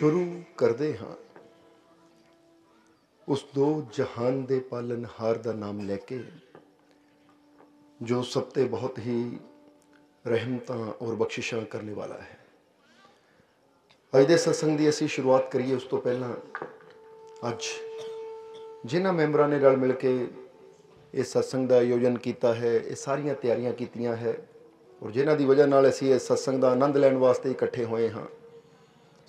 ਸ਼ੁਰੂ ਕਰਦੇ ਹਾਂ। ਉਸ ਦੋ ਜਹਾਨ ਦੇ ਪਾਲਨਹਾਰ ਦਾ ਨਾਮ ਲੈ ਕੇ, ਜੋ ਸਭ ਤੇ ਬਹੁਤ ਹੀ ਰਹਿਮਤਾਂ ਔਰ ਬਖਸ਼ਿਸ਼ਾਂ ਕਰਨ ਵਾਲਾ ਹੈ। ਅੱਜ ਦੇ ਸਤਸੰਗ ਦੀ ਅਸੀਂ ਸ਼ੁਰੂਆਤ ਕਰੀਏ, ਉਸ ਤੋਂ ਪਹਿਲਾਂ ਅੱਜ ਜਿਨ੍ਹਾਂ ਮੈਂਬਰਾਂ ਨੇ ਰਲ ਮਿਲ ਕੇ ਇਹ ਸਤਸੰਗ ਦਾ ਆਯੋਜਨ ਕੀਤਾ ਹੈ, ਇਹ ਸਾਰੀਆਂ ਤਿਆਰੀਆਂ ਕੀਤੀਆਂ ਹੈ ਔਰ ਜਿਨ੍ਹਾਂ ਦੀ ਵਜ੍ਹਾ ਨਾਲ ਅਸੀਂ ਇਸ ਸਤਸੰਗ ਦਾ ਆਨੰਦ ਲੈਣ ਵਾਸਤੇ ਇਕੱਠੇ ਹੋਏ ਹਾਂ।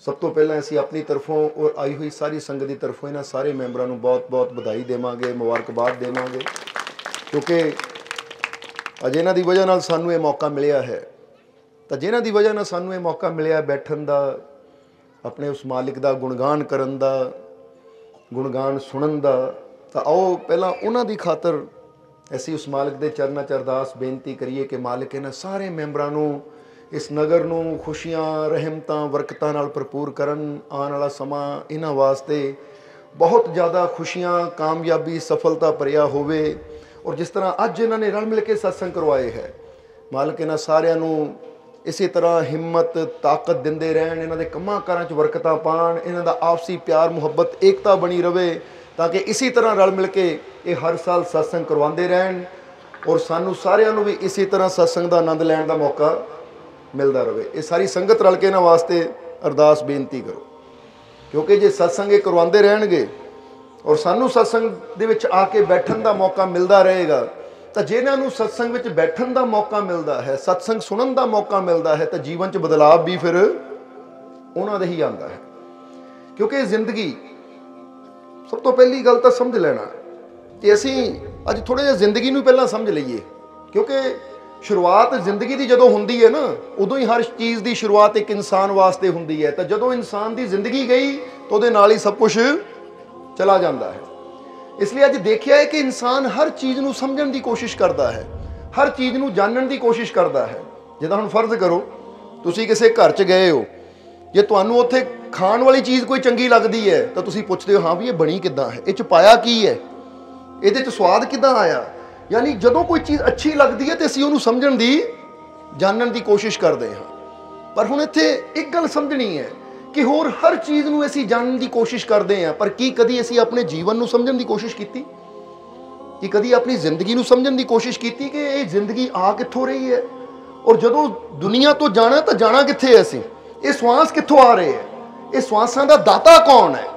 ਸਭ ਤੋਂ ਪਹਿਲਾਂ ਅਸੀਂ ਆਪਣੀ ਤਰਫੋਂ ਔਰ ਆਈ ਹੋਈ ਸਾਰੀ ਸੰਗਤ ਦੀ ਤਰਫੋਂ ਇਹਨਾਂ ਸਾਰੇ ਮੈਂਬਰਾਂ ਨੂੰ ਬਹੁਤ-ਬਹੁਤ ਵਧਾਈ ਦੇਵਾਂਗੇ, ਮੁਬਾਰਕਬਾਦ ਦੇਵਾਂਗੇ। ਕਿਉਂਕਿ ਅਜ ਇਹਨਾਂ ਦੀ ਵਜ੍ਹਾ ਨਾਲ ਸਾਨੂੰ ਇਹ ਮੌਕਾ ਮਿਲਿਆ ਹੈ। ਤਾਂ ਜਿਨ੍ਹਾਂ ਦੀ ਵਜ੍ਹਾ ਨਾਲ ਸਾਨੂੰ ਇਹ ਮੌਕਾ ਮਿਲਿਆ ਬੈਠਣ ਦਾ, ਆਪਣੇ ਉਸ ਮਾਲਿਕ ਦਾ ਗੁਣਗਾਨ ਕਰਨ ਦਾ, ਗੁਣਗਾਨ ਸੁਣਨ ਦਾ, ਤਾਂ ਆਓ ਪਹਿਲਾਂ ਉਹਨਾਂ ਦੀ ਖਾਤਰ ਅਸੀਂ ਉਸ ਮਾਲਕ ਦੇ ਚਰਨਾਂ 'ਚ ਅਰਦਾਸ ਬੇਨਤੀ ਕਰੀਏ ਕਿ ਮਾਲਕ ਇਹਨਾਂ ਸਾਰੇ ਮੈਂਬਰਾਂ ਨੂੰ ਇਸ ਨਗਰ ਨੂੰ ਖੁਸ਼ੀਆਂ, ਰਹਿਮਤਾਂ, ਬਰਕਤਾਂ ਨਾਲ ਭਰਪੂਰ ਕਰਨ, ਆਉਣ ਵਾਲਾ ਸਮਾਂ ਇਹਨਾਂ ਵਾਸਤੇ ਬਹੁਤ ਜ਼ਿਆਦਾ ਖੁਸ਼ੀਆਂ, ਕਾਮਯਾਬੀ, ਸਫਲਤਾ ਭਰਿਆ ਹੋਵੇ ਔਰ ਜਿਸ ਤਰ੍ਹਾਂ ਅੱਜ ਇਹਨਾਂ ਨੇ ਰਲ ਮਿਲ ਕੇ ਸਤਸੰਗ ਕਰਵਾਏ ਹੈ, ਮਾਲਕ ਇਹਨਾਂ ਸਾਰਿਆਂ ਨੂੰ ਇਸੇ ਤਰ੍ਹਾਂ ਹਿੰਮਤ, ਤਾਕਤ ਦਿੰਦੇ ਰਹਿਣ, ਇਹਨਾਂ ਦੇ ਕੰਮਾਂ ਕਾਰਾਂ 'ਚ ਬਰਕਤਾਂ ਪਾਣ, ਇਹਨਾਂ ਦਾ ਆਪਸੀ ਪਿਆਰ, ਮੁਹੱਬਤ, ਏਕਤਾ ਬਣੀ ਰਵੇ ਤਾਂ ਕਿ ਇਸੇ ਤਰ੍ਹਾਂ ਰਲ ਮਿਲ ਕੇ ਇਹ ਹਰ ਸਾਲ ਸਤਸੰਗ ਕਰਵਾਉਂਦੇ ਰਹਿਣ ਔਰ ਸਾਨੂੰ ਸਾਰਿਆਂ ਨੂੰ ਵੀ ਇਸੇ ਤਰ੍ਹਾਂ ਸਤਸੰਗ ਦਾ ਆਨੰਦ ਲੈਣ ਦਾ ਮੌਕਾ ਮਿਲਦਾ ਰਹੇ ਇਹ ਸਾਰੀ ਸੰਗਤ ਰਲ ਕੇ ਇਹਨਾਂ ਵਾਸਤੇ ਅਰਦਾਸ ਬੇਨਤੀ ਕਰੋ। ਕਿਉਂਕਿ ਜੇ ਸਤਸੰਗ ਇਹ ਕਰਵਾਉਂਦੇ ਰਹਿਣਗੇ ਔਰ ਸਾਨੂੰ ਸਤਸੰਗ ਦੇ ਵਿੱਚ ਆ ਕੇ ਬੈਠਣ ਦਾ ਮੌਕਾ ਮਿਲਦਾ ਰਹੇਗਾ, ਤਾਂ ਜਿਨ੍ਹਾਂ ਨੂੰ ਸਤਸੰਗ ਵਿੱਚ ਬੈਠਣ ਦਾ ਮੌਕਾ ਮਿਲਦਾ ਹੈ, ਸਤਸੰਗ ਸੁਣਨ ਦਾ ਮੌਕਾ ਮਿਲਦਾ ਹੈ, ਤਾਂ ਜੀਵਨ 'ਚ ਬਦਲਾਅ ਵੀ ਫਿਰ ਉਹਨਾਂ ਦੇ ਹੀ ਆਉਂਦਾ ਹੈ। ਕਿਉਂਕਿ ਜ਼ਿੰਦਗੀ, ਸਭ ਤੋਂ ਪਹਿਲੀ ਗੱਲ ਤਾਂ ਸਮਝ ਲੈਣਾ। ਕਿ ਅਸੀਂ ਅੱਜ ਥੋੜਾ ਜਿਹਾ ਜ਼ਿੰਦਗੀ ਨੂੰ ਪਹਿਲਾਂ ਸਮਝ ਲਈਏ। ਕਿਉਂਕਿ ਸ਼ੁਰੂਆਤ ਜ਼ਿੰਦਗੀ ਦੀ ਜਦੋਂ ਹੁੰਦੀ ਹੈ ਨਾ, ਉਦੋਂ ਹੀ ਹਰ ਚੀਜ਼ ਦੀ ਸ਼ੁਰੂਆਤ ਇੱਕ ਇਨਸਾਨ ਵਾਸਤੇ ਹੁੰਦੀ ਹੈ। ਤਾਂ ਜਦੋਂ ਇਨਸਾਨ ਦੀ ਜ਼ਿੰਦਗੀ ਗਈ, ਤਾਂ ਉਹਦੇ ਨਾਲ ਹੀ ਸਭ ਕੁਝ ਚਲਾ ਜਾਂਦਾ ਹੈ। ਇਸ ਲਈ ਅੱਜ ਦੇਖਿਆ ਹੈ ਕਿ ਇਨਸਾਨ ਹਰ ਚੀਜ਼ ਨੂੰ ਸਮਝਣ ਦੀ ਕੋਸ਼ਿਸ਼ ਕਰਦਾ ਹੈ। ਹਰ ਚੀਜ਼ ਨੂੰ ਜਾਣਨ ਦੀ ਕੋਸ਼ਿਸ਼ ਕਰਦਾ ਹੈ। ਜਿੱਦਾਂ ਹੁਣ ਫਰਜ਼ ਕਰੋ, ਤੁਸੀਂ ਕਿਸੇ ਘਰ 'ਚ ਗਏ ਹੋ। ਜੇ ਤੁਹਾਨੂੰ ਉੱਥੇ ਖਾਣ ਵਾਲੀ ਚੀਜ਼ ਕੋਈ ਚੰਗੀ ਲੱਗਦੀ ਹੈ, ਤਾਂ ਤੁਸੀਂ ਪੁੱਛਦੇ ਹੋ, ਹਾਂ ਵੀ ਇਹ ਬਣੀ ਕਿੱਦਾਂ ਹੈ? ਇਹ 'ਚ ਪਾਇਆ ਕੀ ਹੈ? ਇਹਦੇ 'ਚ ਸਵਾਦ ਕਿੱਦਾਂ ਆਇਆ? ਯਾਨੀ ਜਦੋਂ ਕੋਈ ਚੀਜ਼ ਅੱਛੀ ਲੱਗਦੀ ਹੈ ਤੇ ਅਸੀਂ ਉਹਨੂੰ ਸਮਝਣ ਦੀ, ਜਾਣਨ ਦੀ ਕੋਸ਼ਿਸ਼ ਕਰਦੇ ਹਾਂ। ਪਰ ਹੁਣ ਇੱਥੇ ਇੱਕ ਗੱਲ ਸਮਝਣੀ ਹੈ ਕਿ ਹੋਰ ਹਰ ਚੀਜ਼ ਨੂੰ ਅਸੀਂ ਜਾਣਨ ਦੀ ਕੋਸ਼ਿਸ਼ ਕਰਦੇ ਹਾਂ, ਪਰ ਕੀ ਕਦੀ ਅਸੀਂ ਆਪਣੇ ਜੀਵਨ ਨੂੰ ਸਮਝਣ ਦੀ ਕੋਸ਼ਿਸ਼ ਕੀਤੀ? ਕਿ ਕਦੀ ਆਪਣੀ ਜ਼ਿੰਦਗੀ ਨੂੰ ਸਮਝਣ ਦੀ ਕੋਸ਼ਿਸ਼ ਕੀਤੀ ਕਿ ਇਹ ਜ਼ਿੰਦਗੀ ਆ ਕਿੱਥੋਂ ਰਹੀ ਹੈ? ਔਰ ਜਦੋਂ ਦੁਨੀਆ ਤੋਂ ਜਾਣਾ ਤਾਂ ਜਾਣਾ ਕਿੱਥੇ ਹੈ ਅਸੀਂ? ਇਹ ਸਵਾਸ ਕਿੱਥੋਂ ਆ ਰਹੇ ਹੈ? ਇਹ ਸਵਾਸਾਂ ਦਾ ਦਾਤਾ ਕੌਣ ਹੈ?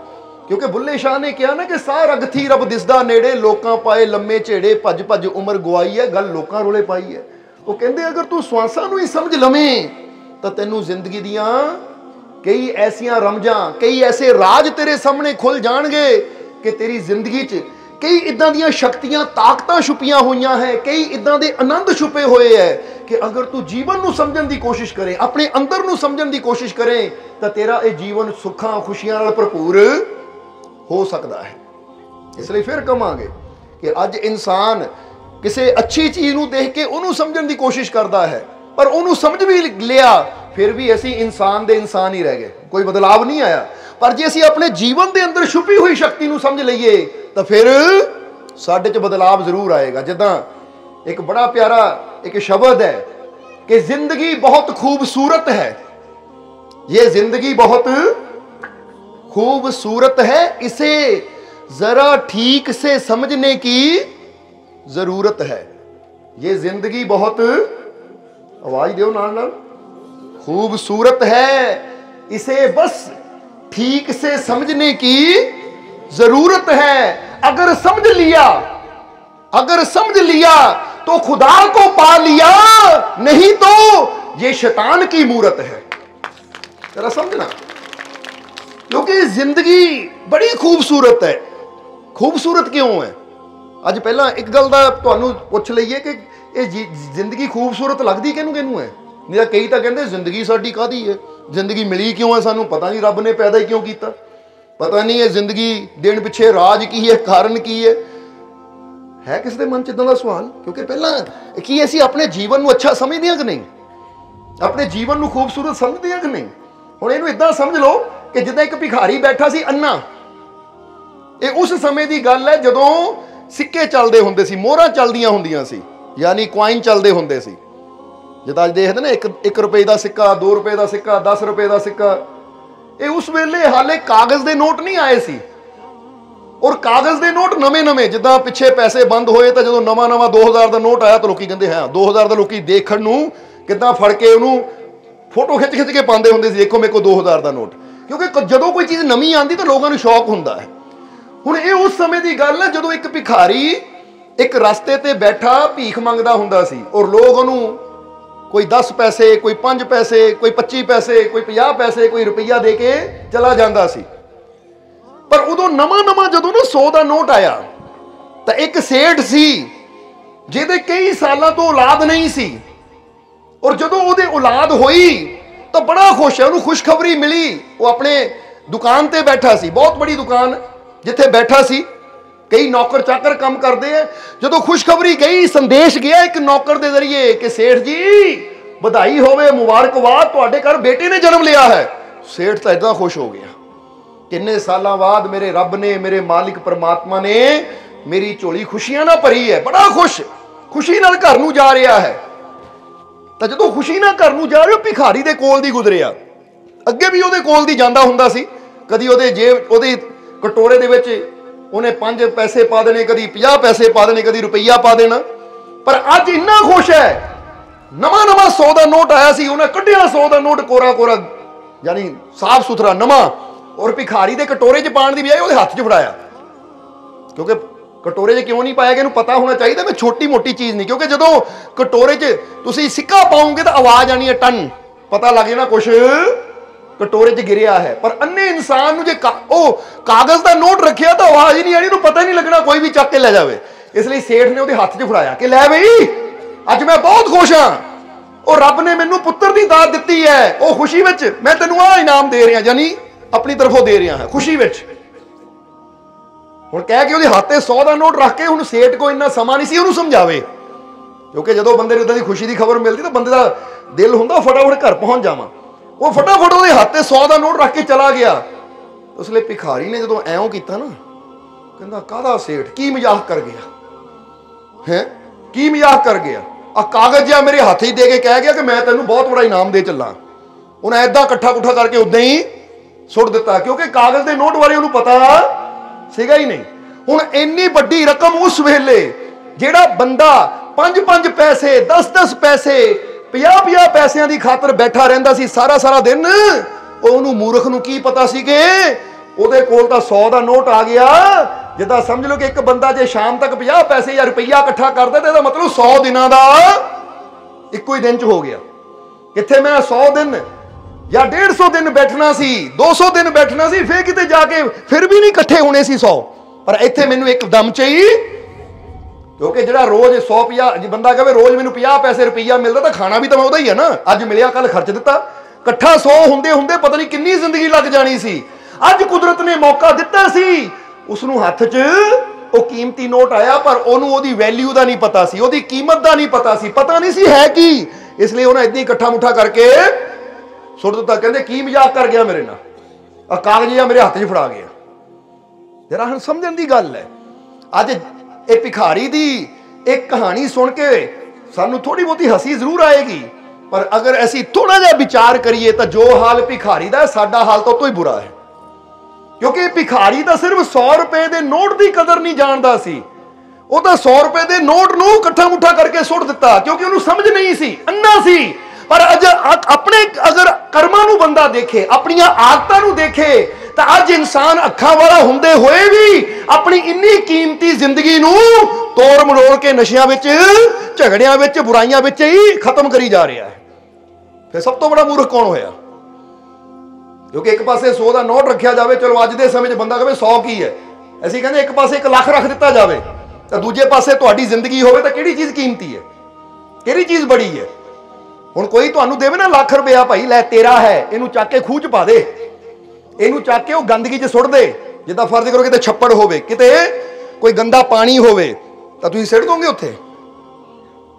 ਕਿਉਂਕਿ ਬੁੱਲੇ ਸ਼ਾਹ ਨੇ ਕਿਹਾ ਨਾ ਕਿ ਸਾਰ ਅਗਥੀ ਰਬ ਦਿਸਦਾ ਨੇੜੇ, ਲੋਕਾਂ ਪਾਏ ਲੰਮੇ ਝੇੜੇ, ਭੱਜ ਭੱਜ ਉਮਰ ਗਵਾਈ ਹੈ, ਗੱਲ ਲੋਕਾਂ ਰੋਲੇ ਪਾਈ ਹੈ। ਉਹ ਕਹਿੰਦੇ, ਅਗਰ ਤੂੰ ਸਵਾਸਾਂ ਨੂੰ ਹੀ ਸਮਝ ਲਵੇਂ, ਤਾਂ ਤੈਨੂੰ ਜ਼ਿੰਦਗੀ ਦੀਆਂ ਕਈ ਐਸੀਆਂ ਰਮਜਾਂ, ਕਈ ਐਸੇ ਰਾਜ ਤੇਰੇ ਸਾਹਮਣੇ ਖੁੱਲ ਜਾਣਗੇ ਕਿ ਤੇਰੀ ਜ਼ਿੰਦਗੀ 'ਚ ਕਈ ਇਦਾਂ ਦੀਆਂ ਸ਼ਕਤੀਆਂ, ਤਾਕਤਾਂ ਛੁਪੀਆਂ ਹੋਈਆਂ ਹੈ, ਕਈ ਇਦਾਂ ਦੇ ਆਨੰਦ ਛੁਪੇ ਹੋਏ ਹੈ ਕਿ ਅਗਰ ਤੂੰ ਜੀਵਨ ਨੂੰ ਸਮਝਣ ਦੀ ਕੋਸ਼ਿਸ਼ ਕਰੇ, ਆਪਣੇ ਅੰਦਰ ਨੂੰ ਸਮਝਣ ਦੀ ਕੋਸ਼ਿਸ਼ ਕਰੇ, ਤਾਂ ਤੇਰਾ ਇਹ ਜੀਵਨ ਸੁੱਖਾਂ, ਖੁਸ਼ੀਆਂ ਨਾਲ ਭਰਪੂਰ ਹੋ ਸਕਦਾ ਹੈ। ਇਸ ਲਈ ਫਿਰ ਕਵਾਂਗੇ ਕਿ ਅੱਜ ਇਨਸਾਨ ਕਿਸੇ ਅੱਛੀ ਚੀਜ਼ ਨੂੰ ਦੇਖ ਕੇ ਉਹਨੂੰ ਸਮਝਣ ਦੀ ਕੋਸ਼ਿਸ਼ ਕਰਦਾ ਹੈ, ਪਰ ਉਹਨੂੰ ਸਮਝ ਵੀ ਲਿਆ, ਫਿਰ ਵੀ ਅਸੀਂ ਇਨਸਾਨ ਦੇ ਇਨਸਾਨ ਹੀ ਰਹਿ ਗਏ। ਕੋਈ ਬਦਲਾਅ ਨਹੀਂ ਆਇਆ। ਪਰ ਜੇ ਅਸੀਂ ਆਪਣੇ ਜੀਵਨ ਦੇ ਅੰਦਰ ਛੁਪੀ ਹੋਈ ਸ਼ਕਤੀ ਨੂੰ ਸਮਝ ਲਈਏ, ਤਾਂ ਫਿਰ ਸਾਡੇ 'ਚ ਬਦਲਾਅ ਜ਼ਰੂਰ ਆਏਗਾ। ਜਿੱਦਾਂ ਇੱਕ ਬੜਾ ਪਿਆਰਾ ਇੱਕ ਸ਼ਬਦ ਹੈ ਕਿ ਜ਼ਿੰਦਗੀ ਬਹੁਤ ਖੂਬਸੂਰਤ ਹੈ। ਇਹ ਜ਼ਿੰਦਗੀ ਬਹੁਤ खूबसूरत है, इसे जरा ठीक से समझने की ज़रूरत है। ये ज़िंदगी बहुत, आवाज़ दो नाल खूबसूरत है, इसे बस ठीक से समझने की ज़रूरत है। अगर समझ लिया, अगर समझ लिया तो खुदा को पा लिया, नहीं तो ये शैतान की मूरत है। जरा समझना। ਕਿਉਂਕਿ ਜ਼ਿੰਦਗੀ ਬੜੀ ਖੂਬਸੂਰਤ ਹੈ ਖੂਬਸੂਰਤ ਕਿਉਂ ਹੈ ਅੱਜ ਪਹਿਲਾਂ ਇੱਕ ਗੱਲ ਦਾ ਤੁਹਾਨੂੰ ਪੁੱਛ ਲਈਏ ਕਿ ਇਹ ਜ਼ਿੰਦਗੀ ਖੂਬਸੂਰਤ ਲੱਗਦੀ ਕਿਹਨੂੰ ਕਿਹਨੂੰ ਹੈ ਨਹੀਂ ਤਾਂ ਕਈ ਤਾਂ ਕਹਿੰਦੇ ਜ਼ਿੰਦਗੀ ਸਾਡੀ ਕਾਦੀ ਹੈ ਜ਼ਿੰਦਗੀ ਮਿਲੀ ਕਿਉਂ ਹੈ ਸਾਨੂੰ ਪਤਾ ਨਹੀਂ ਰੱਬ ਨੇ ਪੈਦਾ ਹੀ ਕਿਉਂ ਕੀਤਾ ਪਤਾ ਨਹੀਂ ਇਹ ਜ਼ਿੰਦਗੀ ਦੇਣ ਪਿੱਛੇ ਰਾਜ ਕੀ ਹੈ ਕਾਰਨ ਕੀ ਹੈ ਹੈ ਕਿਸ ਦੇ ਮਨ ਚ ਇਦਾਂ ਦਾ ਸਵਾਲ ਕਿਉਂਕਿ ਪਹਿਲਾਂ ਕੀ ਅਸੀਂ ਆਪਣੇ ਜੀਵਨ ਨੂੰ ਅੱਛਾ ਸਮਝਦੇ ਹਾਂ ਕਿ ਨਹੀਂ ਆਪਣੇ ਜੀਵਨ ਨੂੰ ਖੂਬਸੂਰਤ ਸਮਝਦੇ ਹਾਂ ਕਿ ਨਹੀਂ ਹੁਣ ਇਹਨੂੰ ਇਦਾਂ ਸਮਝ ਲਓ ਕਿ ਜਿੱਦਾਂ ਇੱਕ ਭਿਖਾਰੀ ਬੈਠਾ ਸੀ ਅੰਨਾ। ਇਹ ਉਸ ਸਮੇਂ ਦੀ ਗੱਲ ਹੈ ਜਦੋਂ ਸਿੱਕੇ ਚੱਲਦੇ ਹੁੰਦੇ ਸੀ, ਮੋਹਰਾਂ ਚੱਲਦੀਆਂ ਹੁੰਦੀਆਂ ਸੀ, ਯਾਨੀ ਕੁਆਇਨ ਚੱਲਦੇ ਹੁੰਦੇ ਸੀ। ਜਿੱਦਾਂ ਅੱਜ ਦੇਖਦੇ ਨਾ 1 1 ਰੁਪਏ ਦਾ ਸਿੱਕਾ 2 ਰੁਪਏ ਦਾ ਸਿੱਕਾ 10 ਰੁਪਏ ਦਾ ਸਿੱਕਾ। ਇਹ ਉਸ ਵੇਲੇ ਹਾਲੇ ਕਾਗਜ਼ ਦੇ ਨੋਟ ਨਹੀਂ ਆਏ ਸੀ। ਔਰ ਕਾਗਜ਼ ਦੇ ਨੋਟ ਨਵੇਂ-ਨਵੇਂ, ਜਿੱਦਾਂ ਪਿੱਛੇ ਪੈਸੇ ਬੰਦ ਹੋਏ ਤਾਂ ਜਦੋਂ ਨਵਾਂ-ਨਵਾਂ 2000 ਦਾ ਨੋਟ ਆਇਆ ਤਾਂ ਲੋਕੀ ਕਹਿੰਦੇ, ਹਾਂ 2000 ਦਾ ਲੋਕੀ ਦੇਖਣ ਨੂੰ ਕਿੱਦਾਂ ਫੜ ਕੇ ਉਹਨੂੰ ਫੋਟੋ ਖਿੱਚ-ਖਿੱਚ ਕੇ ਪਾਉਂਦੇ ਹੁੰਦੇ ਸੀ, ਦੇਖੋ ਮੇਰੇ ਕੋਲ 2000 ਦਾ ਨੋਟ। ਕਿਉਂਕਿ ਜਦੋਂ ਕੋਈ ਚੀਜ਼ ਨਵੀਂ ਆਂਦੀ ਤਾਂ ਲੋਕਾਂ ਨੂੰ ਸ਼ੌਕ ਹੁੰਦਾ ਹੈ। ਹੁਣ ਇਹ ਉਸ ਸਮੇਂ ਦੀ ਗੱਲ ਹੈ ਜਦੋਂ ਇੱਕ ਭਿਖਾਰੀ ਇੱਕ ਰਸਤੇ ਤੇ ਬੈਠਾ ਭੀਖ ਮੰਗਦਾ ਹੁੰਦਾ ਸੀ ਔਰ ਲੋਕ ਉਹਨੂੰ ਕੋਈ 10 ਪੈਸੇ, ਕੋਈ 5 ਪੈਸੇ, ਕੋਈ 25 ਪੈਸੇ, ਕੋਈ 50 ਪੈਸੇ, ਕੋਈ ਰੁਪਈਆ ਦੇ ਕੇ ਚਲਾ ਜਾਂਦਾ ਸੀ। ਪਰ ਉਦੋਂ ਨਵਾਂ ਨਵਾਂ ਜਦੋਂ ਨਾ 100 ਦਾ ਨੋਟ ਆਇਆ, ਤਾਂ ਇੱਕ ਸੇਠ ਸੀ ਜਿਹਦੇ ਕਈ ਸਾਲਾਂ ਤੋਂ ਔਲਾਦ ਨਹੀਂ ਸੀ। ਔਰ ਜਦੋਂ ਉਹਦੇ ਔਲਾਦ ਹੋਈ ਤਾਂ ਬੜਾ ਖੁਸ਼ ਹੈ, ਉਹਨੂੰ ਖੁਸ਼ਖਬਰੀ ਮਿਲੀ। ਉਹ ਆਪਣੇ ਦੁਕਾਨ ਤੇ ਬੈਠਾ ਸੀ, ਬਹੁਤ ਬੜੀ ਦੁਕਾਨ ਜਿੱਥੇ ਬੈਠਾ ਸੀ। ਕਈ ਨੌਕਰ ਚਾਕਰ ਕੰਮ ਕਰਦੇ ਆ। ਜਦੋਂ ਖੁਸ਼ਖਬਰੀ ਗਈ, ਸੰਦੇਸ਼ ਗਿਆ ਇੱਕ ਨੌਕਰ ਦੇ ਜ਼ਰੀਏ ਕਿ ਸੇਠ ਜੀ, ਵਧਾਈ ਹੋਵੇ, ਮੁਬਾਰਕਬਾਦ, ਤੁਹਾਡੇ ਘਰ ਬੇਟੇ ਨੇ ਜਨਮ ਲਿਆ ਹੈ। ਸੇਠ ਤਾਂ ਇਦਾਂ ਖੁਸ਼ ਹੋ ਗਿਆ। ਕਿੰਨੇ ਸਾਲਾਂ ਬਾਅਦ ਮੇਰੇ ਰੱਬ ਨੇ, ਮੇਰੇ ਮਾਲਿਕ ਪਰਮਾਤਮਾ ਨੇ ਮੇਰੀ ਝੋਲੀ ਖੁਸ਼ੀਆਂ ਨਾਲ ਭਰੀ ਹੈ। ਬੜਾ ਖੁਸ਼, ਖੁਸ਼ੀ ਨਾਲ ਘਰ ਨੂੰ ਜਾ ਰਿਹਾ ਹੈ। ਤਾਂ ਜਦੋਂ ਖੁਸ਼ੀ ਨਾਲ ਘਰ ਨੂੰ ਜਾ ਰਿਹਾ ਭਿਖਾਰੀ ਦੇ ਕੋਲ ਦੀ ਗੁਜ਼ਰਿਆ ਅੱਗੇ ਵੀ ਉਹਦੇ ਕੋਲ ਦੀ ਜਾਂਦਾ ਹੁੰਦਾ ਸੀ। ਕਦੀ ਉਹਦੇ ਜੇਬ, ਉਹਦੇ ਕਟੋਰੇ ਦੇ ਵਿੱਚ ਉਹਨੇ 5 ਪੈਸੇ ਪਾ ਦੇਣੇ, ਕਦੀ 50 ਪੈਸੇ ਪਾ ਦੇਣੇ, ਕਦੀ ਰੁਪਈਆ ਪਾ ਦੇਣਾ। ਪਰ ਅੱਜ ਇੰਨਾ ਖੁਸ਼ ਹੈ। ਨਵਾਂ ਨਵਾਂ 100 ਦਾ ਨੋਟ ਆਇਆ ਸੀ, ਉਹਨੇ ਕੱਢਿਆ 100 ਦਾ ਨੋਟ ਕੋਰਾ ਕੋਰਾ, ਯਾਨੀ ਸਾਫ਼ ਸੁਥਰਾ, ਨਵਾਂ। ਔਰ ਭਿਖਾਰੀ ਦੇ ਕਟੋਰੇ 'ਚ ਪਾਣ ਦੀ ਬਜਾਏ ਉਹਦੇ ਹੱਥ 'ਚ ਫੜਾਇਆ। ਕਿਉਂਕਿ ਕਟੋਰੇ 'ਚ ਕਿਉਂ ਨਹੀਂ ਪਾਇਆ ਕਿ ਇਹਨੂੰ ਪਤਾ ਹੋਣਾ ਚਾਹੀਦਾ ਮੈਂ ਛੋਟੀ ਮੋਟੀ ਚੀਜ਼ ਨਹੀਂ। ਕਿਉਂਕਿ ਜਦੋਂ ਕਟੋਰੇ 'ਚ ਤੁਸੀਂ ਸਿੱਕਾ ਪਾਉਂਗੇ ਤਾਂ ਆਵਾਜ਼ ਆਣੀ ਹੈ ਟਨ। ਪਤਾ ਲੱਗ ਜਾਣਾ ਕੁਛ। ਕਟੋਰੇ 'ਚ ਗਿਰਿਆ ਹੈ। ਪਰ ਅੰਨੇ ਇਨਸਾਨ ਨੂੰ ਜੇ ਉਹ ਕਾਗਜ਼ ਦਾ ਨੋਟ ਰੱਖਿਆ ਤਾਂ ਆਵਾਜ਼ ਹੀ ਨਹੀਂ ਆਣੀ ਉਹਨੂੰ ਪਤਾ ਹੀ ਨਹੀਂ ਲੱਗਣਾ ਕੋਈ ਵੀ ਚੱਕ ਕੇ ਲੈ ਜਾਵੇ। ਇਸ ਲਈ ਸੇਠ ਨੇ ਉਹਦੇ ਹੱਥ 'ਚ ਫੜਾਇਆ ਕਿ ਲੈ ਬਈ, ਅੱਜ ਮੈਂ ਬਹੁਤ ਖੁਸ਼ ਹਾਂ। ਉਹ ਰੱਬ ਨੇ ਮੈਨੂੰ ਪੁੱਤਰ ਦੀ ਦਾਤ ਦਿੱਤੀ ਹੈ। ਉਹ ਖੁਸ਼ੀ ਵਿੱਚ ਮੈਂ ਤੈਨੂੰ ਆਹ ਇਨਾਮ ਦੇ ਰਿਹਾ, ਯਾਨੀ ਆਪਣੀ ਤਰਫੋਂ ਦੇ ਰਿਹਾ ਹਾਂ, ਖੁਸ਼ੀ ਵਿੱਚ। ਹੁਣ ਕਹਿ ਕੇ ਉਹਦੇ ਹੱਥ ਤੇ 100 ਦਾ ਨੋਟ ਰੱਖ ਕੇ ਹੁਣ ਸੇਠ ਕੋ ਇੰਨਾ ਸਮਾਂ ਨਹੀਂ ਸੀ ਉਹਨੂੰ ਸਮਝਾਵੇ। ਕਿਉਂਕਿ ਜਦੋਂ ਬੰਦੇ ਨੂੰ ਇਦਾਂ ਦੀ ਖੁਸ਼ੀ ਦੀ ਖਬਰ ਮਿਲਦੀ ਤਾਂ ਬੰਦੇ ਦਾ ਦਿਲ ਹੁੰਦਾ ਫਟਾਫਟ ਘਰ ਪਹੁੰਚ ਜਾਵਾਂ। ਉਹ ਫਟਾਫਟ ਉਹਦੇ ਹੱਥ 100 ਦਾ ਨੋਟ ਰੱਖ ਕੇ ਚਲਾ ਗਿਆ। ਉਸ ਲਈ ਭਿਖਾਰੀ ਨੇ ਜਦੋਂ ਐਂ ਕੀਤਾ ਨਾ, ਕਹਿੰਦਾ, ਕਾਹਦਾ ਸੇਠ? ਕੀ ਮਜ਼ਾਕ ਕਰ ਗਿਆ? ਹੈ? ਕੀ ਮਜ਼ਾਕ ਕਰ ਗਿਆ? ਆ ਕਾਗਜ਼ ਜਿਹਾ ਮੇਰੇ ਹੱਥ ਹੀ ਦੇ ਕੇ ਕਹਿ ਗਿਆ ਕਿ ਮੈਂ ਤੈਨੂੰ ਬਹੁਤ ਬੜਾ ਇਨਾਮ ਦੇ ਚੱਲਾਂ। ਉਹਨੇ ਐਦਾਂ ਇਕੱਠਾ ਕੁੱਠਾ ਕਰਕੇ ਉਦਾਂ ਹੀ ਸੁੱਟ ਦਿੱਤਾ। ਕਿਉਂਕਿ ਕਾਗਜ਼ ਦੇ ਨੋਟ ਬਾਰੇ ਉਹਨੂੰ ਪਤਾ ਸੀਗਾ ਹੀ ਨਹੀਂ। ਹੁਣ ਇੰਨੀ ਵੱਡੀ ਰਕਮ ਉਸ ਵੇਲੇ ਜਿਹੜਾ ਬੰਦਾ 5-5 ਪੈਸੇ 10-10 ਪੈਸੇ 50-50 ਪੈਸਿਆਂ ਦੀ ਖਾਤਰ ਬੈਠਾ ਰਹਿੰਦਾ ਸੀ ਸਾਰਾ ਸਾਰਾ ਦਿਨ, ਉਹਨੂੰ ਮੂਰਖ ਨੂੰ ਕੀ ਪਤਾ ਸੀ ਕਿ ਉਹਦੇ ਕੋਲ ਤਾਂ 100 ਦਾ ਨੋਟ ਆ ਗਿਆ। ਜਿੱਦਾਂ ਸਮਝ ਲਓ ਕਿ ਇੱਕ ਬੰਦਾ ਜੇ ਸ਼ਾਮ ਤੱਕ 50 ਪੈਸੇ ਜਾਂ ਰੁਪਈਆ ਇਕੱਠਾ ਕਰਦਾ ਤੇ ਇਹਦਾ ਮਤਲਬ 100 ਦਿਨਾਂ ਦਾ ਇੱਕੋ ਹੀ ਦਿਨ ਚ ਹੋ ਗਿਆ। ਕਿੱਥੇ ਮੈਂ 100 ਦਿਨ ਜਾਂ 150 ਦਿਨ ਬੈਠਣਾ ਸੀ 200 ਦਿਨ ਬੈਠਣਾ ਸੀ, ਫੇਰ ਕਿਤੇ ਜਾ ਕੇ ਫਿਰ ਵੀ ਨਹੀਂ ਇਕੱਠੇ ਹੋਣੇ ਸੀ 100 ਪਰ ਇੱਥੇ ਮੈਨੂੰ ਇੱਕ ਦਮ ਚ ਹੀ ਕਿਉਂਕਿ ਜਿਹੜਾ ਰੋਜ਼ 100 50 ਜੇ ਬੰਦਾ ਕਹੇ ਰੋਜ਼ ਮੈਨੂੰ 50 ਪੈਸੇ ਰੁਪਈਆ ਮਿਲਦਾ ਤਾਂ ਖਾਣਾ ਵੀ ਤਾਂ ਉਹਦਾ ਹੀ ਹੈ ਨਾ। ਅੱਜ ਮਿਲਿਆ ਕੱਲ ਖਰਚ ਦਿੱਤਾ। ਇਕੱਠਾ 100 ਹੁੰਦੇ ਹੁੰਦੇ ਪਤਾ ਨਹੀਂ ਕਿੰਨੀ ਜ਼ਿੰਦਗੀ ਲੱਗ ਜਾਣੀ ਸੀ। ਅੱਜ ਕੁਦਰਤ ਨੇ ਮੌਕਾ ਦਿੱਤਾ ਸੀ। ਉਸ ਨੂੰ ਹੱਥ 'ਚ ਉਹ ਕੀਮਤੀ ਨੋਟ ਆਇਆ, ਪਰ ਉਹਨੂੰ ਉਹਦੀ ਵੈਲਿਊ ਦਾ ਨਹੀਂ ਪਤਾ ਸੀ, ਉਹਦੀ ਕੀਮਤ ਦਾ ਨਹੀਂ ਪਤਾ ਸੀ। ਪਤਾ ਨਹੀਂ ਸੀ ਹੈ ਕੀ। ਇਸ ਲਈ ਉਹਨਾਂ ਇਦਾਂ ਇਕੱਠਾ ਮੁੱਠਾ ਕਰਕੇ ਸੁੱਟ ਦਿੱਤਾ। ਕਹਿੰਦੇ, ਕੀ ਮਜ਼ਾਕ ਕਰ ਗਿਆ ਮੇਰੇ ਨਾਲ? ਆ ਕਾਗਜ਼ ਜਿਹਾ ਮੇਰੇ ਹੱਥ 'ਚ ਫੜਾ ਗਿਆ। ਜਰਾ ਹੁਣ ਸਮਝਣ ਦੀ ਗੱਲ ਹੈ। ਅੱਜ ਇਹ ਭਿਖਾਰੀ ਦੀ ਇੱਕ ਕਹਾਣੀ ਸੁਣ ਕੇ ਸਾਨੂੰ ਥੋੜੀ ਬਹੁਤੀ ਹਸੀ ਜ਼ਰੂਰ ਆਏਗੀ। ਪਰ ਅਗਰ ਅਸੀਂ ਥੋੜਾ ਜਿਹਾ ਵਿਚਾਰ ਕਰੀਏ ਤਾਂ ਜੋ ਹਾਲ ਭਿਖਾਰੀ ਦਾ ਸਾਡਾ ਹਾਲ ਤਾਂ ਤੋਂ ਹੀ ਬੁਰਾ ਹੈ। ਕਿਉਂਕਿ ਭਿਖਾਰੀ ਤਾਂ ਸਿਰਫ 100 ਰੁਪਏ ਦੇ ਨੋਟ ਦੀ ਕਦਰ ਨਹੀਂ ਜਾਣਦਾ ਸੀ। ਉਹ ਤਾਂ 100 ਰੁਪਏ ਦੇ ਨੋਟ ਨੂੰ ਇਕੱਠਾ ਮੁੱਠਾ ਕਰਕੇ ਸੁੱਟ ਦਿੱਤਾ, ਕਿਉਂਕਿ ਉਹਨੂੰ ਸਮਝ ਨਹੀਂ ਸੀ ਅੰਨਾ ਸੀ। ਪਰ ਅਜ ਅ- ਆਪਣੇ ਅਗਰ ਕਰਮਾਂ ਨੂੰ ਬੰਦਾ ਦੇਖੇ, ਆਪਣੀਆਂ ਆਦਤਾਂ ਨੂੰ ਦੇਖੇ, ਤਾਂ ਅੱਜ ਇਨਸਾਨ ਅੱਖਾਂ ਵਾਲਾ ਹੁੰਦੇ ਹੋਏ ਵੀ ਆਪਣੀ ਇੰਨੀ ਕੀਮਤੀ ਜ਼ਿੰਦਗੀ ਨੂੰ ਤੋੜ ਮਰੋੜ ਕੇ ਨਸ਼ਿਆਂ ਵਿੱਚ, ਝਗੜਿਆਂ ਵਿੱਚ, ਬੁਰਾਈਆਂ ਵਿੱਚ ਹੀ ਖਤਮ ਕਰੀ ਜਾ ਰਿਹਾ ਹੈ। ਫਿਰ ਸਭ ਤੋਂ ਬੜਾ ਮੂਰਖ ਕੌਣ ਹੋਇਆ? ਕਿਉਂਕਿ ਇੱਕ ਪਾਸੇ 100 ਦਾ ਨੋਟ ਰੱਖਿਆ ਜਾਵੇ, ਚਲੋ ਅੱਜ ਦੇ ਸਮੇਂ 'ਚ ਬੰਦਾ ਕਹੇ 100 ਕੀ ਹੈ? ਅਸੀਂ ਕਹਿੰਦੇ ਇੱਕ ਪਾਸੇ 1 ਲੱਖ ਰੱਖ ਦਿੱਤਾ ਜਾਵੇ, ਤਾਂ ਦੂਜੇ ਪਾਸੇ ਤੁਹਾਡੀ ਜ਼ਿੰਦਗੀ ਹੋਵੇ ਤਾਂ ਕਿਹੜੀ ਚੀਜ਼ ਕੀਮਤੀ ਹੈ? ਕਿਹੜੀ ਚੀਜ਼ ਬੜੀ ਹੈ? ਹੁਣ ਕੋਈ ਤੁਹਾਨੂੰ ਦੇਵੇ ਨਾ ਲੱਖ ਰੁਪਇਆ ਭਾਈ, ਲੈ ਤੇਰਾ ਹੈ, ਇਹਨੂੰ ਚੱਕ ਕੇ ਖੂਹ 'ਚ ਪਾ ਦੇ। ਇਹਨੂੰ ਚੱਕ ਕੇ ਉਹ ਗੰਦਗੀ 'ਚ ਸੁੱਟ ਦੇ, ਜਿੱਦਾਂ ਫਰਜ਼ ਕਰੋ ਕਿਤੇ ਛੱਪੜ ਹੋਵੇ, ਕਿਤੇ ਕੋਈ ਗੰਦਾ ਪਾਣੀ ਹੋਵੇ, ਤਾਂ ਤੁਸੀਂ ਸਿੱਟ ਦੋਗੇ ਉੱਥੇ?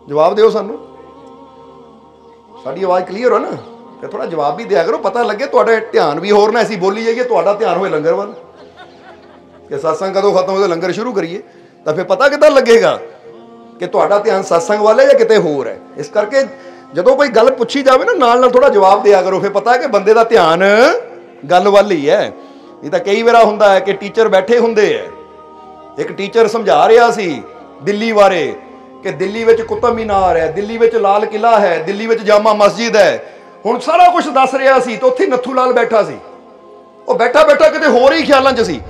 ਜਵਾਬ ਦਿਓ ਸਾਨੂੰ। ਸਾਡੀ ਆਵਾਜ਼ ਕਲੀਅਰ ਹੋ ਨਾ? ਤੇ ਥੋੜਾ ਜਵਾਬ ਵੀ ਦਿਆ ਕਰੋ, ਪਤਾ ਲੱਗੇ ਤੁਹਾਡਾ ਧਿਆਨ ਵੀ ਹੋਰ ਨਾ ਅਸੀਂ ਬੋਲੀ ਜਾਈਏ, ਤੁਹਾਡਾ ਧਿਆਨ ਹੋਏ ਲੰਗਰ ਵੱਲ। ਕਿ satsang ਕਦੋਂ ਖਤਮ ਹੋਵੇ ਲੰਗਰ ਸ਼ੁਰੂ ਕਰੀਏ। ਤਾਂ ਫਿਰ ਪਤਾ ਕਿੱਦਾਂ ਲੱਗੇਗਾ ਕਿ ਤੁਹਾਡਾ ਧਿਆਨ satsang ਵੱਲ ਹੈ ਜਾਂ ਕਿਤੇ ਹੋਰ ਹੈ? ਇਸ ਕਰਕੇ ਜਦੋਂ ਕੋਈ ਗੱਲ ਪੁੱਛੀ ਜਾਵੇ ਨਾ, ਨਾਲ ਨਾਲ ਥੋੜਾ ਜਵਾਬ ਦਿਆ ਕਰੋ। ਫਿਰ ਪਤਾ ਹੈ ਕਿ ਬੰਦੇ ਦਾ ਧਿਆਨ ਗੱਲ ਵੱਲ ਹੀ ਹੈ। ਇਹ ਤਾਂ ਕਈ ਵਾਰਾ ਹੁੰਦਾ ਹੈ ਕਿ ਟੀਚਰ ਬੈਠੇ ਹੁੰਦੇ ਐ ਇੱਕ ਟੀਚਰ ਸਮਝਾ ਰਿਹਾ ਸੀ ਦਿੱਲੀ ਬਾਰੇ ਕਿ ਦਿੱਲੀ ਵਿੱਚ ਕੁਤਬ ਮੀਨਾਰ ਹੈ, ਦਿੱਲੀ ਵਿੱਚ ਲਾਲ ਕਿਲਾ ਹੈ, ਦਿੱਲੀ ਵਿੱਚ ਜਾਮਾ ਮਸਜਿਦ ਹੈ। ਹੁਣ ਸਾਰਾ ਕੁਝ ਦੱਸ ਰਿਹਾ ਸੀ ਤੇ ਉੱਥੇ ਨੱਥੂ ਲਾਲ ਬੈਠਾ ਸੀ। ਉਹ ਬੈਠਾ ਬੈਠਾ ਕਿਤੇ ਹੋਰ ਹੀ ਖਿਆਲਾਂ 'ਚ ਸੀ।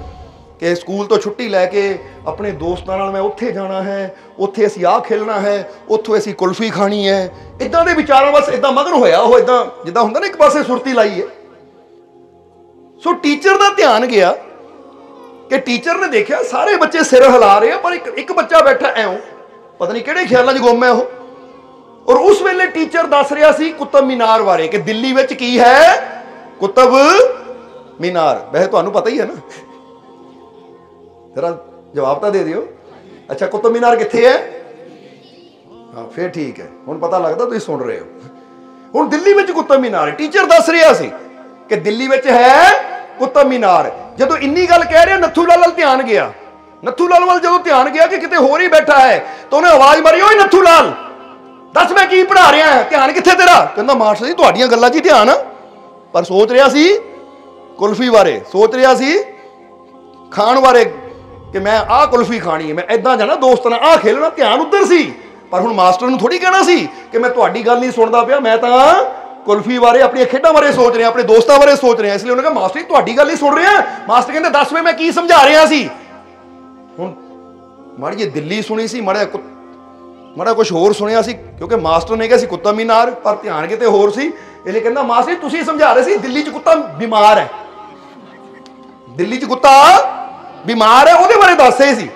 ਕਿ ਸਕੂਲ ਤੋਂ ਛੁੱਟੀ ਲੈ ਕੇ ਆਪਣੇ ਦੋਸਤਾਂ ਨਾਲ ਮੈਂ ਉੱਥੇ ਜਾਣਾ ਹੈ, ਉੱਥੇ ਅਸੀਂ ਆਹ ਖੇਲਣਾ ਹੈ, ਉੱਥੋਂ ਅਸੀਂ ਕੁਲਫੀ ਖਾਣੀ ਹੈ। ਇਦਾਂ ਦੇ ਵਿਚਾਰਾਂ ਬਸ ਇਦਾਂ ਮਗਨ ਹੋਇਆ ਉਹ ਇਦਾਂ ਜਿੱਦਾਂ ਹੁੰਦਾ ਨਾ ਇੱਕ ਪਾਸੇ ਸੁਰਤੀ ਲਾਈ ਹੈ ਸੋ ਟੀਚਰ ਦਾ ਧਿਆਨ ਗਿਆ ਕਿ ਟੀਚਰ ਨੇ ਦੇਖਿਆ ਸਾਰੇ ਬੱਚੇ ਸਿਰ ਹਿਲਾ ਰਹੇ ਆ, ਪਰ ਇੱਕ ਇੱਕ ਬੱਚਾ ਬੈਠਾ ਐਉਂ, ਪਤਾ ਨਹੀਂ ਕਿਹੜੇ ਖਿਆਲਾਂ 'ਚ ਗੁੰਮ ਹੈ ਉਹ। ਔਰ ਉਸ ਵੇਲੇ ਟੀਚਰ ਦੱਸ ਰਿਹਾ ਸੀ ਕੁਤਬ ਮੀਨਾਰ ਬਾਰੇ ਕਿ ਦਿੱਲੀ ਵਿੱਚ ਕੀ ਹੈ? ਕੁਤਬ ਮੀਨਾਰ। ਵੈਸੇ ਤੁਹਾਨੂੰ ਪਤਾ ਹੀ ਹੈ ਨਾ। ਜਰਾ ਜਵਾਬ ਤਾਂ ਦੇ ਦਿਓ। ਅੱਛਾ, ਕੁਤਬ ਮੀਨਾਰ ਕਿੱਥੇ ਹੈ? ਹਾਂ, ਫੇਰ ਠੀਕ ਹੈ। ਹੁਣ ਪਤਾ ਲੱਗਦਾ ਤੁਸੀਂ ਸੁਣ ਰਹੇ ਹੋ। ਹੁਣ ਦਿੱਲੀ ਵਿੱਚ ਕੁਤਬ ਮੀਨਾਰ ਟੀਚਰ ਦੱਸ ਰਿਹਾ ਸੀ ਕਿ ਦਿੱਲੀ ਵਿੱਚ ਹੈ ਕੁਤਬ ਮੀਨਾਰ। ਜਦੋਂ ਇੰਨੀ ਗੱਲ ਕਹਿ ਰਿਹਾ, ਨੱਥੂ ਲਾਲ ਵੱਲ ਧਿਆਨ ਗਿਆ। ਨੱਥੂ ਲਾਲ ਵੱਲ ਜਦੋਂ ਧਿਆਨ ਗਿਆ ਕਿ ਕਿਤੇ ਹੋਰ ਹੀ ਬੈਠਾ ਹੈ, ਤਾਂ ਉਹਨੇ ਆਵਾਜ਼ ਮਾਰੀ, ਓਏ ਨੱਥੂ ਲਾਲ, ਦੱਸ ਮੈਂ ਕੀ ਪੜਾ ਰਿਹਾ ਹਾਂ? ਧਿਆਨ ਕਿੱਥੇ ਤੇਰਾ? ਕਹਿੰਦਾ, ਮਾਸਟਰ ਜੀ, ਤੁਹਾਡੀਆਂ ਗੱਲਾਂ 'ਚ ਹੀ ਧਿਆਨ ਪਰ ਸੋਚ ਰਿਹਾ ਸੀ ਕੁਲਫੀ ਬਾਰੇ, ਸੋਚ ਰਿਹਾ ਸੀ ਖਾਣ ਬਾਰੇ ਕਿ ਮੈਂ ਆਹ ਕੁਲਫੀ ਖਾਣੀ ਹੈ, ਮੈਂ ਐਦਾਂ ਜਾਣਾ, ਦੋਸਤ ਨਾਲ ਆਹ ਖੇਲਣਾ, ਧਿਆਨ ਉੱਧਰ ਸੀ। ਪਰ ਹੁਣ ਮਾਸਟਰ ਨੂੰ ਥੋੜੀ ਕਹਿਣਾ ਸੀ ਕਿ ਮੈਂ ਤੁਹਾਡੀ ਗੱਲ ਨਹੀਂ ਸੁਣਦਾ ਪਿਆ, ਮੈਂ ਤਾਂ ਕੁਲਫੀ ਬਾਰੇ ਆਪਣੀਆਂ ਖੇਡਾਂ ਬਾਰੇ ਸੋਚ ਰਿਹਾ, ਆਪਣੇ ਦੋਸਤਾਂ ਬਾਰੇ ਸੋਚ ਰਿਹਾ, ਇਸ ਲਈ ਉਹਨੇ ਕਿਹਾ, ਮਾਸਟਰ ਜੀ, ਤੁਹਾਡੀ ਗੱਲ ਨਹੀਂ ਸੁਣ ਰਿਹਾ? ਮਾਸਟਰ ਕਹਿੰਦੇ, ਦੱਸ ਵੇ ਮੈਂ ਕੀ ਸਮਝਾ ਰਿਹਾ ਸੀ? ਹੁਣ ਮਾੜੀ ਜੀ ਦਿੱਲੀ ਸੁਣੀ ਸੀ, ਮਾੜਾ ਕੁ- ਮਾੜਾ ਕੁਝ ਹੋਰ ਸੁਣਿਆ ਸੀ, ਕਿਉਂਕਿ ਮਾਸਟਰ ਨੇ ਕਿਹਾ ਸੀ ਕੁੱਤਾ ਮੀਨਾਰ, ਪਰ ਧਿਆਨ ਕਿਤੇ ਹੋਰ ਸੀ। ਇਹ ਲਈ ਕਹਿੰਦਾ, ਮਾਸਟਰ ਜੀ, ਤੁਸੀਂ ਸਮਝਾ ਰਹੇ ਸੀ, ਦਿੱਲੀ 'ਚ ਕੁੱਤਾ ਬਿਮਾਰ ਹੈ। ਦਿੱਲੀ 'ਚ ਕੁੱਤਾ ਬਿਮਾਰ ਹੈ, ਉਹਦੇ ਬਾਰੇ ਦੱਸੇ ਸੀ।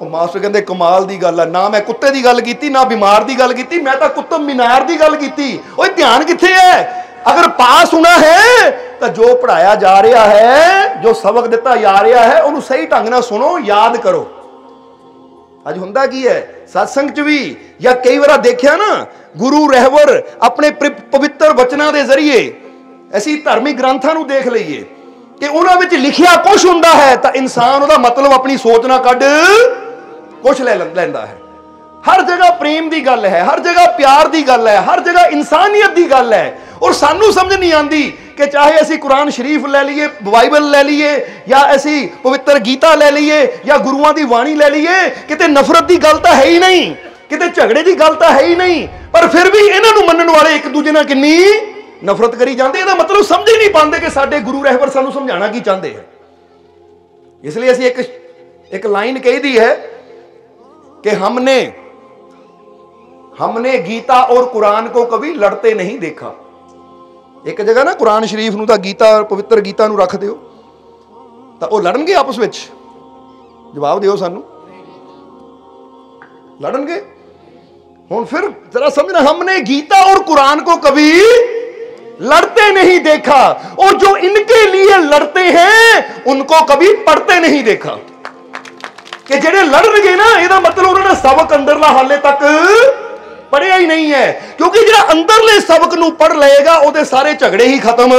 ਉਹ ਮਾਸਟਰ ਕਹਿੰਦੇ, ਕਮਾਲ ਦੀ ਗੱਲ ਹੈ ਨਾ ਮੈਂ ਕੁੱਤੇ ਦੀ ਗੱਲ ਕੀਤੀ, ਨਾ ਬਿਮਾਰ ਦੀ ਗੱਲ ਕੀਤੀ, ਮੈਂ ਤਾਂ ਕੁੱਤਬ ਮੀਨਾਰ ਦੀ ਗੱਲ ਕੀਤੀ। ਓਏ, ਧਿਆਨ ਕਿੱਥੇ ਹੈ? ਅਗਰ ਪਾਸ ਹੋਣਾ ਹੈ, ਤਾਂ ਜੋ ਪੜਾਇਆ ਜਾ ਰਿਹਾ ਹੈ, ਜੋ ਸਬਕ ਦਿੱਤਾ ਜਾ ਰਿਹਾ ਹੈ, ਉਹਨੂੰ ਸਹੀ ਢੰਗ ਨਾਲ ਸੁਣੋ, ਯਾਦ ਕਰੋ। ਅੱਜ ਹੁੰਦਾ ਕੀ ਹੈ? satsang ਚ ਵੀ, ਜਾਂ ਕਈ ਵਾਰ ਦੇਖਿਆ ਨਾ, ਗੁਰੂ ਰਹਿਵਰ ਆਪਣੇ ਪ੍ਰ- ਪਵਿੱਤਰ ਵਚਨਾਂ ਦੇ ਜ਼ਰੀਏ, ਅਸੀਂ ਧਾਰਮਿਕ ਗ੍ਰੰਥਾਂ ਨੂੰ ਦੇਖ ਲਈਏ। ਕਿ ਉਹਨਾਂ ਵਿੱਚ ਲਿਖਿਆ ਕੁਝ ਹੁੰਦਾ ਹੈ, ਤਾਂ ਇਨਸਾਨ ਉਹਦਾ ਮਤਲਬ ਆਪਣੀ ਸੋਚ ਨਾਲ ਕੱਢ ਕੁਝ ਲੈ ਲੈਂਦਾ ਹੈ। ਹਰ ਜਗ੍ਹਾ ਪ੍ਰੇਮ ਦੀ ਗੱਲ ਹੈ, ਹਰ ਜਗ੍ਹਾ ਪਿਆਰ ਦੀ ਗੱਲ ਹੈ, ਹਰ ਜਗ੍ਹਾ ਇਨਸਾਨੀਅਤ ਦੀ ਗੱਲ ਹੈ। ਔਰ ਸਾਨੂੰ ਸਮਝ ਨਹੀਂ ਆਂਦੀ ਕਿ ਚਾਹੇ ਅਸੀਂ ਕੁਰਾਨ ਸ਼ਰੀਫ ਲੈ ਲਈਏ, ਬਾਈਬਲ ਲੈ ਲਈਏ, ਜਾਂ ਅਸੀਂ ਪਵਿੱਤਰ ਗੀਤਾ ਲੈ ਲਈਏ, ਜਾਂ ਗੁਰੂਆਂ ਦੀ ਬਾਣੀ ਲੈ ਲਈਏ, ਕਿਤੇ ਨਫ਼ਰਤ ਦੀ ਗੱਲ ਤਾਂ ਹੈ ਹੀ ਨਹੀਂ, ਕਿਤੇ ਝਗੜੇ ਦੀ ਗੱਲ ਤਾਂ ਹੈ ਹੀ ਨਹੀਂ, ਪਰ ਫਿਰ ਵੀ ਇਹਨਾਂ ਨੂੰ ਮੰਨਣ ਵਾਲੇ ਇੱਕ ਦੂਜੇ ਨਾਲ ਕਿੰਨੀ ਨਫ਼ਰਤ ਕਰੀ ਜਾਂਦੇ ਇਹਦਾ ਮਤਲਬ ਸਮਝ ਹੀ ਨਹੀਂ ਪਾਉਂਦੇ ਕਿ ਸਾਡੇ ਗੁਰੂ ਰਹਿਬਰ ਸਾਨੂੰ ਸਮਝਾਉਣਾ ਕੀ ਚਾਹੁੰਦੇ ਹੈ ਇਸ ਲਈ ਅਸੀਂ ਇੱਕ ਇੱਕ ਲਾਈਨ ਕਹੀਦੀ ਹੈ कि हमने हमने गीता और कुरान को कभी लड़ते नहीं देखा ਇੱਕ ਜਗ੍ਹਾ ਨਾ ਕੁਰਾਨ ਸ਼ਰੀਫ ਨੂੰ ਤਾਂ ਗੀਤਾ ਪਵਿੱਤਰ ਗੀਤਾ ਨੂੰ ਰੱਖ ਦਿਓ ਤਾਂ ਉਹ ਲੜਨਗੇ ਆਪਸ ਵਿੱਚ ਜਵਾਬ ਦਿਓ ਸਾਨੂੰ ਲੜਨਗੇ ਹੁਣ ਫਿਰ ਜਰਾ ਸਮਝਣਾ हमने गीता और कुरान को कभी लड़ते नहीं देखा और जो इनके लिए लड़ते हैं उनको कभी पढ़ते नहीं देखा ਕਿ ਜਿਹੜੇ ਲੜਨਗੇ ਨਾ ਇਹਦਾ ਮਤਲਬ ਉਹਨਾਂ ਨੇ ਸਬਕ ਅੰਦਰਲਾ ਹਾਲੇ ਤੱਕ ਪੜਿਆ ਹੀ ਨਹੀਂ ਹੈ ਕਿਉਂਕਿ ਜਿਹੜਾ ਅੰਦਰਲੇ ਸਬਕ ਨੂੰ ਪੜ ਲਏਗਾ ਉਹਦੇ ਸਾਰੇ ਝਗੜੇ ਹੀ ਖਤਮ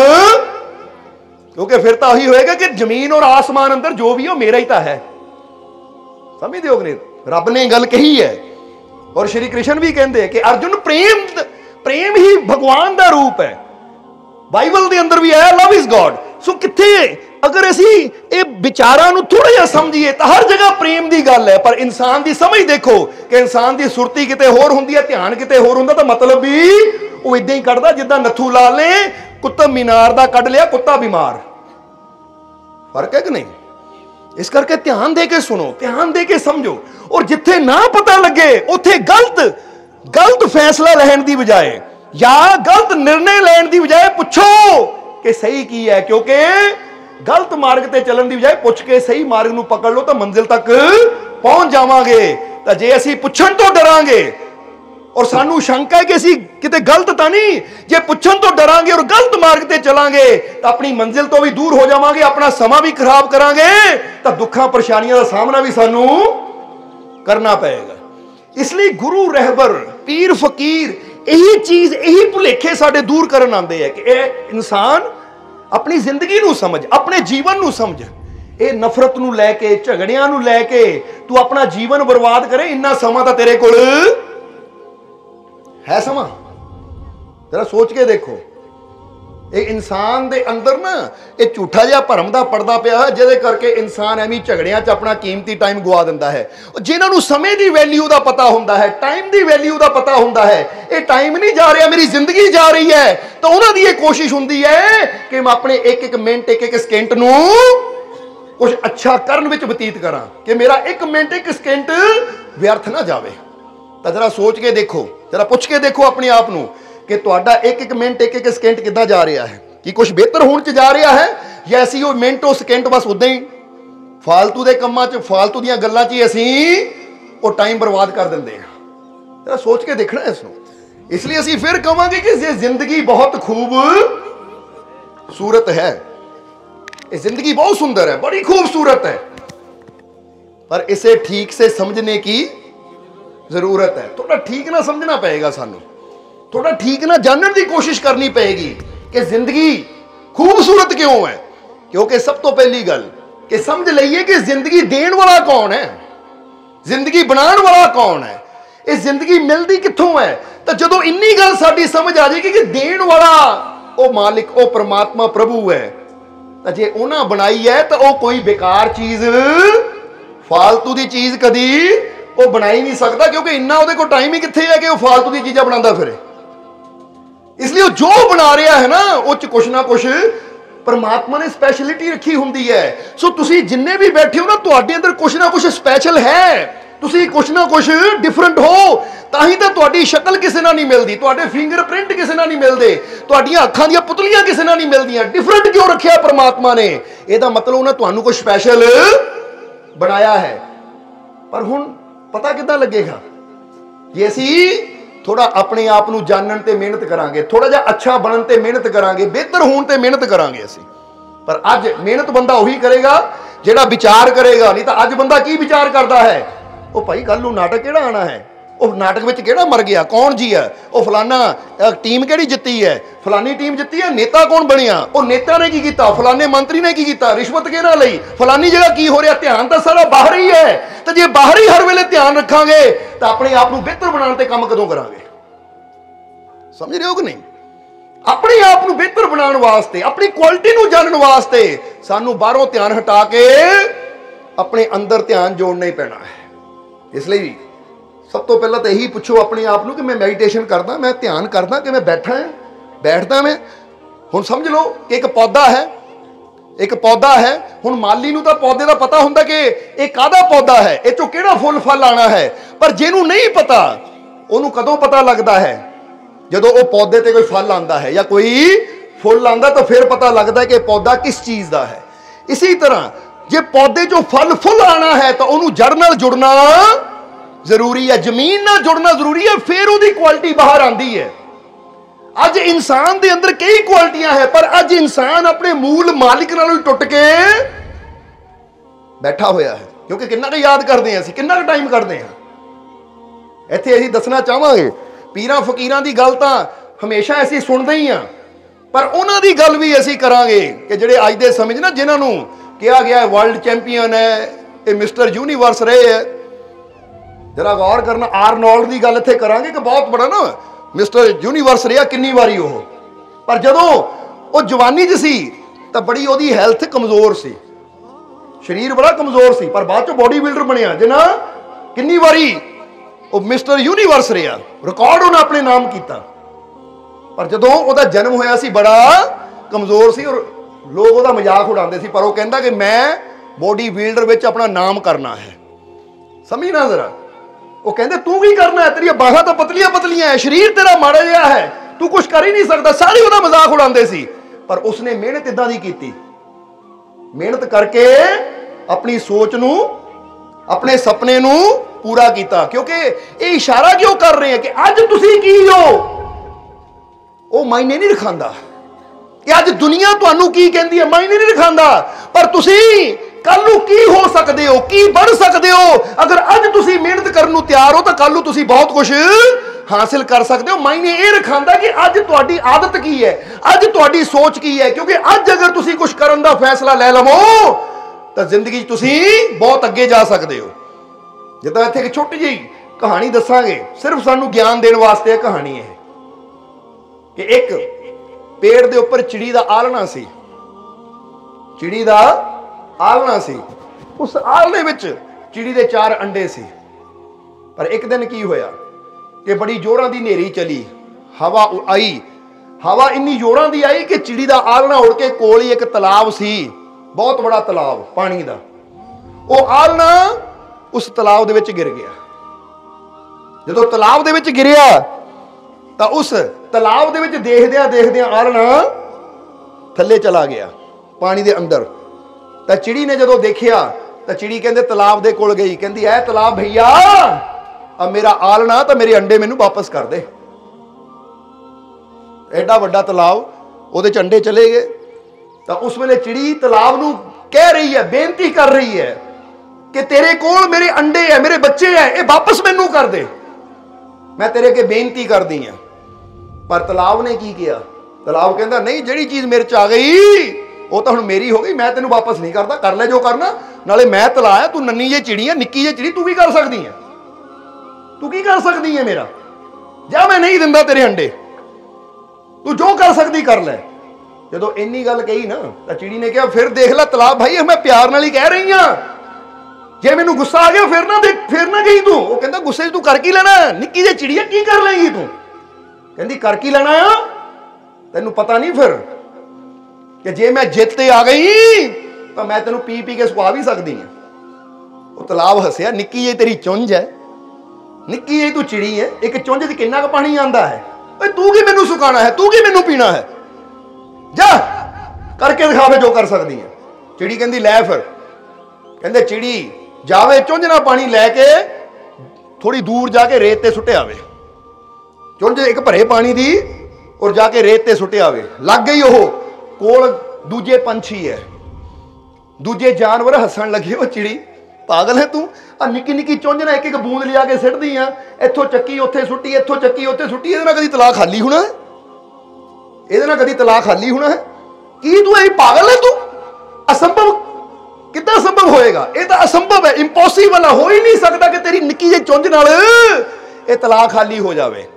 ਕਿਉਂਕਿ ਫਿਰ ਤਾਂ ਉਹੀ ਹੋਏਗਾ ਕਿ ਜ਼ਮੀਨ ਔਰ ਆਸਮਾਨ ਅੰਦਰ ਜੋ ਵੀ ਉਹ ਮੇਰਾ ਹੀ ਤਾਂ ਹੈ ਸਮਝਦੇ ਹੋ ਕਿ ਨਹੀਂ ਰੱਬ ਨੇ ਇਹ ਗੱਲ ਕਹੀ ਹੈ ਔਰ ਸ਼੍ਰੀ ਕ੍ਰਿਸ਼ਨ ਵੀ ਕਹਿੰਦੇ ਕਿ ਅਰਜੁਨ ਪ੍ਰੇਮ ਪ੍ਰੇਮ ਹੀ ਭਗਵਾਨ ਦਾ ਰੂਪ ਹੈ ਬਾਈਬਲ ਦੇ ਅੰਦਰ ਵੀ ਆਇਆ ਲਵ ਇਜ਼ ਗੋਡ ਸੋ ਕਿੱਥੇ ਅਗਰ ਅਸੀਂ ਇਹ ਵਿਚਾਰਾਂ ਨੂੰ ਥੋੜਾ ਜਿਹਾ ਸਮਝੀਏ ਤਾਂ ਹਰ ਜਗ੍ਹਾ ਪ੍ਰੇਮ ਦੀ ਗੱਲ ਹੈ, ਪਰ ਇਨਸਾਨ ਦੀ ਸਮਝ ਦੇਖੋ ਕਿ ਇਨਸਾਨ ਦੀ ਸੁਰਤੀ ਕਿਤੇ ਹੋਰ ਹੁੰਦੀ ਹੈ, ਧਿਆਨ ਕਿਤੇ ਹੋਰ ਹੁੰਦਾ, ਤਾਂ ਮਤਲਬ ਵੀ ਉਹ ਇਦਾਂ ਹੀ ਕੱਢਦਾ ਜਿੱਦਾਂ ਨੱਥੂ ਲਾਲ ਨੇ ਕੁੱਤਾ ਮੀਨਾਰ ਦਾ ਕੱਢ ਲਿਆ, ਕੁੱਤਾ ਬਿਮਾਰ। ਫ਼ਰਕ ਹੈ ਕਿ ਨਹੀਂ? ਇਸ ਕਰਕੇ ਧਿਆਨ ਦੇ ਕੇ ਸੁਣੋ, ਧਿਆਨ ਦੇ ਕੇ ਸਮਝੋ। ਔਰ ਜਿੱਥੇ ਨਾ ਪਤਾ ਲੱਗੇ, ਉੱਥੇ ਗਲਤ ਗਲਤ ਫੈਸਲਾ ਲੈਣ ਦੀ ਬਜਾਏ ਜਾਂ ਗਲਤ ਨਿਰਣੇ ਲੈਣ ਦੀ ਬਜਾਏ ਪੁੱਛੋ ਕਿ ਸਹੀ ਕੀ ਹੈ, ਕਿਉਂਕਿ ਗਲਤ ਮਾਰਗ ਤੇ ਚੱਲਣ ਦੀ ਬਜਾਏ ਪੁੱਛ ਕੇ ਸਹੀ ਮਾਰਗ ਨੂੰ ਪਕੜ ਲਓ ਤਾਂ ਮੰਜ਼ਿਲ ਤੱਕ ਪਹੁੰਚ ਜਾਵਾਂਗੇ। ਤਾਂ ਜੇ ਅਸੀਂ ਪੁੱਛਣ ਤੋਂ ਡਰਾਂਗੇ ਔਰ ਸਾਨੂੰ ਸ਼ੰਕਾ ਹੈ ਕਿ ਅਸੀਂ ਕਿਤੇ ਗਲਤ ਤਾਂ ਨਹੀਂ, ਜੇ ਪੁੱਛਣ ਤੋਂ ਡਰਾਂਗੇ ਔਰ ਗਲਤ ਮਾਰਗ ਤੇ ਚਲਾਂਗੇ, ਤਾਂ ਆਪਣੀ ਮੰਜ਼ਿਲ ਤੋਂ ਵੀ ਦੂਰ ਹੋ ਜਾਵਾਂਗੇ, ਆਪਣਾ ਸਮਾਂ ਵੀ ਖਰਾਬ ਕਰਾਂਗੇ, ਤਾਂ ਦੁੱਖਾਂ ਪਰੇਸ਼ਾਨੀਆਂ ਦਾ ਸਾਹਮਣਾ ਵੀ ਸਾਨੂੰ ਕਰਨਾ ਪਏਗਾ। ਇਸ ਲਈ ਗੁਰੂ ਰਹਿਬਰ, ਪੀਰ ਫਕੀਰ ਇਹੀ ਚੀਜ਼, ਇਹੀ ਭੁਲੇਖੇ ਸਾਡੇ ਦੂਰ ਕਰਨ ਆਉਂਦੇ ਆ ਕਿ ਇਹ ਇਨਸਾਨ ਆਪਣੀ ਜ਼ਿੰਦਗੀ ਨੂੰ ਸਮਝ, ਆਪਣੇ ਜੀਵਨ ਨੂੰ ਸਮਝ। ਇਹ ਨਫ਼ਰਤ ਨੂੰ ਲੈ ਕੇ, ਝਗੜਿਆਂ ਨੂੰ ਲੈ ਕੇ ਤੂੰ ਆਪਣਾ ਜੀਵਨ ਬਰਬਾਦ ਕਰੇ, ਇੰਨਾ ਸਮਾਂ ਤਾਂ ਤੇਰੇ ਕੋਲ ਹੈ ਸਮਾਂ। ਜਰਾ ਸੋਚ ਕੇ ਦੇਖੋ। ਇਹ ਇਨਸਾਨ ਦੇ ਅੰਦਰ ਨਾ, ਇਹ ਝੂਠਾ ਜਿਹਾ ਭਰਮ ਦਾ ਪਰਦਾ ਪਿਆ ਹੈ, ਜਿਹਦੇ ਕਰਕੇ ਇਨਸਾਨ ਐਵੇਂ ਝਗੜਿਆਂ 'ਚ ਆਪਣਾ ਕੀਮਤੀ ਟਾਈਮ ਗਵਾ ਦਿੰਦਾ ਹੈ। ਜਿਨ੍ਹਾਂ ਨੂੰ ਸਮੇਂ ਦੀ ਵੈਲਿਊ ਦਾ ਪਤਾ ਹੁੰਦਾ ਹੈ ਟਾਈਮ ਦੀ ਵੈਲਿਊ ਦਾ ਪਤਾ ਹੁੰਦਾ ਹੈ, ਇਹ ਟਾਈਮ ਨਹੀਂ ਜਾ ਰਿਹਾ, ਮੇਰੀ ਜ਼ਿੰਦਗੀ ਜਾ ਰਹੀ ਹੈ। ਤਾਂ ਉਹਨਾਂ ਦੀ ਇਹ ਕੋਸ਼ਿਸ਼ ਹੁੰਦੀ ਹੈ ਕਿ ਮੈਂ ਆਪਣੇ ਇੱਕ ਇੱਕ ਮਿੰਟ ਇੱਕ ਇੱਕ ਸਕਿੰਟ ਨੂੰ ਕੁਝ ਅੱਛਾ ਕਰਨ ਵਿੱਚ ਬਤੀਤ ਕਰਾਂ, ਕਿ ਮੇਰਾ ਇੱਕ ਮਿੰਟ, ਇੱਕ ਸਕਿੰਟ ਵਿਅਰਥ ਨਾ ਜਾਵੇ। ਤਾਂ ਜਰਾ ਸੋਚ ਕੇ ਦੇਖੋ, ਜਰਾ ਪੁੱਛ ਕੇ ਦੇਖੋ ਆਪਣੇ ਆਪ ਨੂੰ ਕਿ ਤੁਹਾਡਾ ਇੱਕ ਇੱਕ ਮਿੰਟ ਇੱਕ ਇੱਕ ਸਕਿੰਟ ਕਿੱਦਾਂ ਜਾ ਰਿਹਾ ਹੈ ਕੀ ਕੁਝ ਬਿਹਤਰ ਹੋਣ ਚ ਜਾ ਰਿਹਾ ਹੈ ਜਾਂ ਅਸੀਂ ਉਹ ਮਿੰਟ ਉਹ ਸਕਿੰਟ ਬਸ ਉਦਾਂ ਹੀ ਫਾਲਤੂ ਦੇ ਕੰਮਾਂ 'ਚ ਫਾਲਤੂ ਦੀਆਂ ਗੱਲਾਂ 'ਚ ਹੀ ਅਸੀਂ ਉਹ ਟਾਈਮ ਬਰਬਾਦ ਕਰ ਦਿੰਦੇ ਹਾਂ ਜਰਾ ਸੋਚ ਕੇ ਦੇਖਣਾ ਇਸ ਨੂੰ ਇਸ ਲਈ ਅਸੀਂ ਫਿਰ ਕਵਾਂਗੇ ਕਿ ਇਹ ਜ਼ਿੰਦਗੀ ਬਹੁਤ ਖੂਬ ਸੂਰਤ ਹੈ ਇਹ ਜ਼ਿੰਦਗੀ ਬਹੁਤ ਸੁੰਦਰ ਹੈ ਬੜੀ ਖੂਬਸੂਰਤ ਹੈ ਪਰ इसे ठीक से समझने की ਜ਼ਰੂਰਤ ਹੈ ਥੋੜਾ ਠੀਕ ਨਾ ਸਮਝਣਾ ਪਏਗਾ ਸਾਨੂੰ ਥੋੜਾ ਠੀਕ ਨਾ ਜਾਣਨ ਦੀ ਕੋਸ਼ਿਸ਼ ਕਰਨੀ ਪਏਗੀ ਕਿ ਜ਼ਿੰਦਗੀ ਖੂਬਸੂਰਤ ਕਿਉਂ ਹੈ? ਕਿਉਂਕਿ ਸਭ ਤੋਂ ਪਹਿਲੀ ਗੱਲ ਕਿ ਸਮਝ ਲਈਏ ਕਿ ਜ਼ਿੰਦਗੀ ਦੇਣ ਵਾਲਾ ਕੌਣ ਹੈ? ਜ਼ਿੰਦਗੀ ਬਣਾਉਣ ਵਾਲਾ ਕੌਣ ਹੈ? ਇਹ ਜ਼ਿੰਦਗੀ ਮਿਲਦੀ ਕਿੱਥੋਂ ਹੈ? ਤਾਂ ਜਦੋਂ ਇੰਨੀ ਗੱਲ ਸਾਡੀ ਸਮਝ ਆ ਜਾਏਗੀ ਕਿ ਦੇਣ ਵਾਲਾ ਉਹ ਮਾਲਿਕ, ਉਹ ਪ੍ਰਮਾਤਮਾ ਪ੍ਰਭੂ ਹੈ, ਤਾਂ ਜੇ ਉਹਨਾਂ ਬਣਾਈ ਹੈ, ਤਾਂ ਉਹ ਕੋਈ ਬੇਕਾਰ ਚੀਜ਼, ਫਾਲਤੂ ਦੀ ਚੀਜ਼ ਕਦੀ ਉਹ ਬਣਾਈ ਨਹੀਂ ਸਕਦਾ, ਕਿਉਂਕਿ ਇੰਨਾ ਉਹਦੇ ਕੋਲ ਟਾਈਮ ਹੀ ਕਿੱਥੇ ਹੈ ਕਿ ਉਹ ਫਾਲਤੂ ਦੀ ਚੀਜ਼ਾਂ ਬਣਾਉਂਦਾ ਫਿਰੇ। ਇਸ ਲਈ ਉਹ ਜੋ ਬਣਾ ਰਿਹਾ ਹੈ ਨਾ, ਉਹ ਚ ਕੁਛ ਨਾ ਕੁਛ ਪਰਮਾਤਮਾ ਨੇ ਸਪੈਸ਼ਲਿਟੀ ਰੱਖੀ ਹੁੰਦੀ ਹੈ। ਸੋ ਤੁਸੀਂ ਜਿੰਨੇ ਵੀ ਬੈਠੇ ਹੋ ਨਾ, ਤੁਹਾਡੇ ਅੰਦਰ ਕੁਛ ਨਾ ਕੁਛ ਸਪੈਸ਼ਲ ਹੈ। ਤੁਸੀਂ ਕੁਛ ਨਾ ਕੁਛ ਡਿਫਰੈਂਟ ਹੋ, ਤਾਂ ਹੀ ਤਾਂ ਤੁਹਾਡੀ ਸ਼ਕਲ ਕਿਸੇ ਨਾਲ ਨਹੀਂ ਮਿਲਦੀ। ਤੁਹਾਡੇ ਫਿੰਗਰਪ੍ਰਿੰਟ ਕਿਸੇ ਨਾਲ ਨਹੀਂ ਮਿਲਦੇ। ਤੁਹਾਡੀਆਂ ਅੱਖਾਂ ਦੀਆਂ ਪੁਤਲੀਆਂ ਕਿਸੇ ਨਾਲ ਨਹੀਂ ਮਿਲਦੀਆਂ। ਡਿਫਰੈਂਟ ਕਿਉਂ ਰੱਖਿਆ ਪਰਮਾਤਮਾ ਨੇ? ਇਹਦਾ ਮਤਲਬ ਉਹਨਾਂ ਤੁਹਾਨੂੰ ਕੁਝ ਸਪੈਸ਼ਲ ਬਣਾਇਆ ਹੈ। ਪਰ ਹੁਣ ਪਤਾ ਕਿੱਦਾਂ ਲੱਗੇਗਾ? ਜੇ ਅਸੀਂ ਥੋੜਾ ਆਪਣੇ ਆਪ ਨੂੰ ਜਾਣਨ ਤੇ ਮਿਹਨਤ ਕਰਾਂਗੇ, ਥੋੜਾ ਜਿਹਾ ਅੱਛਾ ਬਣਨ ਤੇ ਮਿਹਨਤ ਕਰਾਂਗੇ, ਬਿਹਤਰ ਹੋਣ ਤੇ ਮਿਹਨਤ ਕਰਾਂਗੇ ਅਸੀਂ। ਪਰ ਅੱਜ ਮਿਹਨਤ ਬੰਦਾ ਉਹੀ ਕਰੇਗਾ ਜਿਹੜਾ ਵਿਚਾਰ ਕਰੇਗਾ, ਨਹੀਂ ਤਾਂ ਅੱਜ ਬੰਦਾ ਕੀ ਵਿਚਾਰ ਕਰਦਾ ਹੈ? ਉਹ ਭਾਈ ਕੱਲ ਨੂੰ ਨਾਟਕ ਕਿਹੜਾ ਆਣਾ ਹੈ? ਉਹ ਨਾਟਕ ਵਿੱਚ ਕਿਹੜਾ ਮਰ ਗਿਆ? ਕੌਣ ਜੀ ਹੈ? ਉਹ ਫਲਾਨਾ ਟੀਮ ਕਿਹੜੀ ਜਿੱਤੀ ਹੈ? ਫਲਾਨੀ ਟੀਮ ਜਿੱਤੀ ਹੈ? ਨੇਤਾ ਕੌਣ ਬਣਿਆ? ਉਹ ਨੇਤਾ ਨੇ ਕੀ ਕੀਤਾ? ਫਲਾਨੇ ਮੰਤਰੀ ਨੇ ਕੀ ਕੀਤਾ? ਰਿਸ਼ਵਤ ਕਿਹਨਾਂ ਲਈ? ਫਲਾਨੀ ਜਗ੍ਹਾ ਕੀ ਹੋ ਰਿਹਾ, ਧਿਆਨ ਤਾਂ ਸਾਰਾ ਬਾਹਰ ਹੀ ਹੈ। ਤੇ ਜੇ ਬਾਹਰ ਹੀ ਹਰ ਵੇਲੇ ਧਿਆਨ ਰੱਖਾਂਗੇ, ਤਾਂ ਆਪਣੇ ਆਪ ਨੂੰ ਬਿਹਤਰ ਬਣਾਉਣ ਤੇ ਕੰਮ ਕਦੋਂ ਕਰਾਂਗੇ? ਸਮਝ ਰਹੇ ਹੋ ਕਿ ਨਹੀਂ? ਆਪਣੇ ਆਪ ਨੂੰ ਬਿਹਤਰ ਬਣਾਉਣ ਵਾਸਤੇ, ਆਪਣੀ ਕੁਆਲਿਟੀ ਨੂੰ ਜਾਣਨ ਵਾਸਤੇ ਸਾਨੂੰ ਬਾਹਰੋਂ ਧਿਆਨ ਹਟਾ ਕੇ ਆਪਣੇ ਅੰਦਰ ਧਿਆਨ ਜੋੜਨਾ ਹੀ ਪੈਣਾ ਹੈ। ਇਸ ਲਈ ਸਭ ਤੋਂ ਪਹਿਲਾਂ ਤਾਂ ਇਹੀ ਪੁੱਛੋ ਆਪਣੇ ਆਪ ਨੂੰ ਕਿ ਮੈਂ ਮੈਡੀਟੇਸ਼ਨ ਕਰਦਾ, ਮੈਂ ਧਿਆਨ ਕਰਦਾ ਕਿ ਮੈਂ ਬੈਠਾ ਹਾਂ, ਬੈਠਦਾ ਮੈਂ। ਹੁਣ ਸਮਝ ਲਓ ਕਿ ਇੱਕ ਪੌਦਾ ਹੈ, ਇੱਕ ਪੌਦਾ ਹੈ। ਹੁਣ ਮਾਲੀ ਨੂੰ ਤਾਂ ਪੌਦੇ ਦਾ ਪਤਾ ਹੁੰਦਾ ਕਿ ਇਹ ਕਾਹਦਾ ਪੌਦਾ ਹੈ, ਇਹ ਚੋਂ ਕਿਹੜਾ ਫੁੱਲ ਫਲ ਆਣਾ ਹੈ। ਪਰ ਜਿਹਨੂੰ ਨਹੀਂ ਪਤਾ, ਉਹਨੂੰ ਕਦੋਂ ਪਤਾ ਲੱਗਦਾ ਹੈ? ਜਦੋਂ ਉਹ ਪੌਦੇ ਤੇ ਕੋਈ ਫਲ ਆਂਦਾ ਹੈ ਜਾਂ ਕੋਈ ਫੁੱਲ ਆਂਦਾ ਤਾਂ ਫਿਰ ਪਤਾ ਲੱਗਦਾ ਹੈ ਕਿ ਪੌਦਾ ਕਿਸ ਚੀਜ਼ ਦਾ ਹੈ। ਇਸੇ ਤਰ੍ਹਾਂ ਜੇ ਪੌਦੇ 'ਚੋਂ ਫਲ ਫੁੱਲ ਆਣਾ ਹੈ ਤਾਂ ਉਹਨੂੰ ਜੜ ਨਾਲ ਜੁੜਨਾ ਜ਼ਰੂਰੀ ਹੈ, ਜ਼ਮੀਨ ਨਾਲ ਜੁੜਨਾ ਜ਼ਰੂਰੀ ਹੈ, ਫਿਰ ਉਹਦੀ ਕੁਆਲਿਟੀ ਬਾਹਰ ਆਂਦੀ ਹੈ। ਅੱਜ ਇਨਸਾਨ ਦੇ ਅੰਦਰ ਕਈ ਕੁਆਲਿਟੀਆਂ ਹੈ, ਪਰ ਅੱਜ ਇਨਸਾਨ ਆਪਣੇ ਮੂਲ ਮਾਲਿਕ ਨਾਲੋਂ ਟੁੱਟ ਕੇ ਬੈਠਾ ਹੋਇਆ ਹੈ। ਕਿਉਂਕਿ ਕਿੰਨਾ ਕੁ ਯਾਦ ਕਰਦੇ ਆ ਅਸੀਂ, ਕਿੰਨਾ ਕੁ ਟਾਈਮ ਕੱਢਦੇ ਆ ਇੱਥੇ ਅਸੀਂ ਦੱਸਣਾ ਚਾਹਾਂਗੇ, ਪੀਰਾਂ ਫਕੀਰਾਂ ਦੀ ਗੱਲ ਤਾਂ ਹਮੇਸ਼ਾ ਅਸੀਂ ਸੁਣਦੇ ਹੀ ਆ ਪਰ ਉਹਨਾਂ ਦੀ ਗੱਲ ਵੀ ਅਸੀਂ ਕਰਾਂਗੇ ਕਿ ਜਿਹੜੇ ਅੱਜ ਦੇ ਸਮੇਂ 'ਚ ਨਾ, ਜਿਨ੍ਹਾਂ ਨੂੰ ਕਿਹਾ ਗਿਆ ਵਰਲਡ ਚੈਂਪੀਅਨ ਹੈ, ਇਹ ਮਿਸਟਰ ਯੂਨੀਵਰਸ ਰਹੇ ਹੈ ਜਰਾ ਗੌਰ ਕਰਨਾ, ਆਰਨੋਲਡ ਦੀ ਗੱਲ ਇੱਥੇ ਕਰਾਂਗੇ ਕਿ ਬਹੁਤ ਬੜਾ ਨਾ ਮਿਸਟਰ ਯੂਨੀਵਰਸ ਰਿਹਾ ਕਿੰਨੀ ਵਾਰੀ ਉਹ। ਪਰ ਜਦੋਂ ਉਹ ਜਵਾਨੀ 'ਚ ਸੀ, ਤਾਂ ਬੜੀ ਉਹਦੀ ਹੈਲਥ ਕਮਜ਼ੋਰ ਸੀ। ਸਰੀਰ ਬੜਾ ਕਮਜ਼ੋਰ ਸੀ, ਪਰ ਬਾਅਦ 'ਚ ਬੋਡੀ ਬਿਲਡਰ ਬਣਿਆ ਜਿਨਾ ਕਿੰਨੀ ਵਾਰੀ ਉਹ ਮਿਸਟਰ ਯੂਨੀਵਰਸ ਰਿਹਾ ਰਿਕਾਰਡ ਉਹਨੇ ਆਪਣੇ ਨਾਮ ਕੀਤਾ। ਪਰ ਜਦੋਂ ਉਹਦਾ ਜਨਮ ਹੋਇਆ ਸੀ, ਬੜਾ ਕਮਜ਼ੋਰ ਸੀ ਔਰ ਲੋਕ ਉਹਦਾ ਮਜ਼ਾਕ ਉਡਾਉਂਦੇ ਸੀ, ਪਰ ਉਹ ਕਹਿੰਦਾ ਕਿ ਮੈਂ ਬੋਡੀ ਬਿਲਡਰ ਵਿੱਚ ਆਪਣਾ ਨਾਮ ਕਰਨਾ ਹੈ। ਸਮਝਣਾ ਜ਼ਰਾ। ਉਹ ਕਹਿੰਦੇ, ਤੂੰ ਕੀ ਕਰਨਾ ਹੈ? ਤੇਰੀਆਂ ਬਾਹਾਂ ਤਾਂ ਪਤਲੀਆਂ ਪਤਲੀਆਂ ਹੈ ਸਰੀਰ ਤੇਰਾ ਮਾੜਾ ਜਿਹਾ ਹੈ। ਤੂੰ ਕੁਝ ਕਰ ਹੀ ਨਹੀਂ ਸਕਦਾ। ਸਾਰੇ ਉਹਦਾ ਮਜ਼ਾਕ ਉਡਾਉਂਦੇ ਸੀ। ਪਰ ਉਸਨੇ ਮਿਹਨਤ ਇਦਾਂ ਦੀ ਕੀਤੀ। ਮਿਹਨਤ ਕਰਕੇ ਆਪਣੀ ਸੋਚ ਨੂੰ, ਆਪਣੇ ਸੁਪਨੇ ਨੂੰ ਪੂਰਾ ਕੀਤਾ। ਕਿਉਂਕਿ ਇਹ ਇਸ਼ਾਰਾ ਕਿਉਂ ਕਰ ਰਹੇ ਹੈ ਕਿ ਅੱਜ ਤੁਸੀਂ ਕੀ ਹੋ? ਉਹ ਮਾਇਨੇ ਨਹੀਂ ਰਖਾਂਦਾ। ਕਿ ਅੱਜ ਦੁਨੀਆ ਤੁਹਾਨੂੰ ਕੀ ਕਹਿੰਦੀ ਹੈ? ਮਾਇਨੇ ਨਹੀਂ ਰਖਾਂਦਾ। ਪਰ ਤੁਸੀਂ ਕੱਲ ਨੂੰ ਕੀ ਹੋ ਸਕਦੇ ਹੋ? ਕੀ ਬਣ ਸਕਦੇ ਹੋ? ਅਗਰ ਅੱਜ ਤੁਸੀਂ ਮਿਹਨਤ ਕਰਨ ਨੂੰ ਤਿਆਰ ਹੋ, ਤਾਂ ਕੱਲ ਨੂੰ ਤੁਸੀਂ ਬਹੁਤ ਕੁਝ ਹਾਸਿਲ ਕਰ ਸਕਦੇ ਹੋ। ਮਾਇਨੇ ਇਹ ਰਖਾਂਦਾ ਕਿ ਅੱਜ ਤੁਹਾਡੀ ਆਦਤ ਕੀ ਹੈ? ਅੱਜ ਤੁਹਾਡੀ ਸੋਚ ਕੀ ਹੈ? ਕਿਉਂਕਿ ਅੱਜ ਅਗਰ ਤੁਸੀਂ ਕੁਝ ਕਰਨ ਦਾ ਫੈਸਲਾ ਲੈ ਲਵੋ, ਤਾਂ ਜ਼ਿੰਦਗੀ 'ਚ ਤੁਸੀਂ ਬਹੁਤ ਅੱਗੇ ਜਾ ਸਕਦੇ ਹੋ। ਜਿੱਦਾਂ ਇੱਥੇ ਇੱਕ ਛੋਟੀ ਜਿਹੀ ਕਹਾਣੀ ਦੱਸਾਂਗੇ। ਸਿਰਫ ਸਾਨੂੰ ਗਿਆਨ ਦੇਣ ਵਾਸਤੇ ਇਹ ਕਹਾਣੀ ਹੈ। ਕਿ ਇੱਕ ਪੇੜ ਦੇ ਉੱਪਰ ਚਿੜੀ ਦਾ ਆਲਣਾ ਸੀ। ਚਿੜੀ ਦਾ ਆਲਣਾ ਸੀ। ਉਸ ਆਲਣੇ ਵਿੱਚ ਚਿੜੀ ਦੇ ਚਾਰ ਅੰਡੇ ਸੀ। ਪਰ ਇੱਕ ਦਿਨ ਕੀ ਹੋਇਆ ਕਿ ਬੜੀ ਜ਼ੋਰਾਂ ਦੀ ਹਨੇਰੀ ਚਲੀ। ਹਵਾ ਆਈ। ਹਵਾ ਇੰਨੀ ਜ਼ੋਰਾਂ ਦੀ ਆਈ ਕਿ ਚਿੜੀ ਦਾ ਆਲਣਾ ਉੜ ਕੇ ਕੋਲ ਹੀ ਇੱਕ ਤਲਾਬ ਸੀ। ਬਹੁਤ ਬੜਾ ਤਲਾਬ, ਪਾਣੀ ਦਾ। ਉਹ ਆਲਣਾ ਉਸ ਤਲਾਬ ਦੇ ਵਿੱਚ ਗਿਰ ਗਿਆ। ਜਦੋਂ ਤਲਾਬ ਦੇ ਵਿੱਚ ਗਿਰਿਆ, ਤਾਂ ਉਸ ਤਲਾਬ ਦੇ ਵਿੱਚ ਦੇਖਦਿਆਂ ਦੇਖਦਿਆਂ ਆਲਣਾ ਥੱਲੇ ਚਲਾ ਗਿਆ, ਪਾਣੀ ਦੇ ਅੰਦਰ। ਤਾਂ ਚਿੜੀ ਨੇ ਜਦੋਂ ਦੇਖਿਆ, ਤਾਂ ਚਿੜੀ ਕਹਿੰਦੇ ਤਲਾਬ ਦੇ ਕੋਲ ਗਈ। ਕਹਿੰਦੀ, ਐ ਤਲਾਬ ਭਈਆ ਆ ਮੇਰਾ ਆਲਣਾ ਤਾਂ ਮੇਰੇ ਅੰਡੇ ਮੈਨੂੰ ਵਾਪਸ ਕਰ ਦੇ। ਐਡਾ ਵੱਡਾ ਤਲਾਬ, ਉਹਦੇ ਚ ਅੰਡੇ ਚਲੇ ਗਏ। ਤਾਂ ਉਸ ਵੇਲੇ ਚਿੜੀ ਤਲਾਬ ਨੂੰ ਕਹਿ ਰਹੀ ਹੈ, ਬੇਨਤੀ ਕਰ ਰਹੀ ਹੈ ਕਿ ਤੇਰੇ ਕੋਲ ਮੇਰੇ ਅੰਡੇ ਹੈ, ਮੇਰੇ ਬੱਚੇ ਹੈ, ਇਹ ਵਾਪਸ ਮੈਨੂੰ ਕਰ ਦੇ। ਮੈਂ ਤੇਰੇ ਅੱਗੇ ਬੇਨਤੀ ਕਰਦੀ ਹਾਂ। ਪਰ ਤਲਾਬ ਨੇ ਕੀ ਕੀਤਾ ਤਲਾਬ ਕਹਿੰਦਾ, ਨਹੀਂ, ਜਿਹੜੀ ਚੀਜ਼ ਮੇਰੇ ਚ ਆ ਗਈ ਉਹ ਤਾਂ ਹੁਣ ਮੇਰੀ ਹੋ ਗਈ, ਮੈਂ ਤੈਨੂੰ ਵਾਪਸ ਨਹੀਂ ਕਰਦਾ, ਕਰ ਲੈ ਜੋ ਕਰਨਾ, ਨਾਲੇ ਮੈਂ ਤਲਾਇਆ ਤੂੰ ਨੰਨੀ ਜੇ ਚਿੜੀ ਹੈ ਨਿੱਕੀ ਜੇ ਚਿੜੀ, ਤੂੰ ਵੀ ਕਰ ਸਕਦੀ ਹੈ ਤੂੰ ਕੀ ਕਰ ਸਕਦੀ ਹੈ ਮੇਰਾ? ਜਾਂ ਮੈਂ ਨਹੀਂ ਦਿੰਦਾ ਤੇਰੇ ਅੰਡੇ। ਤੂੰ ਜੋ ਕਰ ਸਕਦੀ ਕਰ ਲੈ। ਜਦੋਂ ਇੰਨੀ ਗੱਲ ਕਹੀ ਨਾ, ਤਾਂ ਚਿੜੀ ਨੇ ਕਿਹਾ, ਫਿਰ ਦੇਖ ਲੈ ਤਲਾਬ ਭਾਈ ਮੈਂ ਪਿਆਰ ਨਾਲ ਹੀ ਕਹਿ ਰਹੀ ਹਾਂ ਜੇ ਮੈਨੂੰ ਗੁੱਸਾ ਆ ਗਿਆ, ਫਿਰ ਨਾ ਦੇਖ, ਫਿਰ ਨਾ ਗਈ ਤੂੰ। ਉਹ ਕਹਿੰਦਾ, ਗੁੱਸੇ 'ਚ ਤੂੰ ਕਰ ਕੀ ਲੈਣਾ? ਨਿੱਕੀ ਜਿਹੀ ਚਿੜੀਆ ਕੀ ਕਰ ਲੇਂਗੀ ਤੂੰ? ਕਹਿੰਦੀ, ਕਰ ਕੀ ਲੈਣਾ ਆ? ਤੈਨੂੰ ਪਤਾ ਨਹੀਂ ਫਿਰ। ਕਿ ਜੇ ਮੈਂ ਜਿੱਤ ਤੇ ਆ ਗਈ, ਤਾਂ ਮੈਂ ਤੈਨੂੰ ਪੀ ਪੀ ਕੇ ਸੁਆ ਵੀ ਸਕਦੀ ਹਾਂ। ਉਹ ਤਲਾਬ ਹੱਸਿਆ, ਨਿੱਕੀ ਜਿਹੀ ਤੇਰੀ ਚੁੰਝ ਹੈ। ਨਿੱਕੀ ਜਿਹੀ ਤੂੰ ਚਿੜੀ ਹੈ, ਇੱਕ ਚੁੰਝ 'ਚ ਕਿੰਨਾ ਕੁ ਪਾਣੀ ਆਂਦਾ ਹੈ? ਓਏ, ਤੂੰ ਕੀ ਮੈਨੂੰ ਸੁਕਾਣਾ ਹੈ? ਤੂੰ ਕੀ ਮੈਨੂੰ ਪੀਣਾ ਹੈ? ਜਾ, ਕਰਕੇ ਦਿਖਾਵੇ ਜੋ ਕਰ ਸਕਦੀ ਹੈ। ਚਿੜੀ ਕਹਿੰਦੀ, ਲੈ ਫਿਰ। ਕਹਿੰਦੇ, ਚਿੜੀ, ਜਾਵੇ, ਚੁੰਝ ਨਾਲ ਪਾਣੀ ਲੈ ਕੇ ਥੋੜੀ ਦੂਰ ਜਾ ਕੇ ਰੇਤ ਤੇ ਸੁੱਟਿਆ ਆਵੇ ਚੁੰਝ ਇੱਕ ਭਰੇ ਪਾਣੀ ਦੀ ਔਰ ਜਾ ਕੇ ਰੇਤ ਤੇ ਸੁੱਟਿਆ ਆਵੇ ਲੱਗ ਗਈ ਉਹ। ਕੋਲ ਦੂਜੇ ਪੰਛੀ ਹੈ ਦੂਜੇ ਜਾਨਵਰ ਹੱਸਣ ਲੱਗੇ ਉਹ ਚਿੜੀ। ਪਾਗਲ ਹੈ ਤੂੰ? ਆ ਨਿੱਕੀ ਨਿੱਕੀ ਚੁੰਝ ਇੱਕ ਇੱਕ ਬੂੰਦ ਲਿਆ ਕੇ ਸਿੱਟਦੀ ਆ। ਇੱਥੋਂ ਚੱਕੀ, ਉੱਥੇ ਸੁੱਟੀ, ਇੱਥੋਂ ਚੱਕੀ, ਉੱਥੇ ਸੁੱਟੀ। ਇਹਦੇ ਨਾਲ ਕਦੀ ਤਲਾਕ ਖਾਲੀ ਹੋਣਾ ਇਹਦੇ ਨਾਲ ਕਦੀ ਤਲਾਕ ਖਾਲੀ ਹੋਣਾ ਹੈ ਕੀ ਤੂੰ ਇਹ ਪਾਗਲ ਹੈ ਤੂੰ? ਅਸੰਭਵ ਕਿੱਦਾਂ ਸੰਭਵ ਹੋਏਗਾ? ਇਹ ਤਾਂ ਅਸੰਭਵ ਹੈ ਇੰਪੋਸੀਬਲ ਹੈ ਹੋ ਹੀ ਨਹੀਂ ਸਕਦਾ ਕਿ ਤੇਰੀ ਨਿੱਕੀ ਜਿਹੀ ਚੁੰਝ ਨਾਲ ਇਹ ਤਲਾਕ ਖਾਲੀ ਹੋ ਜਾਵੇ।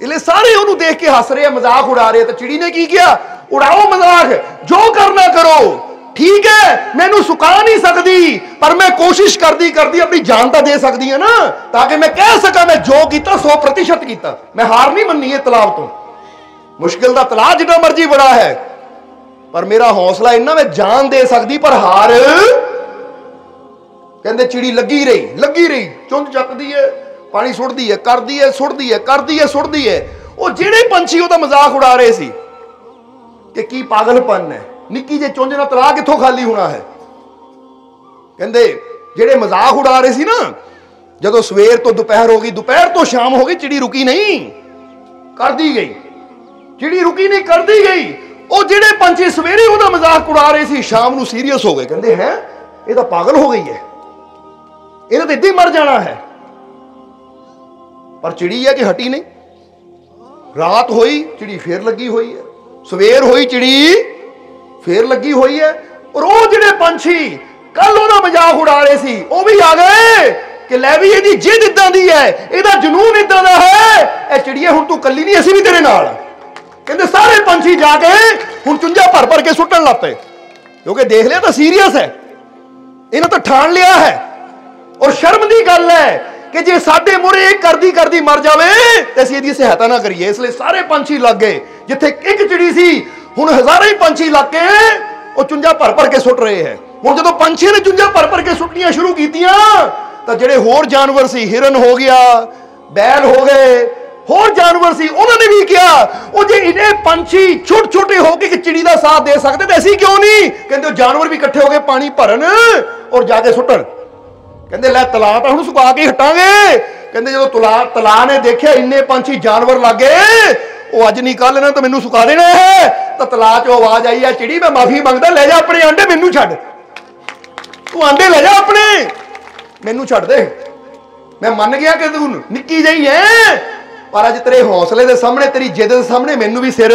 ਇਲੇ ਸਾਰੇ ਉਹਨੂੰ ਦੇਖ ਕੇ ਹੱਸ ਰਹੇ ਆ, ਮਜ਼ਾਕ ਉਡਾ ਰਹੇ ਆ। ਤਾਂ ਚਿੜੀ ਨੇ ਕੀ ਕਿਹਾ? ਉਡਾਓ ਮਜ਼ਾਕ, ਜੋ ਕਰਨਾ ਕਰੋ। ਠੀਕ ਹੈ, ਮੈਨੂੰ ਸੁਕਾ ਨਹੀਂ ਸਕਦੀ, ਪਰ ਮੈਂ ਕੋਸ਼ਿਸ਼ ਕਰਦੀ ਕਰਦੀ, ਆਪਣੀ ਜਾਨ ਤਾਂ ਦੇ ਸਕਦੀ ਹਾਂ ਨਾ, ਤਾਂ ਕਿ ਮੈਂ ਕਹਿ ਸਕਾਂ, ਮੈਂ ਜੋ ਕੀਤਾ 100% ਕੀਤਾ। ਮੈਂ ਹਾਰ ਨਹੀਂ ਮੰਨੀ ਇਹ ਤਲਾਬ ਤੋਂ। ਮੁਸ਼ਕਿਲ ਦਾ ਤਲਾਬ ਜਿੰਨਾ ਮਰਜ਼ੀ ਬੜਾ ਹੈ, ਪਰ ਮੇਰਾ ਹੌਸਲਾ ਇੰਨਾ ਮੈਂ ਜਾਨ ਦੇ ਸਕਦੀ, ਪਰ ਹਾਰ, ਕਹਿੰਦੇ ਚਿੜੀ ਲੱਗੀ ਰਹੀ ਲੱਗੀ ਰਹੀ, ਚੁੰਝ ਚੱਕਦੀ ਹੈ, ਪਾਣੀ ਸੁੱਟਦੀ ਹੈ, ਕਰਦੀ ਹੈ, ਸੁੱਟਦੀ ਹੈ, ਕਰਦੀ ਹੈ, ਸੁੱਟਦੀ ਹੈ। ਉਹ ਜਿਹੜੇ ਪੰਛੀ ਉਹਦਾ ਮਜ਼ਾਕ ਉਡਾ ਰਹੇ ਸੀ। ਕਿ ਕੀ ਪਾਗਲਪਨ ਹੈ? ਨਿੱਕੀ ਜੇ ਚੁੰਝ ਨਾਲ ਤਲਾ ਕਿੱਥੋਂ ਖਾਲੀ ਹੋਣਾ ਹੈ? ਕਹਿੰਦੇ, ਜਿਹੜੇ ਮਜ਼ਾਕ ਉਡਾ ਰਹੇ ਸੀ ਨਾ, ਜਦੋਂ ਸਵੇਰ ਤੋਂ ਦੁਪਹਿਰ ਹੋ ਗਈ, ਦੁਪਹਿਰ ਤੋਂ ਸ਼ਾਮ ਹੋ ਗਈ, ਚਿੜੀ ਰੁਕੀ ਨਹੀਂ। ਕਰਦੀ ਗਈ। ਚਿੜੀ ਰੁਕੀ ਨਹੀਂ, ਕਰਦੀ ਗਈ। ਉਹ ਜਿਹੜੇ ਪੰਛੀ ਸਵੇਰੇ ਉਹਦਾ ਮਜ਼ਾਕ ਉਡਾ ਰਹੇ ਸੀ, ਸ਼ਾਮ ਨੂੰ ਸੀਰੀਅਸ ਹੋ ਗਏ। ਕਹਿੰਦੇ, ਹੈ? ਇਹ ਤਾਂ ਪਾਗਲ ਹੋ ਗਈ ਹੈ। ਇਹਨੇ ਤਾਂ ਇੱਦਾਂ ਹੀ ਮਰ ਜਾਣਾ ਹੈ। ਪਰ ਚਿੜੀ ਹੈ ਕਿ ਹਟੀ ਨਹੀਂ। ਰਾਤ ਹੋਈ, ਚਿੜੀ ਫੇਰ ਲੱਗੀ ਹੋਈ ਹੈ। ਸਵੇਰ ਹੋਈ ਚਿੜੀ, ਫੇਰ ਲੱਗੀ ਹੋਈ ਹੈ ਔਰ ਉਹ ਜਿਹੜੇ ਪੰਛੀ ਕੱਲ ਉਹਦਾ ਮਜ਼ਾਕ ਉਡਾ ਰਹੇ ਸੀ, ਉਹ ਵੀ ਆ ਗਏ ਕਿ ਲੈ ਵੀ ਇਹਦੀ ਜਿੱਦ ਇਦਾਂ ਦੀ ਹੈ ਇਹਦਾ ਜਨੂਨ ਇਦਾਂ ਦਾ ਹੈ। ਇਹ ਚਿੜੀਏ, ਹੁਣ ਤੂੰ ਕੱਲੀ ਨਹੀਂ, ਅਸੀਂ ਵੀ ਤੇਰੇ ਨਾਲ। ਕਹਿੰਦੇ ਸਾਰੇ ਪੰਛੀ ਜਾ ਕੇ ਹੁਣ ਚੁੰਝਾ ਭਰ ਭਰ ਕੇ ਸੁੱਟਣ ਲੱਗ ਪਏ। ਕਿਉਂਕਿ ਦੇਖ ਲਿਆ ਤਾਂ ਸੀਰੀਅਸ ਹੈ ਇਹਨਾਂ ਤਾਂ ਠਾਣ ਲਿਆ ਹੈ। ਔਰ ਸ਼ਰਮ ਦੀ ਗੱਲ ਹੈ ਕਿ ਜੇ ਸਾਡੇ ਮੂਹਰੇ ਇਹ ਕਰਦੀ ਕਰਦੀ ਮਰ ਜਾਵੇ, ਤੇ ਅਸੀਂ ਇਹਦੀ ਸਹਾਇਤਾ ਨਾ ਕਰੀਏ। ਇਸ ਲਈ ਸਾਰੇ ਪੰਛੀ ਲੱਗ ਗਏ, ਜਿੱਥੇ ਇੱਕ ਚਿੜੀ ਸੀ, ਹੁਣ ਹਜ਼ਾਰਾਂ ਹੀ ਪੰਛੀ ਲੱਗ ਕੇ ਉਹ ਚੁੰਝਾ ਭਰ ਭਰ ਕੇ ਸੁੱਟ ਰਹੇ ਹੈ। ਹੁਣ ਜਦੋਂ ਪੰਛੀਆਂ ਨੇ ਚੁੰਝਾ ਭਰ ਭਰ ਕੇ ਸੁੱਟਣੀਆਂ ਸ਼ੁਰੂ ਕੀਤੀਆਂ, ਤਾਂ ਜਿਹੜੇ ਹੋਰ ਜਾਨਵਰ ਸੀ, ਹਿਰਨ ਹੋ ਗਿਆ, ਬੈਲ ਹੋ ਗਏ, ਹੋਰ ਜਾਨਵਰ ਸੀ, ਉਹਨਾਂ ਨੇ ਵੀ ਕਿਹਾ, ਉਹ ਜੇ ਇਹਨੇ ਪੰਛੀ ਛੋਟੇ ਛੋਟੇ ਹੋ ਕੇ ਇੱਕ ਚਿੜੀ ਦਾ ਸਾਥ ਦੇ ਸਕਦੇ, ਤਾਂ ਅਸੀਂ ਕਿਉਂ ਨਹੀਂ? ਕਹਿੰਦੇ ਉਹ ਜਾਨਵਰ ਵੀ ਇਕੱਠੇ ਹੋ ਕੇ ਪਾਣੀ ਭਰਨ ਔਰ ਜਾ ਕੇ ਸੁੱਟਣ। ਕਹਿੰਦੇ, ਲੈ ਤਲਾ ਤਾਂ ਹੁਣ ਸੁਕਾ ਕੇ ਹਟਾਂਗੇ। ਕਹਿੰਦੇ, ਜਦੋਂ ਤਲਾ ਤਲਾ ਨੇ ਦੇਖਿਆ ਇੰਨੇ ਪੰਛੀ ਜਾਨਵਰ ਲੱਗੇ ਉਹ ਅੱਜ ਨਹੀਂ ਕੱਲ ਇਹਨਾਂ ਤਾਂ ਮੈਨੂੰ ਸੁਕਾ ਦੇਣਾ ਹੈ। ਤਾਂ ਤਲਾ ਚੋਂ ਆਵਾਜ਼ ਆਈ, ਆ ਚਿੜੀ, ਮੈਂ ਮਾਫੀ ਮੰਗਦਾ, ਲੈ ਜਾ ਆਪਣੇ ਆਂਡੇ, ਮੈਨੂੰ ਛੱਡ। ਤੂੰ ਆਂਡੇ ਲੈ ਜਾ ਆਪਣੇ। ਮੈਨੂੰ ਛੱਡ ਦੇ। ਮੈਂ ਮੰਨ ਗਿਆ ਕਿ ਤੂੰ ਨਿੱਕੀ ਜਿਹੀ ਐ। ਪਰ ਅੱਜ ਤੇਰੇ ਹੌਸਲੇ ਦੇ ਸਾਹਮਣੇ, ਤੇਰੀ ਜਿੱਦ ਦੇ ਸਾਹਮਣੇ ਮੈਨੂੰ ਵੀ ਸਿਰ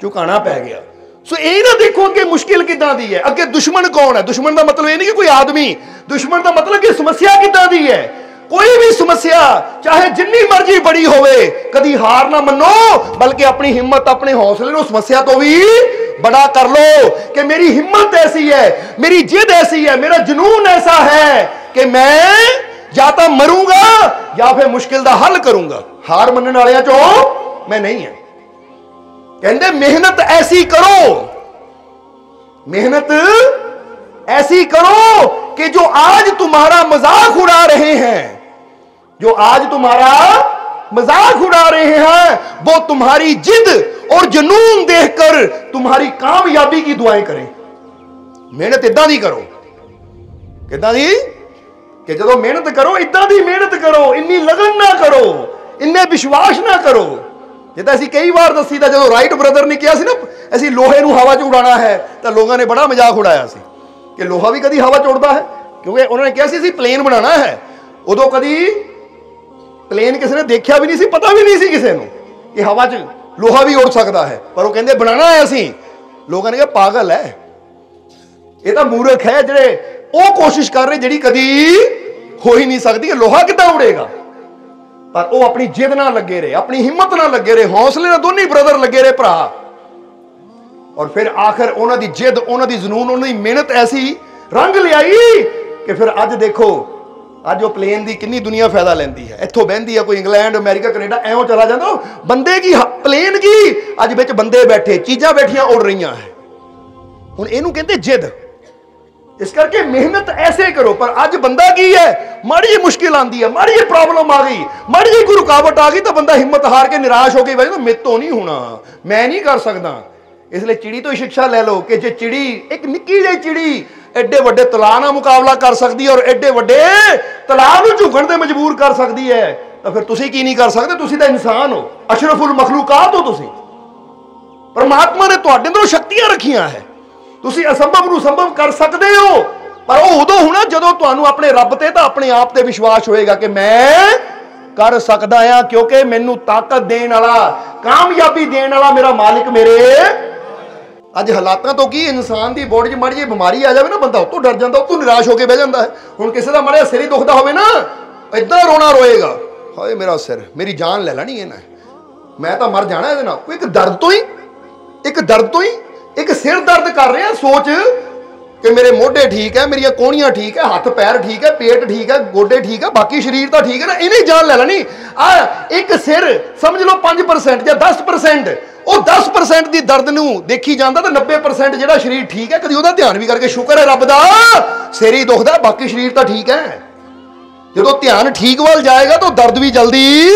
ਝੁਕਾਣਾ ਪੈ ਗਿਆ। ਸੋ ਇਹ ਨਾ ਦੇਖੋ ਕਿ ਮੁਸ਼ਕਿਲ ਕਿੱਦਾਂ ਦੀ ਹੈ ਅੱਗੇ ਦੁਸ਼ਮਣ ਕੌਣ ਹੈ ਦੁਸ਼ਮਣ ਦਾ ਮਤਲਬ ਇਹ ਨਹੀਂ ਕਿ ਕੋਈ ਆਦਮੀ ਦੁਸ਼ਮਣ ਦਾ ਮਤਲਬ ਕਿ ਸਮੱਸਿਆ ਕਿੱਦਾਂ ਦੀ ਹੈ ਕੋਈ ਵੀ ਸਮੱਸਿਆ ਚਾਹੇ ਜਿੰਨੀ ਮਰਜ਼ੀ ਬੜੀ ਹੋਵੇ ਕਦੀ ਹਾਰ ਨਾ ਮੰਨੋ ਬਲਕਿ ਆਪਣੀ ਹਿੰਮਤ ਆਪਣੇ ਹੌਸਲੇ ਨੂੰ ਸਮੱਸਿਆ ਤੋਂ ਵੀ ਬੜਾ ਕਰ ਲੋ ਕਿ ਮੇਰੀ ਹਿੰਮਤ ਐਸੀ ਹੈ ਮੇਰੀ ਜਿੱਦ ਐਸੀ ਹੈ ਮੇਰਾ ਜਨੂਨ ਐਸਾ ਹੈ ਕਿ ਮੈਂ ਜਾਂ ਤਾਂ ਮਰੂੰਗਾ ਜਾਂ ਫਿਰ ਮੁਸ਼ਕਿਲ ਦਾ ਹੱਲ ਕਰੂੰਗਾ ਹਾਰ ਮੰਨਣ ਵਾਲਿਆਂ ਚੋਂ ਮੈਂ ਨਹੀਂ ਹਾਂ ਕਹਿੰਦੇ ਮਿਹਨਤ ਐਸੀ ਕਰੋ मेहनत ऐसी करो कि जो आज तुम्हारा मजाक उड़ा रहे हैं जो आज तुम्हारा मजाक उड़ा रहे हैं वो तुम्हारी जिद और जुनून देखकर तुम्हारी कामयाबी की दुआएं करें ਮਿਹਨਤ ਇਦਾਂ ਦੀ ਕਰੋ ਕਿਦਾਂ ਦੀ ਕਿ ਜਦੋਂ ਮਿਹਨਤ ਕਰੋ ਇਦਾਂ ਦੀ ਮਿਹਨਤ ਕਰੋ ਇੰਨੀ ਲਗਨ ਨਾ ਕਰੋ ਇੰਨੇ ਵਿਸ਼ਵਾਸ ਨਾ ਕਰੋ ਜਿੱਦਾਂ ਅਸੀਂ ਕਈ ਵਾਰ ਦੱਸੀ ਤਾਂ ਜਦੋਂ ਰਾਈਟ ਬ੍ਰਦਰ ਨੇ ਕਿਹਾ ਸੀ ਨਾ, ਅਸੀਂ ਲੋਹੇ ਨੂੰ ਹਵਾ 'ਚ ਉਡਾਣਾ ਹੈ, ਤਾਂ ਲੋਕਾਂ ਨੇ ਬੜਾ ਮਜ਼ਾਕ ਉਡਾਇਆ ਸੀ ਕਿ ਲੋਹਾ ਵੀ ਕਦੀ ਹਵਾ 'ਚ ਉੱਡਦਾ ਹੈ, ਕਿਉਂਕਿ ਉਹਨਾਂ ਨੇ ਕਿਹਾ ਸੀ, ਅਸੀਂ ਪਲੇਨ ਬਣਾਉਣਾ ਹੈ। ਉਦੋਂ ਕਦੀ ਪਲੇਨ ਕਿਸੇ ਨੇ ਦੇਖਿਆ ਵੀ ਨਹੀਂ ਸੀ, ਪਤਾ ਵੀ ਨਹੀਂ ਸੀ ਕਿਸੇ ਨੂੰ ਕਿ ਹਵਾ 'ਚ ਲੋਹਾ ਵੀ ਉੱਡ ਸਕਦਾ ਹੈ। ਪਰ ਉਹ ਕਹਿੰਦੇ, ਬਣਾਉਣਾ ਹੈ ਅਸੀਂ। ਲੋਕਾਂ ਨੇ ਕਿਹਾ, ਪਾਗਲ ਹੈ। ਇਹ ਤਾਂ ਮੂਰਖ ਹੈ ਜਿਹੜੇ ਉਹ ਕੋਸ਼ਿਸ਼ ਕਰ ਰਹੇ, ਜਿਹੜੀ ਕਦੀ ਹੋ ਹੀ ਨਹੀਂ ਸਕਦੀ ਕਿ ਲੋਹਾ ਕਿੱਦਾਂ ਉੜੇਗਾ ਪਰ ਉਹ ਆਪਣੀ ਜਿੱਦ ਨਾਲ ਲੱਗੇ ਰਹੇ, ਆਪਣੀ ਹਿੰਮਤ ਨਾਲ ਲੱਗੇ ਰਹੇ, ਹੌਸਲੇ ਨਾਲ ਦੋਨੇ ਬ੍ਰਦਰ ਲੱਗੇ ਰਹੇ ਭਰਾ। ਔਰ ਫਿਰ ਆਖਰ ਉਹਨਾਂ ਦੀ ਜਿੱਦ, ਉਹਨਾਂ ਦੀ ਜਨੂਨ, ਉਹਨਾਂ ਦੀ ਮਿਹਨਤ ਐਸੀ ਰੰਗ ਲਿਆਈ ਕਿ ਫਿਰ ਅੱਜ ਦੇਖੋ, ਅੱਜ ਉਹ ਪਲੇਨ ਦੀ ਕਿੰਨੀ ਦੁਨੀਆ ਫਾਇਦਾ ਲੈਂਦੀ ਹੈ। ਇੱਥੋਂ ਬਹਿੰਦੀ ਹੈ ਕੋਈ ਇੰਗਲੈਂਡ, ਅਮਰੀਕਾ, ਕੈਨੇਡਾ ਐਵੇਂ ਚਲਾ ਜਾਂਦਾ ਬੰਦੇ ਕੀ ਪਲੇਨ ਕੀ? ਅੱਜ ਵਿੱਚ ਬੰਦੇ ਬੈਠੇ, ਚੀਜ਼ਾਂ ਬੈਠੀਆਂ ਉੜ ਰਹੀਆਂ ਹੈ। ਹੁਣ ਇਹਨੂੰ ਕਹਿੰਦੇ ਜਿੱਦ। ਇਸ ਕਰਕੇ ਮਿਹਨਤ ਐਸੇ ਕਰੋ, ਪਰ ਅੱਜ ਬੰਦਾ ਕੀ ਹੈ? ਮਾੜੀ ਜਿਹੀ ਮੁਸ਼ਕਿਲ ਆਂਦੀ ਹੈ, ਮਾੜੀ ਜਿਹੀ ਪ੍ਰੋਬਲਮ ਆ ਗਈ, ਮਾੜੀ ਜਿਹੀ ਕੋਈ ਰੁਕਾਵਟ ਆ ਗਈ ਤਾਂ ਬੰਦਾ ਹਿੰਮਤ ਹਾਰ ਕੇ ਨਿਰਾਸ਼ ਹੋ ਕੇ ਬੈਠਦਾ ਮੇਰੇ ਤੋਂ ਨਹੀਂ ਹੋਣਾ, ਮੈਂ ਨਹੀਂ ਕਰ ਸਕਦਾ। ਇਸ ਲਈ ਚਿੜੀ ਤੋਂ ਹੀ ਸਿੱਖਿਆ ਲੈ ਲਓ ਕਿ ਜੇ ਚਿੜੀ, ਇੱਕ ਨਿੱਕੀ ਜਿਹੀ ਚਿੜੀ ਐਡੇ ਵੱਡੇ ਤਲਾਅ ਨਾਲ ਮੁਕਾਬਲਾ ਕਰ ਸਕਦੀ ਹੈ ਔਰ ਐਡੇ ਵੱਡੇ ਤਲਾਅ ਨੂੰ ਝੁਕਣ ਤੇ ਮਜਬੂਰ ਕਰ ਸਕਦੀ ਹੈ, ਤਾਂ ਫਿਰ ਤੁਸੀਂ ਕੀ ਨਹੀਂ ਕਰ ਸਕਦੇ? ਤੁਸੀਂ ਤਾਂ ਇਨਸਾਨ ਹੋ। ਅਸ਼ਰਫੁਲ ਮਖਲੂਕਾਤ ਹੋ ਤੁਸੀਂ। ਪਰਮਾਤਮਾ ਨੇ ਤੁਹਾਡੇ ਅੰਦਰੋਂ ਸ਼ਕਤੀਆਂ ਰੱਖੀਆਂ ਹੈ। ਤੁਸੀਂ ਅਸੰਭਵ ਨੂੰ ਸੰਭਵ ਕਰ ਸਕਦੇ ਹੋ। ਪਰ ਉਹ ਉਦੋਂ ਹੋਣਾ ਜਦੋਂ ਤੁਹਾਨੂੰ ਆਪਣੇ ਰੱਬ ਤੇ ਤਾਂ ਆਪਣੇ ਆਪ ਤੇ ਵਿਸ਼ਵਾਸ ਹੋਏਗਾ ਕਿ ਮੈਂ ਕਰ ਸਕਦਾ ਆ ਕਿਉਂਕਿ ਮੈਨੂੰ ਤਾਕਤ ਦੇਣ ਵਾਲਾ, ਕਾਮਯਾਬੀ ਦੇਣ ਵਾਲਾ ਮੇਰਾ ਮਾਲਿਕ ਮੇਰੇ। ਅੱਜ ਹਾਲਾਤਾਂ ਤੋਂ ਕੀ ਇਨਸਾਨ ਦੀ ਬੋਡੀ 'ਚ ਮਾੜੀ ਜਿਹੀ ਬਿਮਾਰੀ ਆ ਜਾਵੇ ਨਾ, ਬੰਦਾ ਉਤੋਂ ਡਰ ਜਾਂਦਾ ਉਤੋਂ ਨਿਰਾਸ਼ ਹੋ ਕੇ ਬਹਿ ਜਾਂਦਾ ਹੈ। ਹੁਣ ਕਿਸੇ ਦਾ ਮਾੜਾ ਸਿਰ ਹੀ ਦੁਖਦਾ ਹੋਵੇ ਨਾ ਇਦਾਂ ਰੋਣਾ ਰੋਏਗਾ। ਹਾਏ ਮੇਰਾ ਸਿਰ, ਮੇਰੀ ਜਾਨ ਲੈ ਲੈਣੀ ਇਹਨਾਂ ਮੈਂ ਤਾਂ ਮਰ ਜਾਣਾ ਇਹਦੇ ਨਾਲ। ਕੋਈ ਇੱਕ ਦਰਦ ਤੋਂ ਹੀ, ਇੱਕ ਦਰਦ ਤੋਂ ਹੀ ਇੱਕ ਸਿਰ ਦਰਦ ਕਰ ਰਿਹਾ, ਸੋਚ ਕਿ ਮੇਰੇ ਮੋਢੇ ਠੀਕ ਹੈ, ਮੇਰੀਆਂ ਕੋਹਣੀਆਂ ਠੀਕ ਹੈ, ਹੱਥ ਪੈਰ ਠੀਕ ਹੈ, ਪੇਟ ਠੀਕ ਹੈ, ਗੋਡੇ ਠੀਕ ਹੈ, ਬਾਕੀ ਸਰੀਰ ਤਾਂ ਠੀਕ ਹੈ ਨਾ, ਇਹਨੇ ਜਾਨ ਲੈ ਲੈਣੀ। ਆ ਇੱਕ ਸਿਰ ਸਮਝ ਲਓ 5% ਜਾਂ 10% ਉਹ 10% ਦੀ ਦਰਦ ਨੂੰ ਦੇਖੀ ਜਾਂਦਾ ਤਾਂ 90% ਜਿਹੜਾ ਸਰੀਰ ਠੀਕ ਹੈ, ਕਦੀ ਉਹਦਾ ਧਿਆਨ ਵੀ ਕਰਕੇ ਸ਼ੁਕਰ ਹੈ ਰੱਬ ਦਾ, ਸਿਰ ਹੀ ਦੁਖਦਾ, ਬਾਕੀ ਸਰੀਰ ਤਾਂ ਠੀਕ ਹੈ। ਜਦੋਂ ਧਿਆਨ ਠੀਕ ਵੱਲ ਜਾਏਗਾ ਤਾਂ ਦਰਦ ਵੀ ਜਲਦੀ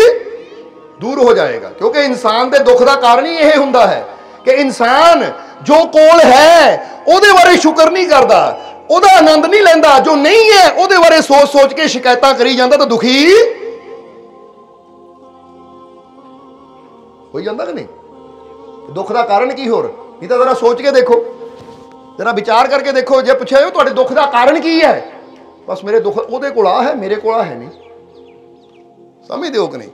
ਦੂਰ ਹੋ ਜਾਏਗਾ, ਕਿਉਂਕਿ ਇਨਸਾਨ ਦੇ ਦੁੱਖ ਦਾ ਕਾਰਨ ਹੀ ਇਹ ਹੁੰਦਾ ਹੈ। ਕਿ ਇਨਸਾਨ ਜੋ ਕੋਲ ਹੈ, ਉਹਦੇ ਬਾਰੇ ਸ਼ੁਕਰ ਨਹੀਂ ਕਰਦਾ, ਉਹਦਾ ਆਨੰਦ ਨਹੀਂ ਲੈਂਦਾ, ਜੋ ਨਹੀਂ ਹੈ, ਉਹਦੇ ਬਾਰੇ ਸੋਚ ਸੋਚ ਕੇ ਸ਼ਿਕਾਇਤਾਂ ਕਰੀ ਜਾਂਦਾ ਤਾਂ ਦੁਖੀ? ਹੋਈ ਜਾਂਦਾ ਕਿ ਨਹੀਂ? ਦੁੱਖ ਦਾ ਕਾਰਨ ਕੀ ਹੋਰ? ਨਹੀਂ ਤਾਂ ਜ਼ਰਾ ਸੋਚ ਕੇ ਦੇਖੋ। ਜ਼ਰਾ ਵਿਚਾਰ ਕਰਕੇ ਦੇਖੋ, ਜੇ ਪੁੱਛਿਆ ਤੁਹਾਡੇ ਦੁੱਖ ਦਾ ਕਾਰਨ ਕੀ ਹੈ? ਬਸ ਮੇਰੇ ਦੁੱਖ ਉਹਦੇ ਕੋਲ ਆ ਹੈ, ਮੇਰੇ ਕੋਲ ਆ ਹੈ ਨਹੀਂ। ਸਮਝਦੇ ਹੋ ਕਿ ਨਹੀਂ?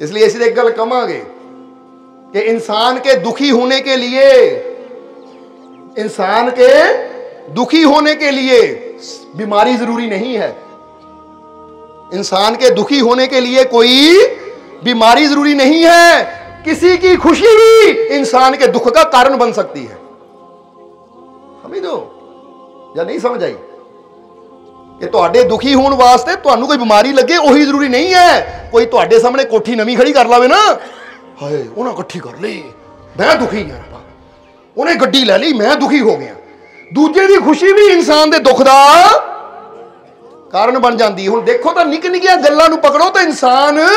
ਇਸ ਲਈ ਅਸੀਂ ਇੱਕ ਗੱਲ ਕਵਾਂਗੇ कि इंसान के दुखी होने के लिए इंसान के दुखी होने के लिए बीमारी जरूरी नहीं है इंसान के दुखी होने के लिए कोई बीमारी जरूरी नहीं है किसी की खुशी भी इंसान के दुख का कारण बन सकती है समझ दो या नहीं समझ आई ਕਿ ਤੁਹਾਡੇ ਦੁਖੀ ਹੋਣ ਵਾਸਤੇ ਤੁਹਾਨੂੰ ਕੋਈ ਬਿਮਾਰੀ ਲੱਗੇ ਉਹੀ ਜ਼ਰੂਰੀ ਨਹੀਂ ਹੈ ਕੋਈ ਤੁਹਾਡੇ ਸਾਹਮਣੇ ਕੋਠੀ ਨਵੀਂ ਖੜੀ ਕਰ ਲਾਵੇ ਨਾ ਹਾਏ, ਉਹਨਾਂ ਇਕੱਠੀ ਕਰ ਲਈ। ਮੈਂ ਦੁਖੀ ਹਾਂ ਰੱਬਾ। ਉਹਨੇ ਗੱਡੀ ਲੈ ਲਈ, ਮੈਂ ਦੁਖੀ ਹੋ ਗਿਆ। ਦੂਜੇ ਦੀ ਖੁਸ਼ੀ ਵੀ ਇਨਸਾਨ ਦੇ ਦੁੱਖ ਦਾ ਕਾਰਨ ਬਣ ਜਾਂਦੀ ਹੁਣ ਦੇਖੋ ਤਾਂ ਨਿੱਕ ਨਿੱਕੀਆਂ ਗੱਲਾਂ ਨੂੰ ਪਕੜੋ ਤਾਂ ਇਨਸਾਨ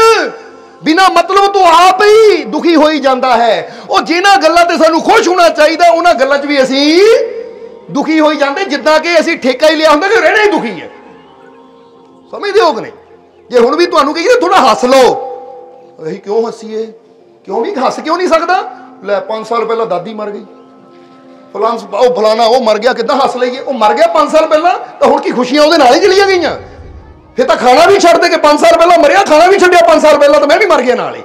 ਬਿਨਾ ਮਤਲਬ ਤੋਂ ਆਪ ਹੀ ਦੁਖੀ ਹੋਈ ਜਾਂਦਾ ਹੈ। ਉਹ ਜਿਨ੍ਹਾਂ ਗੱਲਾਂ ਤੇ ਸਾਨੂੰ ਖੁਸ਼ ਹੋਣਾ ਚਾਹੀਦਾ, ਉਹਨਾਂ ਗੱਲਾਂ 'ਚ ਵੀ ਅਸੀਂ ਦੁਖੀ ਹੋਈ ਜਾਂਦੇ। ਜਿੱਦਾਂ ਕਿ ਅਸੀਂ ਠੇਕਾ ਹੀ ਲਿਆ ਹੁੰਦਾ ਕਿ ਰਹਿਣਾ ਹੀ ਦੁਖੀ ਹੈ। ਸਮਝਦੇ ਹੋ ਕਿ ਨਹੀਂ? ਜੇ ਹੁਣ ਵੀ ਤੁਹਾਨੂੰ ਕਹੀਏ ਥੋੜਾ ਹੱਸ ਲਓ। ਅਸੀਂ ਕਿਉਂ ਹੱਸੀਏ? ਕਿਉਂ ਨਹੀਂ ਹੱਸ ਕਿਉਂ ਨਹੀਂ ਸਕਦਾ? ਲੈ 5 ਸਾਲ ਪਹਿਲਾਂ ਦਾਦੀ ਮਰ ਗਈ। ਫਲਾਨ ਉਹ ਫਲਾਣਾ ਉਹ ਮਰ ਗਿਆ, ਕਿੱਦਾਂ ਹੱਸ ਲਈਏ? ਉਹ ਮਰ ਗਿਆ 5 ਸਾਲ ਪਹਿਲਾਂ, ਤਾਂ ਹੁਣ ਕੀ ਖੁਸ਼ੀਆਂ ਉਹਦੇ ਨਾਲ ਹੀ ਚਲੀਆਂ ਗਈਆਂ? ਫਿਰ ਤਾਂ ਖਾਣਾ ਵੀ ਛੱਡ ਦੇ ਕਿ 5 ਸਾਲ ਪਹਿਲਾਂ ਮਰਿਆ, ਖਾਣਾ ਵੀ ਛੱਡਿਆ 5 ਸਾਲ ਪਹਿਲਾਂ ਤਾਂ ਮੈਂ ਵੀ ਮਰ ਗਿਆ ਨਾਲ ਹੀ।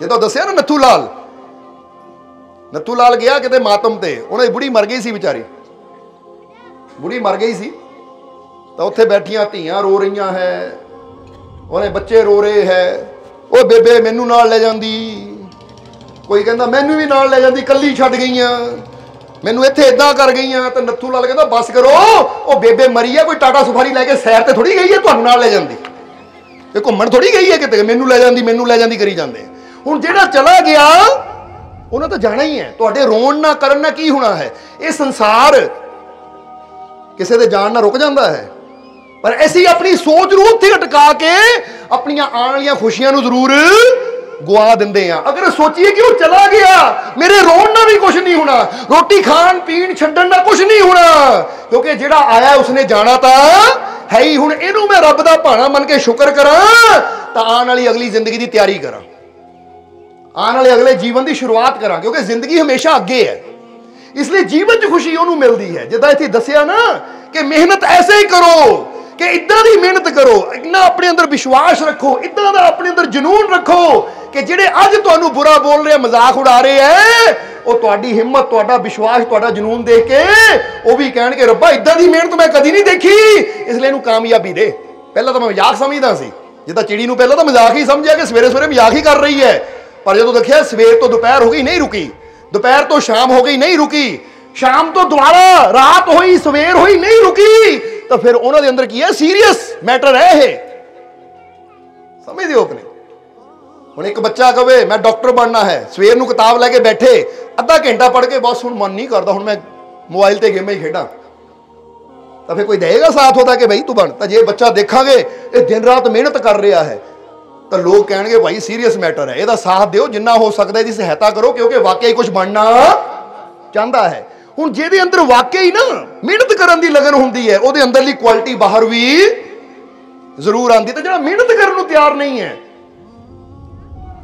ਜੇ ਤਾਂ ਦੱਸਿਆ ਨਾ ਨੱਥੂ ਲਾਲ। ਨੱਥੂ ਲਾਲ ਗਿਆ ਕਿਤੇ ਮਾਤਮ ਤੇ, ਉਹਨਾਂ ਦੀ ਬੁੜੀ ਮਰ ਗਈ ਸੀ ਵਿਚਾਰੀ। ਬੁੜੀ ਮਰ ਗਈ ਸੀ। ਤਾਂ ਉੱਥੇ ਬੈਠੀਆਂ ਧੀਆਂ ਰੋ ਰਹੀਆਂ ਹੈ। ਉਹਨੇ ਬੱਚੇ ਰੋ ਰਹੇ ਹੈ। ਉਹ ਬੇਬੇ, ਮੈਨੂੰ ਨਾਲ ਲੈ ਜਾਂਦੀ। ਕੋਈ ਕਹਿੰਦਾ, ਮੈਨੂੰ ਵੀ ਨਾਲ ਲੈ ਜਾਂਦੀ, ਕੱਲੀ ਛੱਡ ਗਈਆਂ। ਮੈਨੂੰ ਇੱਥੇ ਇਦਾਂ ਕਰ ਗਈਆਂ, ਤੇ ਨੱਥੂ ਲਾਲ ਕਹਿੰਦਾ, ਬਸ ਕਰੋ, ਉਹ ਬੇਬੇ ਮਰੀ ਆ, ਕੋਈ ਟਾਟਾ ਸੁਫਾਰੀ ਲੈ ਕੇ ਸੈਰ ਤੇ ਥੋੜੀ ਗਈ ਹੈ, ਤੁਹਾਨੂੰ ਨਾਲ ਲੈ ਜਾਂਦੀ। ਇਹ ਘੁੰਮਣ ਥੋੜੀ ਗਈ ਹੈ ਕਿਤੇ, ਮੈਨੂੰ ਲੈ ਜਾਂਦੀ, ਮੈਨੂੰ ਲੈ ਜਾਂਦੀ ਕਰੀ ਜਾਂਦੇ। ਹੁਣ ਜਿਹੜਾ ਚਲਾ ਗਿਆ, ਉਹਨਾਂ ਤਾਂ ਜਾਣਾ ਹੀ ਹੈ। ਤੁਹਾਡੇ ਰੋਣ ਨਾ ਕਰਨ ਨਾਲ ਕੀ ਹੋਣਾ ਹੈ? ਇਹ ਸੰਸਾਰ ਕਿਸੇ ਦੇ ਜਾਣ ਨਾਲ ਰੁਕ ਜਾਂਦਾ ਹੈ। ਪਰ ਅਸੀਂ ਆਪਣੀ ਸੋਚ ਨੂੰ ਉੱਥੇ ਅਟਕਾ ਕੇ ਆਪਣੀਆਂ ਆਉਣ ਵਾਲੀਆਂ ਖੁਸ਼ੀਆਂ ਨੂੰ ਜ਼ਰੂਰ ਗਵਾ ਦਿੰਦੇ ਆ। ਅਗਰ ਸੋਚੀਏ ਕਿ ਉਹ ਚਲਾ ਗਿਆ, ਮੇਰੇ ਰੋਣ ਨਾਲ ਵੀ ਕੁਝ ਨਹੀਂ ਹੋਣਾ, ਰੋਟੀ ਖਾਣ, ਪੀਣ, ਛੱਡਣ ਨਾਲ ਕੁਝ ਨਹੀਂ ਹੋਣਾ। ਕਿਉਂਕਿ ਜਿਹੜਾ ਆਇਆ, ਉਸਨੇ ਜਾਣਾ ਤਾਂ ਹੈ ਹੀ। ਹੁਣ ਇਹਨੂੰ ਮੈਂ ਰੱਬ ਦਾ ਭਾਣਾ ਮੰਨ ਕੇ ਸ਼ੁਕਰ ਕਰਾਂ, ਤਾਂ ਆਉਣ ਵਾਲੀ ਅਗਲੀ ਜ਼ਿੰਦਗੀ ਦੀ ਤਿਆਰੀ ਕਰਾਂ। ਆਉਣ ਵਾਲੇ ਅਗਲੇ ਜੀਵਨ ਦੀ ਸ਼ੁਰੂਆਤ ਕਰਾਂ, ਕਿਉਂਕਿ ਜ਼ਿੰਦਗੀ ਹਮੇਸ਼ਾ ਅੱਗੇ ਹੈ। ਇਸ ਲਈ ਜੀਵਨ 'ਚ ਖੁਸ਼ੀ ਉਹਨੂੰ ਮਿਲਦੀ ਹੈ। ਜਿੱਦਾਂ ਇੱਥੇ ਦੱਸਿਆ ਨਾ ਕਿ ਮਿਹਨਤ ਐਸੇ ਹੀ ਕਰੋ ਕਿ ਇਦਾਂ ਦੀ ਮਿਹਨਤ ਕਰੋ। ਇੰਨਾ ਆਪਣੇ ਅੰਦਰ ਵਿਸ਼ਵਾਸ ਰੱਖੋ, ਇਦਾਂ ਦਾ ਆਪਣੇ ਅੰਦਰ ਜਨੂਨ ਰੱਖੋ ਕਿ ਜਿਹੜੇ ਅੱਜ ਤੁਹਾਨੂੰ ਬੁਰਾ ਬੋਲ ਰਹੇ ਮਜ਼ਾਕ ਉਡਾ ਰਹੇ ਐ ਉਹ ਤੁਹਾਡੀ ਹਿੰਮਤ, ਤੁਹਾਡਾ ਵਿਸ਼ਵਾਸ, ਤੁਹਾਡਾ ਜਨੂਨ ਦੇਖ ਕੇ ਉਹ ਵੀ ਕਹਿਣਗੇ ਰੱਬਾ ਇਦਾਂ ਦੀ ਮਿਹਨਤ ਮੈਂ ਕਦੀ ਨਹੀਂ ਦੇਖੀ। ਇਸ ਲਈ ਇਹਨੂੰ ਕਾਮਯਾਬੀ ਦੇ। ਪਹਿਲਾਂ ਤਾਂ ਮੈਂ ਮਜ਼ਾਕ ਸਮਝਦਾ ਸੀ। ਜਿੱਦਾਂ ਚਿੜੀ ਨੂੰ ਪਹਿਲਾਂ ਤਾਂ ਮਜ਼ਾਕ ਹੀ ਸਮਝਿਆ ਕਿ ਸਵੇਰੇ ਸਵੇਰੇ ਮਜ਼ਾਕ ਹੀ ਕਰ ਰਹੀ ਹੈ। ਪਰ ਜਦੋਂ ਦੇਖਿਆ ਸਵੇਰ ਤੋਂ ਦੁਪਹਿਰ ਹੋ ਗਈ, ਨਹੀਂ ਰੁਕੀ। ਦੁਪਹਿਰ ਤੋਂ ਸ਼ਾਮ ਹੋ ਗਈ, ਨਹੀਂ ਰੁਕੀ। ਸ਼ਾਮ ਤੋਂ ਦੁਬਾਰਾ, ਰਾਤ ਹੋਈ, ਸਵੇਰ ਹੋਈ, ਨਹੀਂ ਰੁਕੀ। ਤਾਂ ਫਿਰ ਉਹਨਾਂ ਦੇ ਅੰਦਰ ਕੀ ਹੈ? ਸੀਰੀਅਸ ਮੈਟਰ ਹੈ ਇਹ। ਸਮਝਦੇ ਹੋ ਕਿ ਨਹੀਂ? ਹੁਣ ਇੱਕ ਬੱਚਾ ਕਵੇ, ਮੈਂ ਡਾਕਟਰ ਬਣਨਾ ਹੈ। ਸਵੇਰ ਨੂੰ ਕਿਤਾਬ ਲੈ ਕੇ ਬੈਠੇ, ਅੱਧਾ ਘੰਟਾ ਪੜ੍ਹ ਕੇ ਬਸ ਹੁਣ ਮਨ ਨਹੀਂ ਕਰਦਾ, ਹੁਣ ਮੈਂ ਮੋਬਾਈਲ ਤੇ ਗੇਮਾਂ ਹੀ ਖੇਡਾਂ। ਤਾਂ ਫਿਰ ਕੋਈ ਦੇਗਾ ਸਾਥ ਉਹਦਾ ਕਿ ਭਾਈ ਤੂੰ ਬਣ? ਤਾਂ ਜੇ ਬੱਚਾ ਦੇਖਾਂਗੇ, ਇਹ ਦਿਨ ਰਾਤ ਮਿਹਨਤ ਕਰ ਰਿਹਾ ਹੈ, ਤਾਂ ਲੋਕ ਕਹਿਣਗੇ, ਭਾਈ ਸੀਰੀਅਸ ਮੈਟਰ ਹੈ। ਇਹਦਾ ਸਾਥ ਦਿਓ, ਜਿੰਨਾ ਹੋ ਸਕਦਾ ਇਹਦੀ ਸਹਾਇਤਾ ਕਰੋ, ਕਿਉਂਕਿ ਵਾਕਈ ਕੁਝ ਬਣਨਾ ਚਾਹੁੰਦਾ ਹੈ। ਹੁਣ ਜਿਹਦੇ ਅੰਦਰ ਵਾਕਈ ਨਾ ਮਿਹਨਤ ਕਰਨ ਦੀ ਲਗਨ ਹੁੰਦੀ ਹੈ, ਉਹਦੇ ਅੰਦਰਲੀ ਕੁਆਲਿਟੀ ਬਾਹਰ ਵੀ ਜ਼ਰੂਰ ਆਂਦੀ ਤਾਂ ਜਿਹੜਾ ਮਿਹਨਤ ਕਰਨ ਨੂੰ ਤਿਆਰ ਨਹੀਂ ਹੈ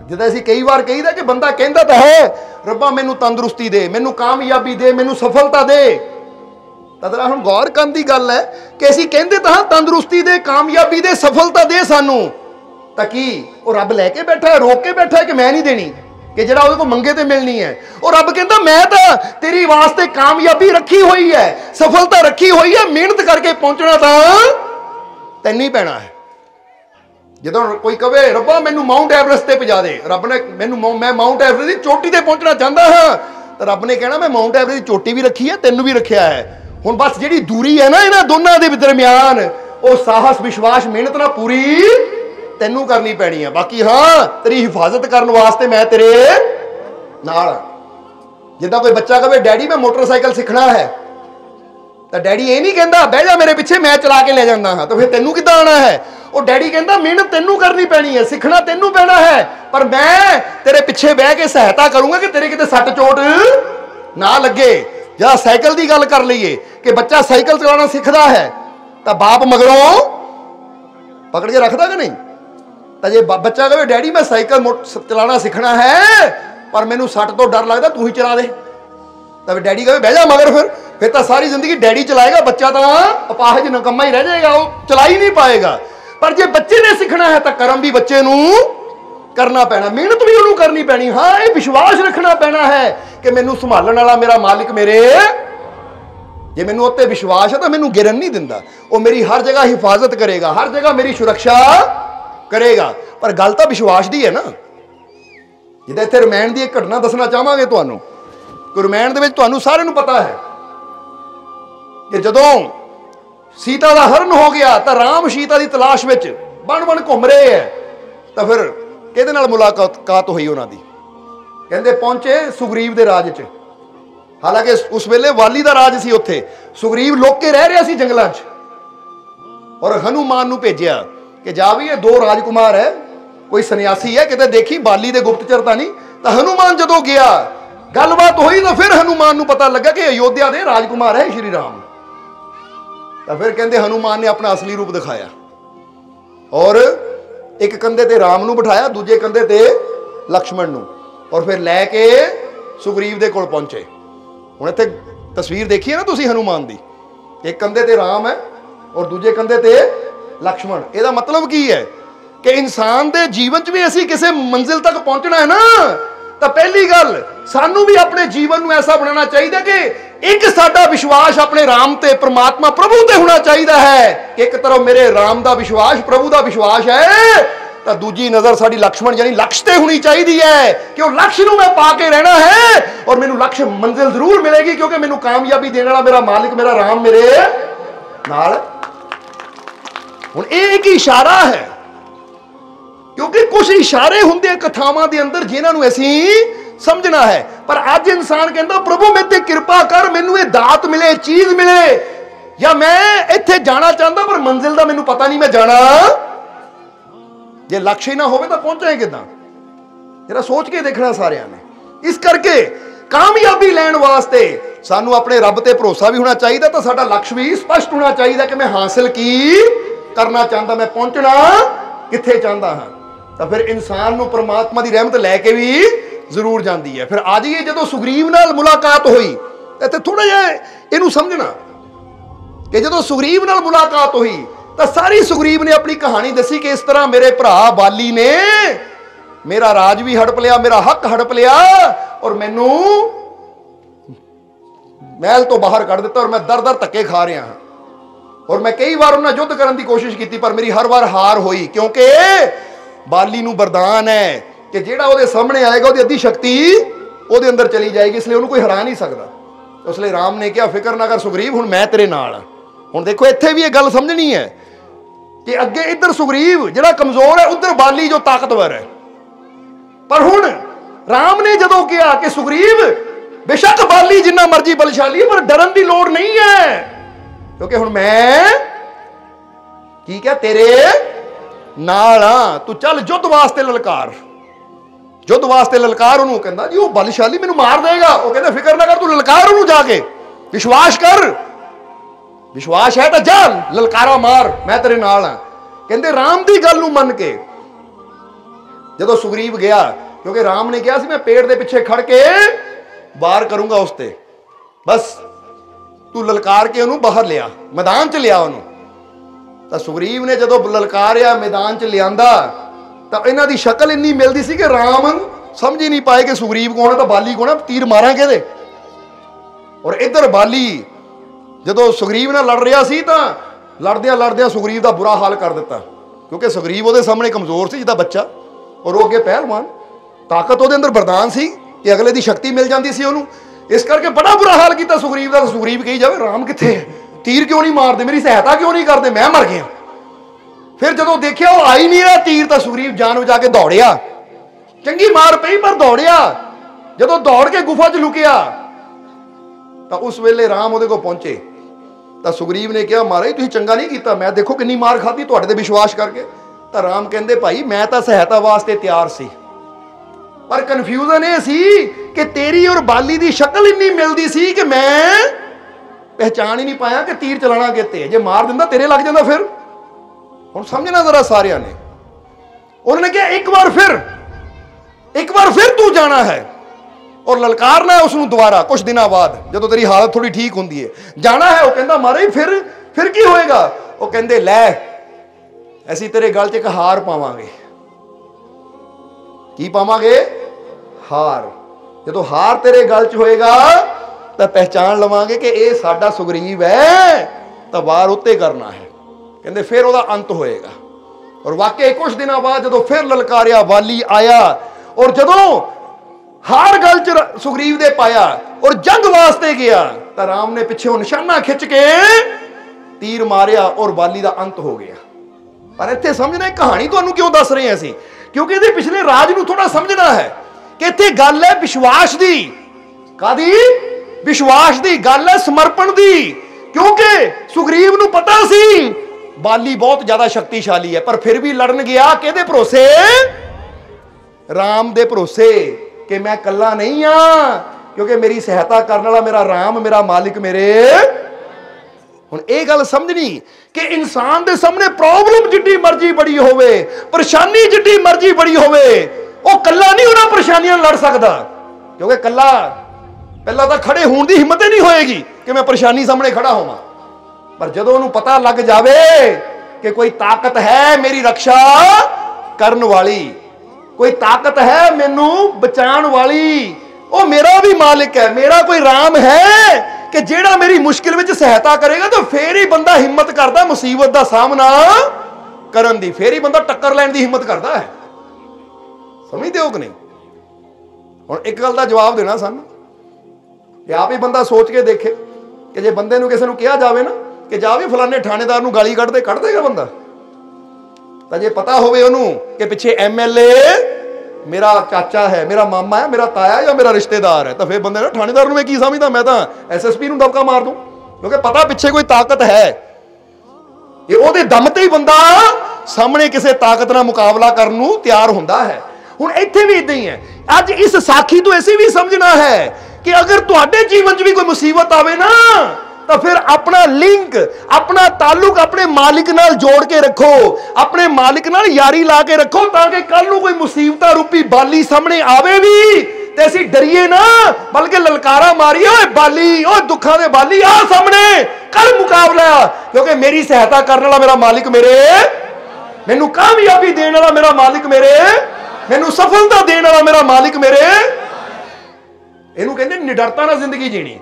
ਜਿੱਦਾਂ ਅਸੀਂ ਕਈ ਵਾਰ ਕਹੀਦਾ ਕਿ ਬੰਦਾ ਕਹਿੰਦਾ ਤਾਂ ਹੈ, ਰੱਬਾ ਮੈਨੂੰ ਤੰਦਰੁਸਤੀ ਦੇ, ਮੈਨੂੰ ਕਾਮਯਾਬੀ ਦੇ, ਮੈਨੂੰ ਸਫਲਤਾ ਦੇ। ਤਦਰਾ ਹੁਣ ਗੌਰ ਕਰਨ ਦੀ ਗੱਲ ਹੈ ਕਿ ਅਸੀਂ ਕਹਿੰਦੇ ਤਾਂ ਤੰਦਰੁਸਤੀ ਦੇ, ਕਾਮਯਾਬੀ ਦੇ, ਸਫਲਤਾ ਦੇ ਸਾਨੂੰ। ਤਾਂ ਕੀ ਉਹ ਰੱਬ ਲੈ ਕੇ ਬੈਠਾ ਹੈ, ਰੋਕ ਕੇ ਬੈਠਾ ਹੈ ਕਿ ਮੈਂ ਨਹੀਂ ਦੇਣੀ? ਕਿ ਜਿਹੜਾ ਉਹਦੇ ਕੋਲ ਮੰਗੇ ਤੇ ਮਿਲਣੀ ਹੈ। ਉਹ ਰੱਬ ਕਹਿੰਦਾ, ਮੈਂ ਤਾਂ ਤੇਰੀ ਵਾਸਤੇ ਕਾਮਯਾਬੀ ਰੱਖੀ ਹੋਈ ਹੈ, ਸਫਲਤਾ ਰੱਖੀ ਹੋਈ ਹੈ, ਮਿਹਨਤ ਕਰਕੇ ਪਹੁੰਚਣਾ ਤਾਂ ਤੈਨੂੰ ਹੀ ਪੈਣਾ ਹੈ। ਜਦੋਂ ਕੋਈ ਕਵੇ, ਰੱਬਾ, ਮੈਨੂੰ ਮਾਊਂਟ ਐਵਰੈਸਟ ਤੇ ਪਹੁੰਚਾ ਦੇ। ਰੱਬ ਨੇ ਮੈਨੂੰ ਮੈਂ ਮਾਊਂਟ ਐਵਰੈਸਟ ਦੀ ਚੋਟੀ ਤੇ ਪਹੁੰਚਣਾ ਚਾਹੁੰਦਾ ਹਾਂ। ਤਾਂ ਰੱਬ ਨੇ ਕਹਿਣਾ, ਮੈਂ ਮਾਊਂਟ ਐਵਰੈਸਟ ਦੀ ਚੋਟੀ ਵੀ ਰੱਖੀ ਹੈ, ਤੈਨੂੰ ਵੀ ਰੱਖਿਆ ਹੈ। ਹੁਣ ਬਸ ਜਿਹੜੀ ਦੂਰੀ ਹੈ ਨਾ ਇਹਨਾਂ ਦੋਨਾਂ ਦੇ ਦਰਮਿਆਨ, ਉਹ ਸਾਹਸ, ਵਿਸ਼ਵਾਸ, ਮਿਹਨਤ ਨਾਲ ਪੂਰੀ ਤੈਨੂੰ ਕਰਨੀ ਪੈਣੀ ਹੈ। ਬਾਕੀ ਹਾਂ, ਤੇਰੀ ਹਿਫਾਜ਼ਤ ਕਰਨ ਵਾਸਤੇ ਮੈਂ ਤੇਰੇ ਨਾਲ ਜਿੱਦਾਂ ਕੋਈ ਬੱਚਾ ਕਵੇ, ਡੈਡੀ, ਮੈਂ ਮੋਟਰਸਾਈਕਲ ਸਿੱਖਣਾ ਹੈ। ਤਾਂ ਡੈਡੀ ਇਹ ਨਹੀਂ ਕਹਿੰਦਾ, ਬਹਿ ਜਾ ਮੇਰੇ ਪਿੱਛੇ, ਮੈਂ ਚਲਾ ਕੇ ਲੈ ਜਾਂਦਾ ਹਾਂ। ਤਾਂ ਫਿਰ ਤੈਨੂੰ ਕਿੱਦਾਂ ਆਣਾ ਹੈ? ਉਹ ਡੈਡੀ ਕਹਿੰਦਾ, ਮਿਹਨਤ ਤੈਨੂੰ ਕਰਨੀ ਪੈਣੀ ਹੈ, ਸਿੱਖਣਾ ਤੈਨੂੰ ਪੈਣਾ ਹੈ। ਪਰ ਮੈਂ ਤੇਰੇ ਪਿੱਛੇ ਬਹਿ ਕੇ ਸਹਾਇਤਾ ਕਰੂੰਗਾ ਕਿ ਤੇਰੇ ਕਿਤੇ ਸੱਟ ਚੋਟ ਨਾ ਲੱਗੇ। ਜਾਂ ਸਾਈਕਲ ਦੀ ਗੱਲ ਕਰ ਲਈਏ ਕਿ ਬੱਚਾ ਸਾਈਕਲ ਚਲਾਉਣਾ ਸਿੱਖਦਾ ਹੈ, ਤਾਂ ਬਾਪ ਮਗਰੋਂ ਪਕੜ ਕੇ ਰੱਖਦਾ ਕਿ ਨਹੀਂ? ਤਾਂ ਜੇ ਬੱਚਾ ਕਹੇ, ਡੈਡੀ, ਮੈਂ ਸਾਈਕਲ ਮੋ- ਚਲਾਉਣਾ ਸਿੱਖਣਾ ਹੈ, ਪਰ ਮੈਨੂੰ ਸੱਟ ਤੋਂ ਡਰ ਲੱਗਦਾ, ਤੂੰ ਹੀ ਚਲਾ ਦੇ। ਤਾਂ ਫਿਰ ਡੈਡੀ ਕਹੇ, ਬਹਿ ਜਾ ਮਗਰ ਫਿਰ। ਫਿਰ ਤਾਂ ਸਾਰੀ ਜ਼ਿੰਦਗੀ ਡੈਡੀ ਚਲਾਏਗਾ, ਬੱਚਾ ਤਾਂ ਅਪਾਹਜ ਨਕਮਾ ਹੀ ਰਹਿ ਜਾਏਗਾ, ਉਹ ਚਲਾ ਹੀ ਨਹੀਂ ਪਾਏਗਾ। ਪਰ ਜੇ ਬੱਚੇ ਨੇ ਸਿੱਖਣਾ ਹੈ ਤਾਂ ਕਰਮ ਵੀ ਬੱਚੇ ਨੂੰ ਕਰਨਾ ਪੈਣਾ। ਮਿਹਨਤ ਵੀ ਉਹਨੂੰ ਕਰਨੀ ਪੈਣੀ। ਹਾਂ, ਇਹ ਵਿਸ਼ਵਾਸ ਰੱਖਣਾ ਪੈਣਾ ਹੈ ਕਿ ਮੈਨੂੰ ਸੰਭਾਲਣ ਵਾਲਾ ਮੇਰਾ ਮਾਲਿਕ ਮੇਰੇ ਜੇ ਮੈਨੂੰ ਉੱਤੇ ਵਿਸ਼ਵਾਸ ਹੈ ਤਾਂ ਮੈਨੂੰ ਗਿਰਨ ਨਹੀਂ ਦਿੰਦਾ। ਉਹ ਮੇਰੀ ਹਰ ਜਗ੍ਹਾ ਹਿਫਾਜ਼ਤ ਕਰੇਗਾ, ਹਰ ਜਗ੍ਹਾ ਮੇਰੀ ਸੁਰੱਖਿਆ ਕਰੇਗਾ। ਪਰ ਗੱਲ ਤਾਂ ਵਿਸ਼ਵਾਸ ਦੀ ਹੈ ਨਾ। ਜਿਹਦਾ ਇੱਥੇ ਰਮਾਇਣ ਦੀ ਇੱਕ ਘਟਨਾ ਦੱਸਣਾ ਚਾਹਾਂਗੇ ਤੁਹਾਨੂੰ। ਕਿ ਦੇ ਵਿੱਚ ਤੁਹਾਨੂੰ ਸਾਰਿਆਂ ਨੂੰ ਪਤਾ ਹੈ ਕਿ ਜਦੋਂ ਸੀਤਾ ਦਾ ਹਰਨ ਹੋ ਗਿਆ ਤਾਂ ਰਾਮ ਸੀਤਾ ਦੀ ਤਲਾਸ਼ ਵਿੱਚ ਬਣ ਬਣ ਘੁੰਮ ਰਹੇ ਹੈ। ਤਾਂ ਫਿਰ ਕਿਹਦੇ ਨਾਲ ਮੁਲਾਕਾਤ ਹੋਈ ਉਹਨਾਂ ਦੀ? ਕਹਿੰਦੇ ਪਹੁੰਚੇ ਸੁਗਰੀਵ ਦੇ ਰਾਜ 'ਚ। ਹਾਲਾਂਕਿ ਉਸ ਵੇਲੇ ਵਾਲੀ ਦਾ ਰਾਜ ਸੀ ਉੱਥੇ। ਸੁਗਰੀਵ ਲੋਕੇ ਰਹਿ ਰਿਹਾ ਸੀ ਜੰਗਲਾਂ 'ਚ। ਔਰ ਹਨੂਮਾਨ ਨੂੰ ਭੇਜਿਆ ਕਿ ਜਾ ਵੀ ਇਹ ਦੋ ਰਾਜਕੁਮਾਰ ਹੈ। ਕੋਈ ਸੰਨਿਆਸੀ ਹੈ, ਕਿਤੇ ਦੇਖੀ ਬਾਲੀ ਦੇ ਗੁਪਤਚਰ ਤਾਂ ਨਹੀਂ। ਤਾਂ ਹਨੂਮਾਨ ਜਦੋਂ ਗਿਆ ਗੱਲਬਾਤ ਹੋਈ ਤਾਂ ਫਿਰ ਹਨੂਮਾਨ ਨੂੰ ਪਤਾ ਲੱਗਾ ਕਿ ਅਯੋਧਿਆ ਦੇ ਰਾਜਕੁਮਾਰ ਹੈ ਸ਼੍ਰੀ ਰਾਮ। ਤਾਂ ਫਿਰ ਕਹਿੰਦੇ ਹਨੂਮਾਨ ਨੇ ਆਪਣਾ ਅਸਲੀ ਰੂਪ ਦਿਖਾਇਆ। ਔਰ ਇੱਕ ਕੰਧੇ ਤੇ ਰਾਮ ਨੂੰ ਬਿਠਾਇਆ, ਦੂਜੇ ਕੰਧੇ ਤੇ ਲਕਸ਼ਮਣ ਨੂੰ। ਔਰ ਫਿਰ ਲੈ ਕੇ ਸੁਗਰੀਵ ਦੇ ਕੋਲ ਪਹੁੰਚੇ। ਹੁਣ ਇੱਥੇ ਤਸਵੀਰ ਦੇਖੀ ਹੈ ਨਾ ਤੁਸੀਂ ਹਨੂਮਾਨ ਦੀ? ਇੱਕ ਕੰਧੇ ਤੇ ਰਾਮ ਹੈ ਔਰ ਦੂਜੇ ਕੰਧੇ ਤੇ ਲਕਸ਼ਮਣ। ਇਹਦਾ ਮਤਲਬ ਕੀ ਹੈ? ਕਿ ਇਨਸਾਨ ਦੇ ਜੀਵਨ 'ਚ ਵੀ ਅਸੀਂ ਕਿਸੇ ਮੰਜ਼ਿਲ ਤੱਕ ਪਹੁੰਚਣਾ ਹੈ ਨਾ? ਤਾਂ ਪਹਿਲੀ ਗੱਲ, ਸਾਨੂੰ ਵੀ ਆਪਣੇ ਜੀਵਨ ਨੂੰ ਐਸਾ ਬਣਾਉਣਾ ਚਾਹੀਦਾ ਕਿ ਇੱਕ ਸਾਡਾ ਵਿਸ਼ਵਾਸ ਆਪਣੇ ਰਾਮ ਤੇ ਪ੍ਰਮਾਤਮਾ ਪ੍ਰਭੂ ਤੇ ਹੋਣਾ ਚਾਹੀਦਾ ਹੈ। ਇੱਕ ਤਰ੍ਹਾਂ ਮੇਰੇ ਰਾਮ ਦਾ ਵਿਸ਼ਵਾਸ, ਪ੍ਰਭੂ ਦਾ ਵਿਸ਼ਵਾਸ ਹੈ, ਤਾਂ ਦੂਜੀ ਨਜ਼ਰ ਸਾਡੀ ਲਕਸ਼ਮਣ ਯਾਨੀ ਲਕਸ਼ ਤੇ ਹੋਣੀ ਚਾਹੀਦੀ ਹੈ ਕਿ ਉਹ ਲਕਸ਼ ਨੂੰ ਮੈਂ ਪਾ ਕੇ ਰਹਿਣਾ ਹੈ ਔਰ ਮੈਨੂੰ ਲਕਸ਼ ਮੰਜ਼ਿਲ ਜ਼ਰੂਰ ਮਿਲੇਗੀ ਕਿਉਂਕਿ ਮੈਨੂੰ ਕਾਮਯਾਬੀ ਦੇਣ ਵਾਲਾ ਮੇਰਾ ਮਾਲਿਕ, ਮੇਰਾ ਰਾਮ ਮੇਰੇ ਨਾਲ। ਹੁਣ ਇਹ ਇੱਕ ਇਸ਼ਾਰਾ ਹੈ। ਕਿਉਂਕਿ ਕੁਝ ਇਸ਼ਾਰੇ ਹੁੰਦੇ ਆ ਕਥਾਵਾਂ ਦੇ ਅੰਦਰ ਜਿਨ੍ਹਾਂ ਨੂੰ ਅਸੀਂ ਸਮਝਣਾ ਹੈ। ਪਰ ਅੱਜ ਇਨਸਾਨ ਕਹਿੰਦਾ, ਪ੍ਰਭੂ, ਮੇਰੇ ਤੇ ਕਿਰਪਾ ਕਰ, ਮੈਨੂੰ ਇਹ ਦਾਤ ਮਿਲੇ ਚੀਜ਼ ਮਿਲੇ। ਜਾਂ ਮੈਂ ਇੱਥੇ ਜਾਣਾ ਚਾਹੁੰਦਾ, ਪਰ ਮੰਜ਼ਿਲ ਦਾ ਮੈਨੂੰ ਪਤਾ ਨਹੀਂ ਮੈਂ ਜਾਣਾ। ਜੇ ਲਕਸ਼ ਹੀ ਨਾ ਹੋਵੇ ਤਾਂ ਪਹੁੰਚਾਂਗੇ ਕਿਦਾਂ? ਜਰਾ ਸੋਚ ਕੇ ਦੇਖਣਾ ਸਾਰਿਆਂ ਨੇ। ਇਸ ਕਰਕੇ ਕਾਮਯਾਬੀ ਲੈਣ ਵਾਸਤੇ ਸਾਨੂੰ ਆਪਣੇ ਰੱਬ ਤੇ ਭਰੋਸਾ ਵੀ ਹੋਣਾ ਚਾਹੀਦਾ, ਤਾਂ ਸਾਡਾ ਲਕਸ਼ ਵੀ ਸਪਸ਼ਟ ਹੋਣਾ ਚਾਹੀਦਾ ਕਿ ਮੈਂ ਹਾਸਲ ਕੀ ਕਰਨਾ ਚਾਹੁੰਦਾ, ਮੈਂ ਪਹੁੰਚਣਾ ਕਿੱਥੇ ਚਾਹੁੰਦਾ ਹਾਂ। ਤਾਂ ਫਿਰ ਇਨਸਾਨ ਨੂੰ ਪ੍ਰਮਾਤਮਾ ਦੀ ਰਹਿਮਤ ਲੈ ਕੇ ਵੀ ਜ਼ਰੂਰ ਜਾਂਦੀ ਹੈ। ਫਿਰ ਆ ਜਾਈਏ ਜਦੋਂ ਸੁਗਰੀਵ ਨਾਲ ਮੁਲਾਕਾਤ ਹੋਈ ਇੱਥੇ ਥੋੜਾ ਜਿਹਾ ਇਹਨੂੰ ਸਮਝਣਾ ਕਿ ਜਦੋਂ ਸੁਗਰੀਵ ਨਾਲ ਮੁਲਾਕਾਤ ਹੋਈ, ਤਾਂ ਸਾਰੀ ਸੁਗਰੀਵ ਨੇ ਆਪਣੀ ਕਹਾਣੀ ਦੱਸੀ ਕਿ ਇਸ ਤਰ੍ਹਾਂ ਮੇਰੇ ਭਰਾ ਬਾਲੀ ਨੇ ਮੇਰਾ ਰਾਜ ਵੀ ਹੜਪ ਲਿਆ, ਮੇਰਾ ਹੱਕ ਹੜਪ ਲਿਆ ਔਰ ਮੈਨੂੰ ਮਹਿਲ ਤੋਂ ਬਾਹਰ ਕੱਢ ਦਿੱਤਾ ਔਰ ਮੈਂ ਦਰ-ਦਰ ਧੱਕੇ ਖਾ ਰਿਹਾ ਹਾਂ। ਔਰ ਮੈਂ ਕਈ ਵਾਰ ਉਹਨਾਂ ਯੁੱਧ ਕਰਨ ਦੀ ਕੋਸ਼ਿਸ਼ ਕੀਤੀ, ਪਰ ਮੇਰੀ ਹਰ ਵਾਰ ਹਾਰ ਹੋਈ ਕਿਉਂਕਿ ਬਾਲੀ ਨੂੰ ਵਰਦਾਨ ਹੈ ਕਿ ਜਿਹੜਾ ਉਹਦੇ ਸਾਹਮਣੇ ਆਏਗਾ, ਉਹਦੀ ਅੱਧੀ ਸ਼ਕਤੀ ਉਹਦੇ ਅੰਦਰ ਚਲੀ ਜਾਏਗੀ, ਇਸ ਲਈ ਉਹਨੂੰ ਕੋਈ ਹਰਾ ਨਹੀਂ ਸਕਦਾ। ਉਸ ਲਈ ਰਾਮ ਨੇ ਕਿਹਾ, ਫਿਕਰ ਨਾ ਕਰ ਸੁਗਰੀਵ, ਹੁਣ ਮੈਂ ਤੇਰੇ ਨਾਲ ਹਾਂ। ਹੁਣ ਦੇਖੋ, ਇੱਥੇ ਵੀ ਇਹ ਗੱਲ ਸਮਝਣੀ ਹੈ ਕਿ ਅੱਗੇ ਇੱਧਰ ਸੁਗਰੀਵ, ਜਿਹੜਾ ਕਮਜ਼ੋਰ ਹੈ, ਉੱਧਰ ਬਾਲੀ ਜੋ ਤਾਕਤਵਰ ਹੈ। ਪਰ ਹੁਣ ਰਾਮ ਨੇ ਜਦੋਂ ਕਿਹਾ ਕਿ ਸੁਗਰੀਵ, ਬੇਸ਼ੱਕ ਬਾਲੀ ਜਿੰਨਾ ਮਰਜ਼ੀ ਬਲਸ਼ਾਲੀ ਹੈ ਪਰ ਡਰਨ ਦੀ ਲੋੜ ਨਹੀਂ ਹੈ। ਕਿਉਂਕਿ ਹੁਣ ਮੈਂ, ਕੀ ਕਿਹਾ, ਤੇਰੇ ਨਾਲ ਆ, ਤੂੰ ਚੱਲ ਯੁੱਧ ਵਾਸਤੇ ਲਲਕਾਰ। ਯੁੱਧ ਵਾਸਤੇ ਲਲਕਾਰ ਉਹਨੂੰ ਕਹਿੰਦਾ, ਜੀ, ਉਹ ਬਲਸ਼ਾਲੀ ਮੈਨੂੰ ਮਾਰ ਦੇਗਾ। ਉਹ ਕਹਿੰਦਾ, ਫਿਕਰ ਨਾ ਕਰ, ਤੂੰ ਲਲਕਾਰ ਉਹਨੂੰ ਜਾ ਕੇ। ਵਿਸ਼ਵਾਸ ਕਰ। ਵਿਸ਼ਵਾਸ ਹੈ ਤਾਂ ਜਾ, ਲਲਕਾਰਾ ਮਾਰ, ਮੈਂ ਤੇਰੇ ਨਾਲ ਆ। ਕਹਿੰਦੇ, ਰਾਮ ਦੀ ਗੱਲ ਨੂੰ ਮੰਨ ਕੇ। ਜਦੋਂ ਸੁਗਰੀਵ ਗਿਆ, ਕਿਉਂਕਿ ਰਾਮ ਨੇ ਕਿਹਾ ਸੀ, ਮੈਂ ਪੇੜ ਦੇ ਪਿੱਛੇ ਖੜ ਕੇ ਵਾਰ ਕਰੂੰਗਾ ਉਸ ਤੇ। ਬਸ, ਤੂੰ ਲਲਕਾਰ ਕੇ ਉਹਨੂੰ ਬਾਹਰ ਲਿਆ, ਮੈਦਾਨ 'ਚ ਲਿਆ ਉਹਨੂੰ। ਤਾਂ ਸੁਗਰੀਵ ਨੇ ਜਦੋਂ ਲਲਕਾਰਿਆ ਮੈਦਾਨ 'ਚ ਲਿਆਂਦਾ, ਤਾਂ ਇਹਨਾਂ ਦੀ ਸ਼ਕਲ ਇੰਨੀ ਮਿਲਦੀ ਸੀ ਕਿ ਰਾਮ ਸਮਝ ਹੀ ਨਹੀਂ ਪਾਏ ਕਿ ਸੁਗਰੀਵ ਕੌਣ ਹੈ ਤਾਂ ਬਾਲੀ ਕੌਣ ਹੈ ਤੀਰ ਮਾਰਾਂ ਕਿਹਦੇ ਔਰ ਇੱਧਰ ਬਾਲੀ, ਜਦੋਂ ਸੁਗਰੀਵ ਨਾਲ ਲੜ ਰਿਹਾ ਸੀ ਤਾਂ ਲੜਦਿਆਂ ਲੜਦਿਆਂ ਸੁਗਰੀਵ ਦਾ ਬੁਰਾ ਹਾਲ ਕਰ ਦਿੱਤਾ, ਕਿਉਂਕਿ ਸੁਗਰੀਵ ਉਹਦੇ ਸਾਹਮਣੇ ਕਮਜ਼ੋਰ ਸੀ ਜਿਹਦਾ ਬੱਚਾ, ਔਰ ਉਹ ਅੱਗੇ ਪਹਿਲਵਾਨ, ਤਾਕਤ ਉਹਦੇ ਅੰਦਰ ਵਰਦਾਨ ਸੀ ਕਿ ਅਗਲੇ ਦੀ ਸ਼ਕਤੀ ਮਿਲ ਜਾਂਦੀ ਸੀ ਉਹਨੂੰ। ਇਸ ਕਰਕੇ ਬੜਾ ਬੁਰਾ ਹਾਲ ਕੀਤਾ ਸੁਗਰੀਵ ਦਾ ਸੁਗਰੀਵ ਕਹੀ ਜਾਵੇ, ਰਾਮ ਕਿੱਥੇ ਹੈ? ਤੀਰ ਕਿਉਂ ਨਹੀਂ ਮਾਰਦੇ? ਮੇਰੀ ਸਹਾਇਤਾ ਕਿਉਂ ਨਹੀਂ ਕਰਦੇ? ਮੈਂ ਮਰ ਗਿਆ। ਫਿਰ ਜਦੋਂ ਦੇਖਿਆ ਉਹ ਆਈ ਨਹੀਂ ਰਿਹਾ ਤੀਰ ਤਾਂ ਸੁਗਰੀਵ ਜਾਨ ਵਜਾ ਕੇ ਦੌੜਿਆ। ਚੰਗੀ ਮਾਰ ਪਈ ਪਰ ਦੌੜਿਆ। ਜਦੋਂ ਦੌੜ ਕੇ ਗੁਫਾ 'ਚ ਲੁਕਿਆ, ਤਾਂ ਉਸ ਵੇਲੇ ਰਾਮ ਉਹਦੇ ਕੋਲ ਪਹੁੰਚੇ। ਤਾਂ ਸੁਗਰੀਵ ਨੇ ਕਿਹਾ, ਮਹਾਰਾਜ, ਤੁਸੀਂ ਚੰਗਾ ਨਹੀਂ ਕੀਤਾ। ਮੈਂ ਦੇਖੋ ਕਿੰਨੀ ਮਾਰ ਖਾਧੀ, ਤੁਹਾਡੇ ਤੇ ਵਿਸ਼ਵਾਸ ਕਰਕੇ। ਤਾਂ ਰਾਮ ਕਹਿੰਦੇ, ਭਾਈ, ਮੈਂ ਤਾਂ ਸਹਾਇਤਾ ਵਾਸਤੇ ਤਿਆਰ ਸੀ। ਪਰ ਕਨਫਿਊਜ਼ਨ ਇਹ ਸੀ ਕਿ ਤੇਰੀ ਔਰ ਬਾਲੀ ਦੀ ਸ਼ਕਲ ਇੰਨੀ ਮਿਲਦੀ ਸੀ ਕਿ ਮੈਂ ਪਹਿਚਾਨ ਹੀ ਨਹੀਂ ਪਾਇਆ ਕਿ ਤੀਰ ਚਲਾਣਾ ਕਿੱਥੇ ਜੇ ਮਾਰ ਦਿੰਦਾ, ਤੇਰੇ ਲੱਗ ਜਾਂਦਾ ਫਿਰ। ਹੁਣ ਸਮਝਣਾ ਜ਼ਰਾ ਸਾਰਿਆਂ ਨੇ। ਉਹਨਾਂ ਨੇ ਕਿਹਾ, ਇੱਕ ਵਾਰ ਫਿਰ, ਇੱਕ ਵਾਰ ਫਿਰ ਤੂੰ ਜਾਣਾ ਹੈ। ਔਰ ਲਲਕਾਰਨਾ ਉਸ ਨੂੰ ਦੁਬਾਰਾ ਕੁਝ ਦਿਨਾਂ ਬਾਅਦ, ਜਦੋਂ ਤੇਰੀ ਹਾਲਤ ਥੋੜੀ ਠੀਕ ਹੁੰਦੀ ਹੈ। ਜਾਣਾ ਹੈ, ਉਹ ਕਹਿੰਦਾ, ਮਾਰੇ, ਫਿਰ ਫਿਰ ਕੀ ਹੋਏਗਾ? ਉਹ ਕਹਿੰਦੇ, ਲੈ, ਅਸੀਂ ਤੇਰੇ ਗਲ 'ਚ ਇੱਕ ਹਾਰ ਪਾਵਾਂਗੇ। ਕੀ ਪਾਵਾਂਗੇ? ਹਾਰ। ਜਦੋਂ ਹਾਰ ਤੇਰੇ ਗਲ 'ਚ ਹੋਏਗਾ ਤਾਂ ਪਹਿਚਾਣ ਲਵਾਂਗੇ ਕਿ ਇਹ ਸਾਡਾ ਸੁਗਰੀਵ ਹੈ, ਤਾਂ ਵਾਰ ਉੱਤੇ ਕਰਨਾ ਹੈ। ਕਹਿੰਦੇ ਫਿਰ ਉਹਦਾ ਅੰਤ ਹੋਏਗਾ। ਔਰ ਵਾਕਈ ਕੁਝ ਦਿਨਾਂ ਬਾਅਦ ਜਦੋਂ ਫਿਰ ਲਲਕਾਰਿਆ, ਵਾਲੀ ਆਇਆ, ਔਰ ਜਦੋਂ ਹਰ ਗੱਲ 'ਚ ਰ- ਸੁਗਰੀਵ ਦੇ ਪਾਇਆ, ਔਰ ਜੰਗ ਵਾਸਤੇ ਗਿਆ, ਤਾਂ ਰਾਮ ਨੇ ਪਿੱਛੋਂ ਨਿਸ਼ਾਨਾ ਖਿੱਚ ਕੇ ਤੀਰ ਮਾਰਿਆ ਔਰ ਵਾਲੀ ਦਾ ਅੰਤ ਹੋ ਗਿਆ। ਪਰ ਇੱਥੇ ਸਮਝਣਾ ਕਹਾਣੀ ਤੁਹਾਨੂੰ ਕਿਉਂ ਦੱਸ ਰਹੇ ਹਾਂ ਅਸੀਂ? ਕਿਉਂਕਿ ਇਹਦੇ ਪਿਛਲੇ ਰਾਜ ਨੂੰ ਥੋੜਾ ਸਮਝਣਾ ਹੈ ਕਿ ਇੱਥੇ ਗੱਲ ਹੈ ਵਿਸ਼ਵਾਸ ਦੀ। ਕਾਦੀ? ਵਿਸ਼ਵਾਸ ਦੀ ਗੱਲ ਹੈ, ਸਮਰਪਣ ਦੀ। ਕਿਉਂਕਿ ਸੁਗਰੀਵ ਨੂੰ ਪਤਾ ਸੀ, ਬਾਲੀ ਬਹੁਤ ਜ਼ਿਆਦਾ ਸ਼ਕਤੀਸ਼ਾਲੀ ਹੈ, ਪਰ ਫਿਰ ਵੀ ਲੜਨ ਗਿਆ, ਕਿਹਦੇ ਭਰੋਸੇ? ਰਾਮ ਦੇ ਭਰੋਸੇ ਕਿ ਮੈਂ ਇਕੱਲਾ ਨਹੀਂ ਆ, ਕਿਉਂਕਿ ਮੇਰੀ ਸਹਾਇਤਾ ਕਰਨ ਵਾਲਾ ਮੇਰਾ ਰਾਮ, ਮੇਰਾ ਮਾਲਿਕ ਮੇਰੇ। ਹੁਣ ਇਹ ਗੱਲ ਸਮਝਣੀ ਕਿ ਇਨਸਾਨ ਦੇ ਸਾਹਮਣੇ ਪ੍ਰੋਬਲਮ ਜਿੱਡੀ ਮਰਜ਼ੀ ਬੜੀ ਹੋਵੇ, ਪਰੇਸ਼ਾਨੀ ਜਿੱਡੀ ਮਰਜ਼ੀ ਬੜੀ ਹੋਵੇ, ਉਹ ਕੱਲਾ ਨਹੀਂ ਉਹਨਾਂ ਪਰੇਸ਼ਾਨੀਆਂ ਨਾਲ ਲੜ ਸਕਦਾ। ਕਿਉਂਕਿ ਕੱਲਾ ਪਹਿਲਾਂ ਤਾਂ ਖੜੇ ਹੋਣ ਦੀ ਹਿੰਮਤ ਹੀ ਨਹੀਂ ਹੋਏਗੀ ਕਿ ਮੈਂ ਪਰੇਸ਼ਾਨੀ ਸਾਹਮਣੇ ਖੜਾ ਹੋਵਾਂ। ਪਰ ਜਦੋਂ ਉਹਨੂੰ ਪਤਾ ਲੱਗ ਜਾਵੇ ਕਿ ਕੋਈ ਤਾਕਤ ਹੈ ਮੇਰੀ ਰੱਖਿਆ ਕਰਨ ਵਾਲੀ, ਕੋਈ ਤਾਕਤ ਹੈ ਮੈਨੂੰ ਬਚਾਉਣ ਵਾਲੀ, ਉਹ ਮੇਰਾ ਵੀ ਮਾਲਿਕ ਹੈ, ਮੇਰਾ ਕੋਈ ਰਾਮ ਹੈ ਕਿ ਜਿਹੜਾ ਮੇਰੀ ਮੁਸ਼ਕਿਲ ਵਿੱਚ ਸਹਾਇਤਾ ਕਰੇਗਾ ਤਾਂ ਫੇਰ ਹੀ ਬੰਦਾ ਹਿੰਮਤ ਕਰਦਾ ਮੁਸੀਬਤ ਦਾ ਸਾਹਮਣਾ ਕਰਨ ਦੀ, ਫੇਰ ਹੀ ਬੰਦਾ ਟੱਕਰ ਲੈਣ ਦੀ ਹਿੰਮਤ ਕਰਦਾ ਹੈ। ਸਮਝਦੇ ਹੋ ਕਿ ਨਹੀਂ? ਹੁਣ ਇੱਕ ਗੱਲ ਦਾ ਜਵਾਬ ਦੇਣਾ ਸਾਨੂੰ। ਤੇ ਆਪ ਹੀ ਬੰਦਾ ਸੋਚ ਕੇ ਦੇਖੇ ਕਿ ਜੇ ਬੰਦੇ ਨੂੰ ਕਿਸੇ ਨੂੰ ਕਿਹਾ ਜਾਵੇ ਨਾ ਕਿ ਜਾ ਵੀ ਫਲਾਣੇ ਥਾਣੇਦਾਰ ਨੂੰ ਗਾਲੀ ਕੱਢ ਦੇ ਕੱਢ ਦੇਗਾ ਬੰਦਾ। ਤਾਂ ਜੇ ਪਤਾ ਹੋਵੇ ਉਹਨੂੰ ਕਿ ਪਿੱਛੇ ਐਮਐਲਏ ਮੇਰਾ ਚਾਚਾ ਹੈ, ਮੇਰਾ ਮਾਮਾ ਹੈ, ਮੇਰਾ ਤਾਇਆ ਜਾਂ ਮੇਰਾ ਰਿਸ਼ਤੇਦਾਰ ਹੈ, ਤਾਂ ਫਿਰ ਬੰਦੇ ਨਾ ਥਾਣੇਦਾਰ ਨੂੰ ਮੈਂ ਕੀ ਸਮਝਦਾ? ਮੈਂ ਤਾਂ ਐਸਐਸਪੀ ਨੂੰ ਦਬਕਾ ਮਾਰ ਦੂੰ। ਕਿਉਂਕਿ ਪਤਾ ਪਿੱਛੇ ਕੋਈ ਤਾਕਤ ਹੈ। ਇਹ ਉਹਦੇ ਦਮ ਤੇ ਹੀ ਬੰਦਾ ਸਾਹਮਣੇ ਕਿਸੇ ਤਾਕਤ ਨਾਲ ਮੁਕਾਬਲਾ ਕਰਨ ਨੂੰ ਤਿਆਰ ਹੁੰਦਾ ਹੈ। ਹੁਣ ਇੱਥੇ ਵੀ ਇਦਾਂ ਹੀ ਹੈ। ਅੱਜ ਇਸ ਸਾਖੀ ਤੋਂ ਅਸੀਂ ਵੀ ਸਮਝਣਾ ਹੈ ਕਿ ਅਗਰ ਤੁਹਾਡੇ ਜੀਵਨ 'ਚ ਵੀ ਕੋਈ ਮੁਸੀਬਤ ਆਵੇ ਨਾ, ਤਾਂ ਫਿਰ ਆਪਣਾ ਲਿੰਕ, ਆਪਣਾ ਤਾਲੁਕ ਆਪਣੇ ਮਾਲਿਕ ਨਾਲ ਜੋੜ ਕੇ ਰੱਖੋ। ਆਪਣੇ ਮਾਲਿਕ ਨਾਲ ਯਾਰੀ ਲਾ ਕੇ ਰੱਖੋ ਤਾਂ ਕਿ ਕੱਲ ਨੂੰ ਕੋਈ ਮੁਸੀਬਤਾਂ ਰੂਪੀ ਬਾਲੀ ਸਾਹਮਣੇ ਆਵੇ ਵੀ ਤੇ ਅਸੀਂ ਡਰੀਏ ਨਾ, ਬਲਕਿ ਲਲਕਾਰਾ ਮਾਰੀਏ, ਓਏ ਬਾਲੀ, ਓਏ ਦੁੱਖਾਂ ਦੇ ਬਾਲੀ ਆ ਸਾਹਮਣੇ ਕੱਲ ਮੁਕਾਬਲਾ। ਕਿਉਂਕਿ ਮੇਰੀ ਸਹਾਇਤਾ ਕਰਨ ਵਾਲਾ ਮੇਰਾ ਮਾਲਿਕ ਮੇਰੇ, ਮੈਨੂੰ ਕਾਮਯਾਬੀ ਦੇਣ ਵਾਲਾ ਮੇਰਾ ਮਾਲਿਕ ਮੇਰੇ, ਮੈਨੂੰ ਸਫਲਤਾ ਦੇਣ ਵਾਲਾ ਮੇਰਾ ਮਾਲਿਕ ਮੇਰੇ। ਇਹਨੂੰ ਕਹਿੰਦੇ ਨਿਡਰਤਾ ਨਾਲ ਜ਼ਿੰਦਗੀ ਜੀਣੀ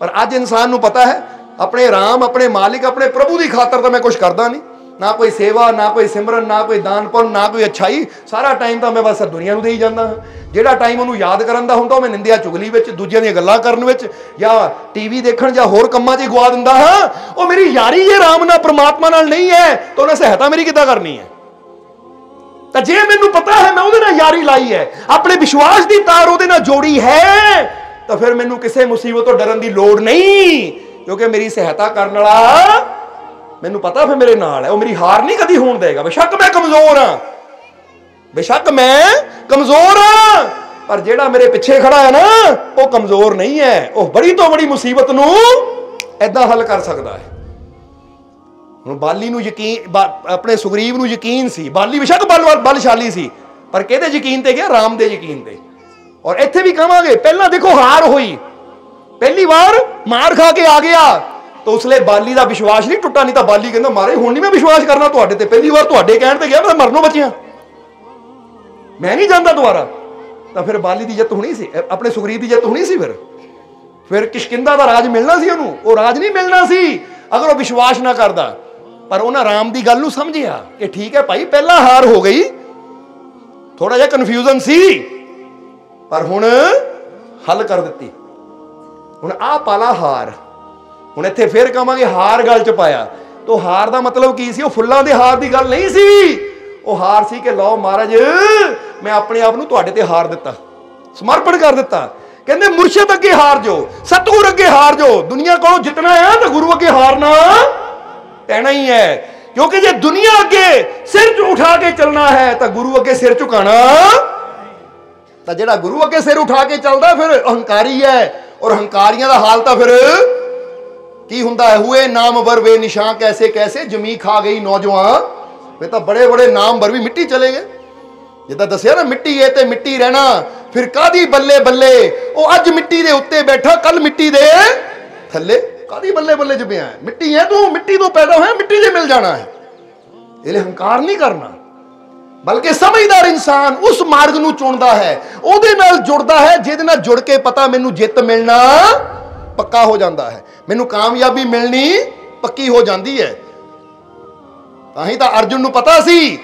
ਪਰ ਅੱਜ ਇਨਸਾਨ ਨੂੰ ਪਤਾ ਹੈ, ਆਪਣੇ ਰਾਮ, ਆਪਣੇ ਮਾਲਿਕ, ਆਪਣੇ ਪ੍ਰਭੂ ਦੀ ਖਾਤਰ ਤਾਂ ਮੈਂ ਕੁਝ ਕਰਦਾ ਨਹੀਂ। ਨਾ ਕੋਈ ਸੇਵਾ, ਨਾ ਕੋਈ ਸਿਮਰਨ, ਨਾ ਕੋਈ ਦਾਨ ਪੁੰਨ ਨਾ ਕੋਈ ਅਛਾਈ। ਸਾਰਾ ਟਾਈਮ ਤਾਂ ਮੈਂ ਬਸ ਦੁਨੀਆ ਨੂੰ ਦੇਈ ਜਾਂਦਾ ਹਾਂ। ਜਿਹੜਾ ਟਾਈਮ ਉਹਨੂੰ ਯਾਦ ਕਰਨ ਦਾ ਹੁੰਦਾ, ਉਹ ਮੈਂ ਨਿੰਦਿਆ ਚੁਗਲੀ ਵਿੱਚ, ਦੂਜਿਆਂ ਦੀਆਂ ਗੱਲਾਂ ਕਰਨ ਵਿੱਚ, ਜਾਂ ਟੀਵੀ ਦੇਖਣ ਜਾਂ ਹੋਰ ਕੰਮਾਂ 'ਚ ਹੀ ਗਵਾ ਦਿੰਦਾ ਹਾਂ। ਉਹ ਮੇਰੀ ਯਾਰੀ ਇਹ ਰਾਮ ਨਾਲ, ਪ੍ਰਮਾਤਮਾ ਨਾਲ ਨਹੀਂ ਹੈ। ਤਾਂ ਉਹਨੇ ਸਹਾਇਤਾ ਮੇਰੀ ਕਿੱਦਾਂ ਕਰਨੀ ਹੈ? ਤਾਂ ਜੇ ਮੈਨੂੰ ਪਤਾ ਹੈ ਮੈਂ ਉਹਦੇ ਨਾਲ ਯਾਰੀ ਲਾਈ ਹੈ, ਆਪਣੇ ਵਿਸ਼ਵਾਸ ਦੀ ਤਾਰ ਉਹਦੇ ਨਾਲ ਜੋੜੀ ਹੈ, ਤਾਂ ਫਿਰ ਮੈਨੂੰ ਕਿਸੇ ਮੁਸੀਬਤ ਤੋਂ ਡਰਨ ਦੀ ਲੋੜ ਨਹੀਂ, ਕਿਉਂਕਿ ਮੇਰੀ ਸਹਾਇਤਾ ਕਰਨ ਵਾਲਾ ਮੈਨੂੰ ਪਤਾ ਫਿਰ ਮੇਰੇ ਨਾਲ ਹੈ, ਉਹ ਮੇਰੀ ਹਾਰ ਨਹੀਂ ਕਦੀ ਹੋਣ ਦੇਗਾ। ਬੇਸ਼ੱਕ ਮੈਂ ਕਮਜ਼ੋਰ ਹਾਂ। ਬੇਸ਼ੱਕ ਮੈਂ ਕਮਜ਼ੋਰ ਹਾਂ। ਪਰ ਜਿਹੜਾ ਮੇਰੇ ਪਿੱਛੇ ਖੜਾ ਹੈ ਨਾ, ਉਹ ਕਮਜ਼ੋਰ ਨਹੀਂ ਹੈ। ਉਹ ਬੜੀ ਤੋਂ ਬੜੀ ਮੁਸੀਬਤ ਨੂੰ ਐਦਾਂ ਹੱਲ ਕਰ ਸਕਦਾ ਹੈ। ਹੁਣ ਬਾਲੀ ਨੂੰ ਯਕੀਨ ਆਪਣੇ ਸੁਗਰੀਵ ਨੂੰ ਯਕੀਨ ਸੀ। ਬਾਲੀ ਬੇਸ਼ੱਕ ਬਲ ਬਲਸ਼ਾਲੀ ਸੀ, ਪਰ ਕਿਹਦੇ ਯਕੀਨ ਤੇ ਗਿਆ? ਰਾਮ ਦੇ ਯਕੀਨ ਤੇ। ਔਰ ਇੱਥੇ ਵੀ ਕਹਾਂਗੇ, ਪਹਿਲਾਂ ਦੇਖੋ ਹਾਰ ਹੋਈ। ਪਹਿਲੀ ਵਾਰ ਮਾਰ ਖਾ ਕੇ ਆ ਗਿਆ। ਤਾਂ ਉਸਲੇ ਬਾਲੀ ਦਾ ਵਿਸ਼ਵਾਸ ਨਹੀਂ ਟੁੱਟਾ, ਨਹੀਂ ਤਾਂ ਬਾਲੀ ਕਹਿੰਦਾ, ਮਾਰੇ, ਹੁਣ ਨਹੀਂ ਮੈਂ ਵਿਸ਼ਵਾਸ ਕਰਨਾ ਤੁਹਾਡੇ ਤੇ। ਪਹਿਲੀ ਵਾਰ ਤੁਹਾਡੇ ਕਹਿਣ ਤੇ ਗਿਆ, ਮੈਂ ਮਰਨੋਂ ਬਚਿਆ। ਮੈਂ ਨਹੀਂ ਜਾਂਦਾ ਦੁਬਾਰਾ। ਤਾਂ ਫਿਰ ਬਾਲੀ ਦੀ ਜਿੱਤ ਹੋਣੀ ਸੀ ਆਪਣੇ ਸੁਗਰੀਵ ਦੀ ਜਿੱਤ ਹੋਣੀ ਸੀ ਫਿਰ। ਫਿਰ ਕਿਸ਼ਕਿੰਦਾ ਦਾ ਰਾਜ ਮਿਲਣਾ ਸੀ ਉਹਨੂੰ। ਉਹ ਰਾਜ ਨਹੀਂ ਮਿਲਣਾ ਸੀ, ਅਗਰ ਉਹ ਵਿਸ਼ਵਾਸ ਨਾ ਕਰਦਾ। ਪਰ ਉਹਨਾਂ ਰਾਮ ਦੀ ਗੱਲ ਨੂੰ ਸਮਝਿਆ ਕਿ ਠੀਕ ਹੈ ਭਾਈ, ਪਹਿਲਾਂ ਹਾਰ ਹੋ ਗਈ। ਥੋੜਾ ਜਿਹਾ ਕਨਫਿਊਜ਼ਨ ਸੀ। ਪਰ ਹੁਣ ਹੱਲ ਕਰ ਦਿੱਤੀ। ਹੁਣ ਆ ਪਾਲਾ ਹਾਰ। ਹੁਣ ਇੱਥੇ ਫੇਰ ਕਹਾਂਗੇ ਹਾਰ ਗੱਲ ਚ ਪਾਇਆ। ਤੋ ਹਾਰ ਦਾ ਮਤਲਬ ਕੀ ਸੀ? ਉਹ ਫੁੱਲਾਂ ਦੇ ਹਾਰ ਦੀ ਗੱਲ ਨਹੀਂ ਸੀ। ਉਹ ਹਾਰ ਸੀ ਕਿ ਲਓ ਮਹਾਰਾਜ, ਮੈਂ ਆਪਣੇ ਆਪ ਨੂੰ ਤੁਹਾਡੇ ਤੇ ਹਾਰ ਦਿੱਤਾ। ਸਮਰਪਣ ਕਰ ਦਿੱਤਾ। ਕਹਿੰਦੇ ਮੁਰਸ਼ਿਦ ਅੱਗੇ ਹਾਰ ਜੋ, ਸਤਗੁਰ ਅੱਗੇ ਹਾਰ ਜੋ। ਦੁਨੀਆ ਕੋਲੋਂ ਜਿੱਤਣਾ ਹੈ ਤਾਂ ਗੁਰੂ ਅੱਗੇ ਹਾਰਨਾ। ਪੈਣਾ ਹੀ ਹੈ। ਕਿਉਂਕਿ ਜੇ ਦੁਨੀਆ ਅੱਗੇ ਸਿਰ ਉਠਾ ਕੇ ਚੱਲਣਾ ਹੈ, ਤਾਂ ਗੁਰੂ ਅੱਗੇ ਸਿਰ ਝੁਕਾਣਾ ਤਾਂ ਜਿਹੜਾ ਗੁਰੂ ਅੱਗੇ ਸਿਰ ਉਠਾ ਕੇ ਚੱਲਦਾ, ਫਿਰ ਅਹੰਕਾਰੀ ਹੈ। ਔਰ ਹੰਕਾਰੀਆਂ ਦਾ ਹਾਲ ਤਾਂ ਫਿਰ ਕੀ ਹੁੰਦਾ ਹੈ? ਹੋਏ ਨਾਮ ਵਰ ਵੇ ਨਿਸ਼ਾਨ, ਕੈਸੇ ਕੈਸੇ ਜਮੀ ਖਾ ਗਈ ਨੌਜਵਾਨ। ਫਿਰ ਤਾਂ ਬੜੇ ਬੜੇ ਨਾਮ ਵਰ ਵੀ ਮਿੱਟੀ ਚਲੇ ਗਏ। ਜਿੱਦਾਂ ਦੱਸਿਆ ਨਾ, ਮਿੱਟੀ ਹੈ ਤੇ ਮਿੱਟੀ ਰਹਿਣਾ। ਫਿਰ ਕਾਦੀ ਬੱਲੇ ਬੱਲੇ? ਉਹ ਅੱਜ ਮਿੱਟੀ ਦੇ ਉੱਤੇ ਬੈਠਾ ਕੱਲ ਮਿੱਟੀ ਦੇ ਥੱਲੇ। ਕਾਦੀ ਬੱਲੇ ਬੱਲੇ ਚ ਪਿਆ ਮਿੱਟੀ ਹੈ ਤੂੰ, ਮਿੱਟੀ ਤੋਂ ਪੈਦਾ ਹੋਇਆ, ਮਿੱਟੀ ਦੇ ਮਿਲ ਜਾਣਾ ਹੈ। ਇਹ ਹੰਕਾਰ ਨਹੀਂ ਕਰਨਾ। ਬਲਕਿ ਸਮਝਦਾਰ ਇਨਸਾਨ ਉਸ ਮਾਰਗ ਨੂੰ ਚੁਣਦਾ ਹੈ, ਉਹਦੇ ਨਾਲ ਜੁੜਦਾ ਹੈ, ਜਿਹਦੇ ਨਾਲ ਜੁੜ ਕੇ ਪਤਾ ਮੈਨੂੰ ਜਿੱਤ ਮਿਲਣਾ ਪੱਕਾ ਹੋ ਜਾਂਦਾ ਹੈ। ਮੈਨੂੰ ਕਾਮਯਾਬੀ ਮਿਲਣੀ ਪੱਕੀ ਹੋ ਜਾਂਦੀ ਹੈ। ਤਾਂ ਹੀ ਤਾਂ ਅਰਜੁਨ ਨੂੰ ਪਤਾ ਸੀ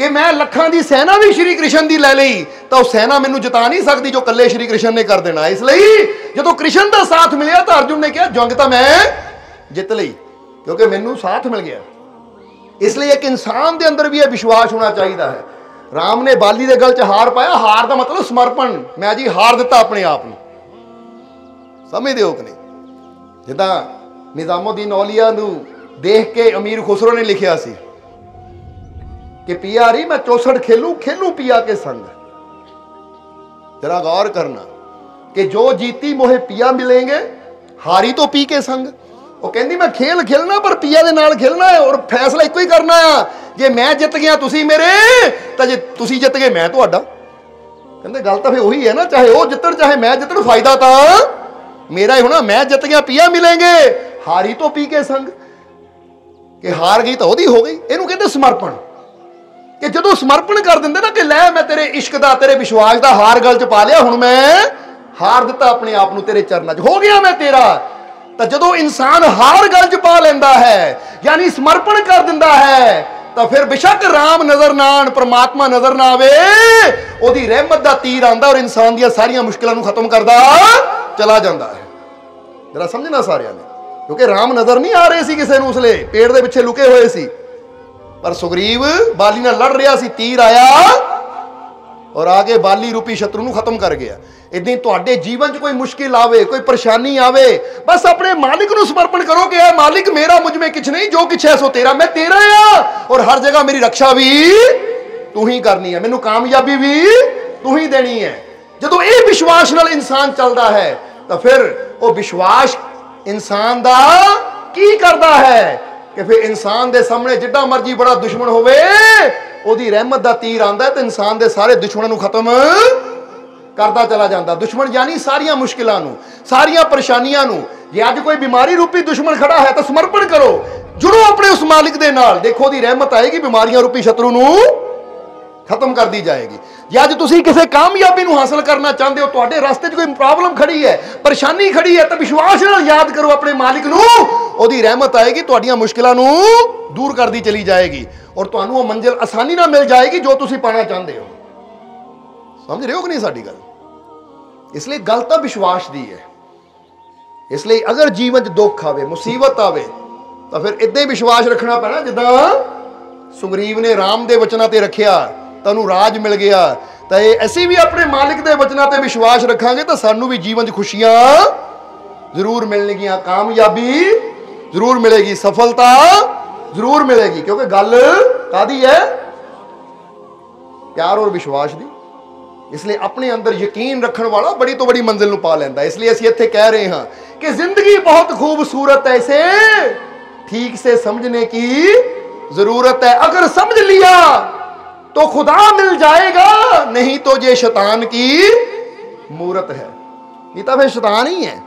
ਕਿ ਮੈਂ ਲੱਖਾਂ ਦੀ ਸੈਨਾ ਵੀ ਸ਼੍ਰੀ ਕ੍ਰਿਸ਼ਨ ਦੀ ਲੈ ਲਈ, ਤਾਂ ਉਹ ਸੈਨਾ ਮੈਨੂੰ ਜਿਤਾ ਨਹੀਂ ਸਕਦੀ ਜੋ ਕੱਲੇ ਸ਼੍ਰੀ ਕ੍ਰਿਸ਼ਨ ਨੇ ਕਰ ਦੇਣਾ। ਇਸ ਲਈ ਜਦੋਂ ਕ੍ਰਿਸ਼ਨ ਦਾ ਸਾਥ ਮਿਲਿਆ ਤਾਂ ਅਰਜੁਨ ਨੇ ਕਿਹਾ, ਜੰਗ ਤਾਂ ਮੈਂ ਜਿੱਤ ਲਈ, ਕਿਉਂਕਿ ਮੈਨੂੰ ਸਾਥ ਮਿਲ ਗਿਆ। ਇਸ ਲਈ ਇੱਕ ਇਨਸਾਨ ਦੇ ਅੰਦਰ ਵੀ ਇਹ ਵਿਸ਼ਵਾਸ ਹੋਣਾ ਚਾਹੀਦਾ ਹੈ। ਰਾਮ ਨੇ ਬਾਲੀ ਦੇ ਗਲ 'ਚ ਹਾਰ ਪਾਇਆ। ਹਾਰ ਦਾ ਮਤਲਬ ਸਮਰਪਣ। ਮੈਂ ਜੀ ਹਾਰ ਦਿੱਤਾ ਆਪਣੇ ਆਪ ਨੂੰ। ਸਮਝਦੇ ਹੋ ਕਿ ਨਹੀਂ? ਜਿੱਦਾਂ ਨਿਜ਼ਾਮੁਦੀਨ ਔਲੀਆ ਨੂੰ ਦੇਖ ਕੇ ਅਮੀਰ ਖੁਸਰੋ ਨੇ ਲਿਖਿਆ ਸੀ ਕਿ ਪਿਆਰੀ ਮੈਂ 64 ਖੇਲੂ ਖੇਲੂ ਪਿਆ ਕੇ ਸੰਗ। ਜਰਾ ਗੌਰ ਕਰਨਾ ਕਿ ਜੋ ਜੀਤੀ ਮੋਹੇ ਪਿਆ ਮਿਲेंगे ਹਾਰੀ ਤੋਂ ਪੀ ਕੇ ਸੰਗ। ਉਹ ਕਹਿੰਦੀ, ਮੈਂ ਖੇਲ ਖੇਲਣਾ, ਪਰ ਪੀਆ ਦੇ ਨਾਲ ਖੇਲਣਾ ਹੈ ਔਰ ਫੈਸਲਾ ਇੱਕੋ ਹੀ ਕਰਨਾ ਆ। ਜੇ ਮੈਂ ਜਿੱਤ ਗਿਆ ਤੁਸੀਂ ਮੇਰੇ, ਤਾਂ ਜੇ ਤੁਸੀਂ ਜਿੱਤ ਗਏ, ਮੈਂ ਤੁਹਾਡਾ। ਕਹਿੰਦੇ, ਗੱਲ ਤਾਂ ਫੇ ਉਹੀ ਹੈ ਨਾ, ਚਾਹੇ ਉਹ ਜਿੱਤਣ, ਚਾਹੇ ਮੈਂ ਜਿੱਤਣ, ਫਾਇਦਾ ਤਾਂ ਮੇਰਾ ਹੀ ਹੋਣਾ। ਮੈਂ ਜਿੱਤ ਗਿਆ, ਪੀਆ ਮਿਲेंगे ਹਾਰੀ ਤੋਂ ਪੀ ਕੇ ਸੰਗ। ਕਿ ਹਾਰ ਗਈ ਤਾਂ ਉਹਦੀ ਹੋ ਗਈ। ਇਹਨੂੰ ਕਹਿੰਦੇ ਸਮਰਪਣ। ਕਿ ਜਦੋਂ ਸਮਰਪਣ ਕਰ ਦਿੰਦੇ ਨਾ ਕਿ ਲੈ ਮੈਂ ਤੇਰੇ ਇਸ਼ਕ ਦਾ, ਤੇਰੇ ਵਿਸ਼ਵਾਸ ਦਾ ਹਾਰ ਗਲ ਚ ਪਾ ਲਿਆ, ਹੁਣ ਮੈਂ ਹਾਰ ਦਿੱਤਾ ਆਪਣੇ ਆਪ ਨੂੰ ਤੇਰੇ ਚਰਨਾਂ 'ਚ। ਹੋ ਗਿਆ ਮੈਂ ਤੇਰਾ। ਤਾਂ ਜਦੋਂ ਇਨਸਾਨ ਹਾਰ ਗਲ 'ਚ ਪਾ ਲੈਂਦਾ ਹੈ, ਯਾਨੀ ਸਮਰਪਣ ਕਰ ਦਿੰਦਾ ਹੈ, ਤਾਂ ਫਿਰ ਬਿਸ਼ੱਕ ਰਾਮ ਨਜ਼ਰ ਨਾ ਆਣ, ਪ੍ਰਮਾਤਮਾ ਨਜ਼ਰ ਨਾ ਆਵੇ, ਉਹਦੀ ਰਹਿਮਤ ਦਾ ਤੀਰ ਆਂਦਾ ਔਰ ਇਨਸਾਨ ਦੀਆਂ ਸਾਰੀਆਂ ਮੁਸ਼ਕਲਾਂ ਨੂੰ ਖਤਮ ਕਰਦਾ ਚਲਾ ਜਾਂਦਾ ਹੈ। ਜਰਾ ਸਮਝਣਾ ਸਾਰਿਆਂ ਨੇ, ਕਿਉਂਕਿ ਰਾਮ ਨਜ਼ਰ ਨਹੀਂ ਆ ਰਹੇ ਸੀ ਕਿਸੇ ਨੂੰ ਉਸਲੇ, ਪੇੜ ਦੇ ਪਿੱਛੇ ਲੁਕੇ ਹੋਏ ਸੀ। ਪਰ ਸੁਗਰੀਵ ਬਾਲੀ ਨਾਲ ਲੜ ਰਿਹਾ ਸੀ, ਤੀਰ ਆਇਆ ਔਰ ਆਗੇ ਬਾਲੀ ਰੂਪੀ ਸ਼ਤਰੂ ਨੂੰ ਖਤਮ ਕਰ ਗਿਆ। ਇਦਾਂ ਤੁਹਾਡੇ ਜੀਵਨ 'ਚ ਕੋਈ ਮੁਸ਼ਕਿਲ ਆਵੇ, ਕੋਈ ਪਰੇਸ਼ਾਨੀ ਆਵੇ, ਬਸ ਆਪਣੇ ਮਾਲਿਕ ਨੂੰ ਸਮਰਪਣ ਕਰੋ ਕਿ ਇਹ ਮਾਲਿਕ ਮੇਰਾ ਮੁਝ ਮੇ ਕੁਛ ਨਹੀਂ, ਜੋ ਕੁਛ ਹੈ ਸੋ ਤੇਰਾ, ਮੈਂ ਤੇਰਾ ਆ ਔਰ ਹਰ ਜਗ੍ਹਾ ਮੇਰੀ ਰੱਖਿਆ ਵੀ ਤੂੰ ਹੀ ਕਰਨੀ ਹੈ। ਮੈਨੂੰ ਕਾਮਯਾਬੀ ਵੀ ਤੂੰ ਹੀ ਦੇਣੀ ਹੈ। ਜਦੋਂ ਇਹ ਵਿਸ਼ਵਾਸ ਨਾਲ ਇਨਸਾਨ ਚੱਲਦਾ ਹੈ, ਤਾਂ ਫਿਰ ਉਹ ਵਿਸ਼ਵਾਸ ਇਨਸਾਨ ਦਾ ਕੀ ਕਰਦਾ ਹੈ? ਕਿ ਫਿਰ ਇਨਸਾਨ ਦੇ ਸਾਹਮਣੇ ਜਿੱਡਾ ਮਰਜ਼ੀ ਬੜਾ ਦੁਸ਼ਮਣ ਹੋਵੇ, ਉਹਦੀ ਰਹਿਮਤ ਦਾ ਤੀਰ ਆਂਦਾ ਤੇ ਇਨਸਾਨ ਦੇ ਸਾਰੇ ਦੁਸ਼ਮਣਾਂ ਨੂੰ ਖਤਮ ਕਰਦਾ ਚਲਾ ਜਾਂਦਾ। ਦੁਸ਼ਮਣ ਯਾਨੀ ਸਾਰੀਆਂ ਮੁਸ਼ਕਿਲਾਂ ਨੂੰ, ਸਾਰੀਆਂ ਪਰੇਸ਼ਾਨੀਆਂ ਨੂੰ। ਜੇ ਅੱਜ ਕੋਈ ਬਿਮਾਰੀ ਰੂਪੀ ਦੁਸ਼ਮਣ ਖੜਾ ਹੈ ਤਾਂ ਸਮਰਪਣ ਕਰੋ। ਜੁੜੋ ਆਪਣੇ ਉਸ ਮਾਲਿਕ ਦੇ ਨਾਲ। ਦੇਖੋ ਦੀ ਰਹਿਮਤ ਆਏਗੀ ਬਿਮਾਰੀਆਂ ਰੂਪੀ ਸ਼ਤਰੂ ਨੂੰ। ਖਤਮ ਕਰਦੀ ਜਾਏਗੀ। ਜੇ ਅੱਜ ਤੁਸੀਂ ਕਿਸੇ ਕਾਮਯਾਬੀ ਨੂੰ ਹਾਸਲ ਕਰਨਾ ਚਾਹੁੰਦੇ ਹੋ, ਤੁਹਾਡੇ ਰਸਤੇ 'ਚ ਕੋਈ ਪ੍ਰੋਬਲਮ ਖੜੀ ਹੈ, ਪਰੇਸ਼ਾਨੀ ਖੜੀ ਹੈ, ਤਾਂ ਵਿਸ਼ਵਾਸ ਨਾਲ ਯਾਦ ਕਰੋ ਆਪਣੇ ਮਾਲਿਕ ਨੂੰ। ਉਹਦੀ ਰਹਿਮਤ ਆਏਗੀ, ਤੁਹਾਡੀਆਂ ਮੁਸ਼ਕਲਾਂ ਨੂੰ ਦੂਰ ਕਰਦੀ ਚਲੀ ਜਾਏਗੀ ਔਰ ਤੁਹਾਨੂੰ ਉਹ ਮੰਜ਼ਿਲ ਆਸਾਨੀ ਨਾਲ ਮਿਲ ਜਾਏਗੀ ਜੋ ਤੁਸੀਂ ਪਾਣਾ ਚਾਹੁੰਦੇ ਹੋ। ਸਮਝ ਰਹੇ ਹੋ ਕਿ ਨਹੀਂ ਸਾਡੀ ਗੱਲ? ਇਸ ਲਈ ਗੱਲ ਤਾਂ ਵਿਸ਼ਵਾਸ ਦੀ ਹੈ। ਇਸ ਲਈ ਅਗਰ ਜੀਵਨ 'ਚ ਦੁੱਖ ਆਵੇ, ਮੁਸੀਬਤ ਆਵੇ, ਤਾਂ ਫਿਰ ਇਦਾਂ ਹੀ ਵਿਸ਼ਵਾਸ ਰੱਖਣਾ ਪੈਣਾ, ਜਿੱਦਾਂ ਸੁਗਰੀਵ ਨੇ ਰਾਮ ਦੇ ਵਚਨਾਂ ਤੇ ਰੱਖਿਆ। ਤੁਹਾਨੂੰ ਰਾਜ ਮਿਲ ਗਿਆ ਤਾਂ ਇਹ ਅਸੀਂ ਵੀ ਆਪਣੇ ਮਾਲਿਕ ਦੇ ਵਚਨਾਂ ਤੇ ਵਿਸ਼ਵਾਸ ਰੱਖਾਂਗੇ ਤਾਂ ਸਾਨੂੰ ਵੀ ਜੀਵਨ 'ਚ ਖੁਸ਼ੀਆਂ ਜ਼ਰੂਰ ਮਿਲਣਗੀਆਂ ਕਾਮਯਾਬੀ ਜ਼ਰੂਰ ਮਿਲੇਗੀ ਸਫਲਤਾ ਜ਼ਰੂਰ ਮਿਲੇਗੀ ਕਿਉਂਕਿ ਗੱਲ ਕਾਦੀ ਹੈ ਪਿਆਰ ਔਰ ਵਿਸ਼ਵਾਸ ਦੀ ਇਸ ਲਈ ਆਪਣੇ ਅੰਦਰ ਯਕੀਨ ਰੱਖਣ ਵਾਲਾ ਬੜੀ ਤੋਂ ਬੜੀ ਮੰਜ਼ਿਲ ਨੂੰ ਪਾ ਲੈਂਦਾ ਇਸ ਲਈ ਅਸੀਂ ਇੱਥੇ ਕਹਿ ਰਹੇ ਹਾਂ ਕਿ ਜ਼ਿੰਦਗੀ ਬਹੁਤ ਖੂਬਸੂਰਤ ਹੈ ਇਸੇ ठीक से समझने की जरूरत है अगर समझ लिया तो खुदा मिल जाएगा नहीं तो ये शैतान की मूरत है ਇਹ ਤਾਂ ਫਿਰ ਸ਼ੈਤਾਨ ਹੀ ਹੈ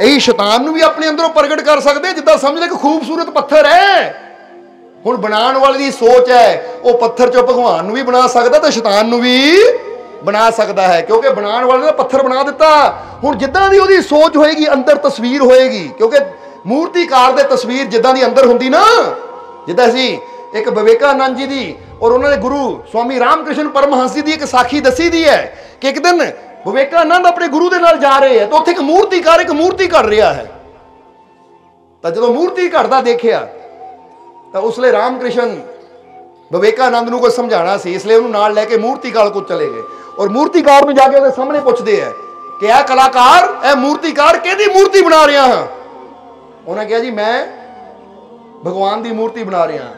ਇਹੀ ਸ਼ੈਤਾਨ ਨੂੰ ਵੀ ਆਪਣੇ ਅੰਦਰੋਂ ਪ੍ਰਗਟ ਕਰ ਸਕਦੇ ਜਿੱਦਾਂ ਸਮਝ ਲੈ ਕਿ ਖੂਬਸੂਰਤ ਪੱਥਰ ਹੈ ਹੁਣ ਬਣਾਉਣ ਵਾਲੇ ਦੀ ਸੋਚ ਹੈ ਉਹ ਪੱਥਰ ਚੋਂ ਭਗਵਾਨ ਨੂੰ ਵੀ ਬਣਾ ਸਕਦਾ ਤੇ ਸ਼ੈਤਾਨ ਨੂੰ ਵੀ ਬਣਾ ਸਕਦਾ ਹੈ ਕਿਉਂਕਿ ਬਣਾਉਣ ਵਾਲੇ ਨੇ ਪੱਥਰ ਬਣਾ ਦਿੱਤਾ ਹੁਣ ਜਿੱਦਾਂ ਦੀ ਉਹਦੀ ਸੋਚ ਹੋਏਗੀ ਅੰਦਰ ਤਸਵੀਰ ਹੋਏਗੀ ਕਿਉਂਕਿ ਮੂਰਤੀਕਾਰ ਦੇ ਤਸਵੀਰ ਜਿੱਦਾਂ ਦੀ ਅੰਦਰ ਹੁੰਦੀ ਨਾ ਜਿੱਦਾਂ ਅਸੀਂ ਇੱਕ ਵਿਵੇਕਾਨੰਦ ਜੀ ਦੀ ਔਰ ਉਹਨਾਂ ਦੇ ਗੁਰੂ ਸਵਾਮੀ ਰਾਮਕ੍ਰਿਸ਼ਨ ਪਰਮਹੰਸ ਜੀ ਦੀ ਇੱਕ ਸਾਖੀ ਦੱਸੀ ਦੀ ਹੈ ਕਿ ਇੱਕ ਦਿਨ ਵਿਵੇਕਾਨੰਦ ਆਪਣੇ ਗੁਰੂ ਦੇ ਨਾਲ ਜਾ ਰਹੇ ਹੈ ਤਾਂ ਉੱਥੇ ਇੱਕ ਮੂਰਤੀਕਾਰ ਇੱਕ ਮੂਰਤੀ ਘੜ ਰਿਹਾ ਹੈ। ਤਾਂ ਜਦੋਂ ਮੂਰਤੀ ਘੜਦਾ ਦੇਖਿਆ, ਤਾਂ ਉਸ ਲਈ ਰਾਮਕ੍ਰਿਸ਼ਨ ਵਿਵੇਕਾਨੰਦ ਨੂੰ ਕੋਈ ਸਮਝਾਣਾ ਸੀ, ਇਸ ਲਈ ਉਹਨੂੰ ਨਾਲ ਲੈ ਕੇ ਮੂਰਤੀਕਾਰ ਕੋਲ ਚਲੇ ਗਏ। ਔਰ ਮੂਰਤੀਕਾਰ ਨੂੰ ਜਾ ਕੇ ਉਹਦੇ ਸਾਹਮਣੇ ਪੁੱਛਦੇ ਆ ਕਿ ਇਹ ਕਲਾਕਾਰ, ਇਹ ਮੂਰਤੀਕਾਰ ਕਿਹਦੀ ਮੂਰਤੀ ਬਣਾ ਰਿਹਾ ਹਾਂ? ਉਹਨਾਂ ਕਿਹਾ ਜੀ, ਮੈਂ ਭਗਵਾਨ ਦੀ ਮੂਰਤੀ ਬਣਾ ਰਿਹਾ ਹਾਂ।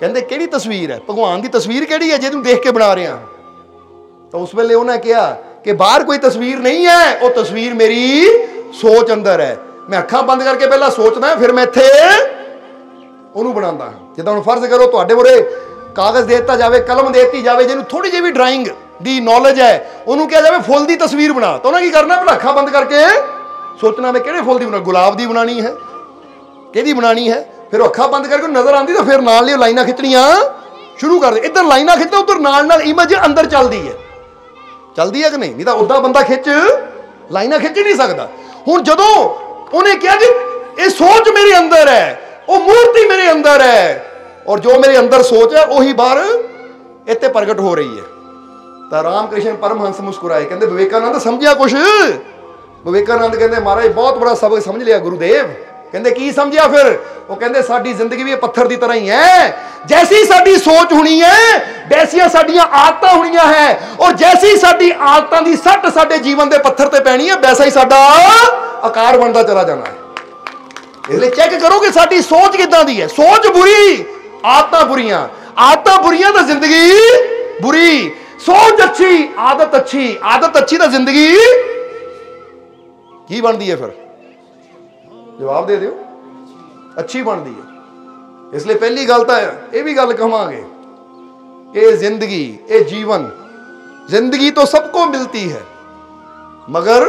ਕਹਿੰਦੇ, ਕਿਹੜੀ ਤਸਵੀਰ ਹੈ? ਭਗਵਾਨ ਦੀ ਤਸਵੀਰ ਕਿਹੜੀ ਹੈ ਜਿਹਨੂੰ ਦੇਖ ਕੇ ਬਣਾ ਰਿਹਾ? ਤਾਂ ਉਸ ਵੇਲੇ ਉਹਨੇ ਕਿਹਾ ਕਿ ਬਾਹਰ ਕੋਈ ਤਸਵੀਰ ਨਹੀਂ ਹੈ, ਉਹ ਤਸਵੀਰ ਮੇਰੀ ਸੋਚ ਅੰਦਰ ਹੈ। ਮੈਂ ਅੱਖਾਂ ਬੰਦ ਕਰਕੇ ਪਹਿਲਾਂ ਸੋਚਦਾ, ਫਿਰ ਮੈਂ ਇੱਥੇ ਉਹਨੂੰ ਬਣਾਉਂਦਾ ਹਾਂ। ਜਿੱਦਾਂ ਹੁਣ ਫਰਜ਼ ਕਰੋ ਤੁਹਾਡੇ ਮੂਰੇ ਕਾਗਜ਼ ਦੇ ਦਿੱਤਾ ਜਾਵੇ, ਕਲਮ ਦੇ ਦਿੱਤੀ ਜਾਵੇ, ਜਿਹਨੂੰ ਥੋੜੀ ਜਿਹੀ ਵੀ ਡਰਾਇੰਗ ਦੀ ਨੌਲੇਜ ਹੈ, ਉਹਨੂੰ ਕਿਹਾ ਜਾਵੇ ਫੁੱਲ ਦੀ ਤਸਵੀਰ ਬਣਾ। ਤਾਂ ਉਹਨਾਂ ਕੀ ਕਰਨਾ? ਆਪਣਾ ਅੱਖਾਂ ਬੰਦ ਕਰਕੇ ਸੋਚਣਾ ਮੈਂ ਕਿਹੜੇ ਫੁੱਲ ਦੀ ਬਣਾ ਗੁਲਾਬ ਦੀ ਬਣਾਣੀ ਹੈ, ਕਿਹਦੀ ਬਣਾਣੀ ਹੈ? ਫਿਰ ਅੱਖਾਂ ਬੰਦ ਕਰਕੇ ਨਜ਼ਰ ਆਂਦੀ ਤਾਂ ਫਿਰ ਨਾਲ ਲਈ ਲਾਈਨਾਂ ਖਿੱਚਣੀਆਂ। ਸ਼ੁਰੂ ਕਰ ਦੇ। ਇੱਧਰ ਲਾਈਨਾਂ ਖਿੱਚਦਾ ਉਧਰ ਨਾਲ ਨਾਲ ਇਮੇਜ ਅੰਦਰ ਚੱਲਦੀ ਹੈ। ਚੱਲਦੀ ਹੈ ਕਿ ਨਹੀਂ? ਨਹੀਂ ਤਾਂ ਉਦਾਂ ਬੰਦਾ ਖਿੱਚ। ਲਾਈਨਾਂ ਖਿੱਚ ਨਹੀਂ ਸਕਦਾ। ਹੁਣ ਜਦੋਂ ਉਹਨੇ ਕਿਹਾ ਜੀ, ਇਹ ਸੋਚ ਮੇਰੇ ਅੰਦਰ ਹੈ, ਉਹ ਮੂਰਤੀ ਮੇਰੇ ਅੰਦਰ ਹੈ, ਔਰ ਜੋ ਮੇਰੇ ਅੰਦਰ ਸੋਚ ਹੈ, ਉਹੀ ਬਾਹਰ ਇੱਥੇ ਪ੍ਰਗਟ ਹੋ ਰਹੀ ਹੈ। ਤਾਂ ਰਾਮਕ੍ਰਿਸ਼ਨ ਪਰਮਹੰਸ ਮੁਸਕਰਾਏ, ਕਹਿੰਦੇ, ਵਿਵੇਕਾਨੰਦ, ਸਮਝਿਆ ਕੁਛ? ਵਿਵੇਕਾਨੰਦ ਕਹਿੰਦੇ, ਮਹਾਰਾਜ, ਬਹੁਤ ਬੜਾ ਸਬਕ ਸਮਝ ਲਿਆ ਗੁਰੂਦੇਵ। ਕਹਿੰਦੇ ਕੀ ਸਮਝਿਆ ਫਿਰ? ਉਹ ਕਹਿੰਦੇ ਸਾਡੀ ਜ਼ਿੰਦਗੀ ਵੀ ਪੱਥਰ ਦੀ ਤਰ੍ਹਾਂ ਹੀ ਹੈ। ਜੈਸੀ ਸਾਡੀ ਸੋਚ ਹੋਣੀ ਹੈ, ਵੈਸੀਆਂ ਸਾਡੀਆਂ ਆਦਤਾਂ ਹੋਣੀਆਂ ਹੈ। ਔਰ ਜੈਸੀ ਸਾਡੀ ਆਦਤਾਂ ਦੀ ਸੱਟ ਸਾਡੇ ਜੀਵਨ ਦੇ ਪੱਥਰ ਤੇ ਪੈਣੀ ਹੈ, ਵੈਸਾ ਹੀ ਸਾਡਾ ਆਕਾਰ ਬਣਦਾ ਚਲਾ ਜਾਣਾ ਹੈ। ਇਸ ਲਈ ਚੈੱਕ ਕਰੋ ਕਿ ਸਾਡੀ ਸੋਚ ਕਿੱਦਾਂ ਦੀ ਹੈ। ਸੋਚ ਬੁਰੀ, ਆਦਤਾਂ ਬੁਰੀਆਂ। ਆਦਤਾਂ ਬੁਰੀਆਂ ਤਾਂ ਜ਼ਿੰਦਗੀ ਬੁਰੀ। ਸੋਚ ਅੱਛੀ, ਆਦਤ ਅੱਛੀ। ਆਦਤ ਅੱਛੀ ਤਾਂ ਜ਼ਿੰਦਗੀ ਕੀ ਬਣਦੀ ਹੈ ਫਿਰ? ਜਵਾਬ ਦੇ ਦਿਓ ਅੱਛੀ ਬਣਦੀ ਹੈ ਇਸ ਲਈ ਪਹਿਲੀ ਗੱਲ ਤਾਂ ਇਹ ਵੀ ਗੱਲ ਕਹਾਂਗੇ ਇਹ ਜ਼ਿੰਦਗੀ ਇਹ ਜੀਵਨ ਜ਼ਿੰਦਗੀ तो सबको मिलती है मगर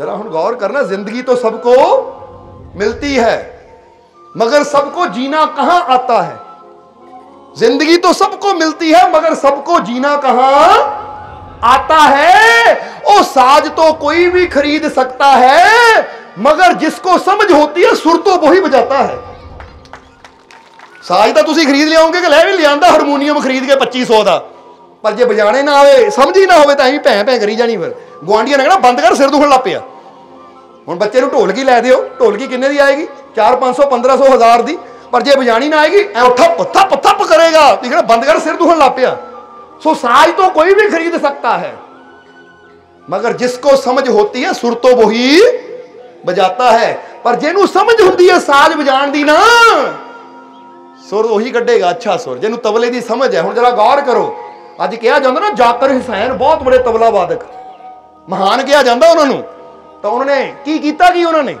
जरा हम गौर करना जिंदगी तो सबको मिलती है मगर सबको जीना कहां आता है जिंदगी तो सबको मिलती है मगर सबको जीना कहां आता है ओ साज तो कोई भी खरीद सकता है ਮਗਰ ਜਿਸ ਕੋ ਸਮਝ ਹੋਤੀ ਹੈ, ਸੁਰ ਤੋਂ ਉਹੀ ਵਜਾਤਾ ਹੈ। ਸਾਜ ਤਾਂ ਤੁਸੀਂ ਖਰੀਦ ਲਿਆਉਂਗੇ ਕਿ ਲੈ ਵੀ ਲਿਆਂਦਾ ਹਾਰਮੋਨੀਅਮ ਖਰੀਦ ਕੇ 2500 ਦਾ। ਪਰ ਜੇ ਵਜਾਣੇ ਨਾ ਆਵੇ, ਸਮਝ ਹੀ ਨਾ ਹੋਵੇ ਤਾਂ ਐਵੇਂ ਭੈਂ ਭੈਂ ਕਰੀ ਜਾਣੀ ਫਿਰ। ਗਵਾਂਡੀਆਂ ਨੇ ਕਹਣਾ, ਬੰਦ ਕਰ, ਸਿਰ ਦੁਖਣ ਲੱਗ ਪਿਆ। ਹੁਣ ਬੱਚੇ ਨੂੰ ਢੋਲਕੀ ਲੈ ਦਿਓ। ਢੋਲਕੀ ਕਿੰਨੇ ਦੀ ਆਏਗੀ? 4 500 1500 ਹਜ਼ਾਰ ਦੀ। ਪਰ ਜੇ ਬਜਾਣੀ ਨਾ ਆਏਗੀ, ਐ ਉੱਠਾ ਪੱਥਾ ਪੱਥਾ ਪ ਕਰੇਗਾ ਦੇਖਣਾ ਬੰਦ ਕਰ, ਸਿਰ ਦੁਖਣ ਲੱਗ ਪਿਆ। ਸੋ ਸਾਜ ਤੋਂ ਕੋਈ ਵੀ ਖਰੀਦ ਸਕਤਾ ਹੈ। ਮਗਰ ਜਿਸ ਕੋ ਸਮਝ ਹੋਤੀ ਹੈ, ਸੁਰ ਤੋਂ ਵਹੀ ਵਜਾਤਾ ਹੈ, ਪਰ ਜਿਹਨੂੰ ਸਮਝ ਹੁੰਦੀ ਹੈ ਸਾਜ਼ ਵਜਾਉਣ ਦੀ ਨਾ, ਸੁਰ ਉਹੀ ਕੱਢੇਗਾ, ਅੱਛਾ ਸੁਰ, ਜਿਹਨੂੰ ਤਬਲੇ ਦੀ ਸਮਝ ਹੈ, ਹੁਣ ਜਰਾ ਗੌਰ ਕਰੋ। ਅੱਜ ਕਿਹਾ ਜਾਂਦਾ ਨਾ, ਜਾਕਰ ਹੁਸੈਨ ਬਹੁਤ ਬੜੇ ਤਬਲਾ ਵਾਦਕ। ਮਹਾਨ ਕਿਹਾ ਜਾਂਦਾ ਉਹਨਾਂ ਨੂੰ। ਤਾਂ ਉਹਨਾਂ ਨੇ ਕੀ ਕੀਤਾ ਕੀ ਉਹਨਾਂ ਨੇ?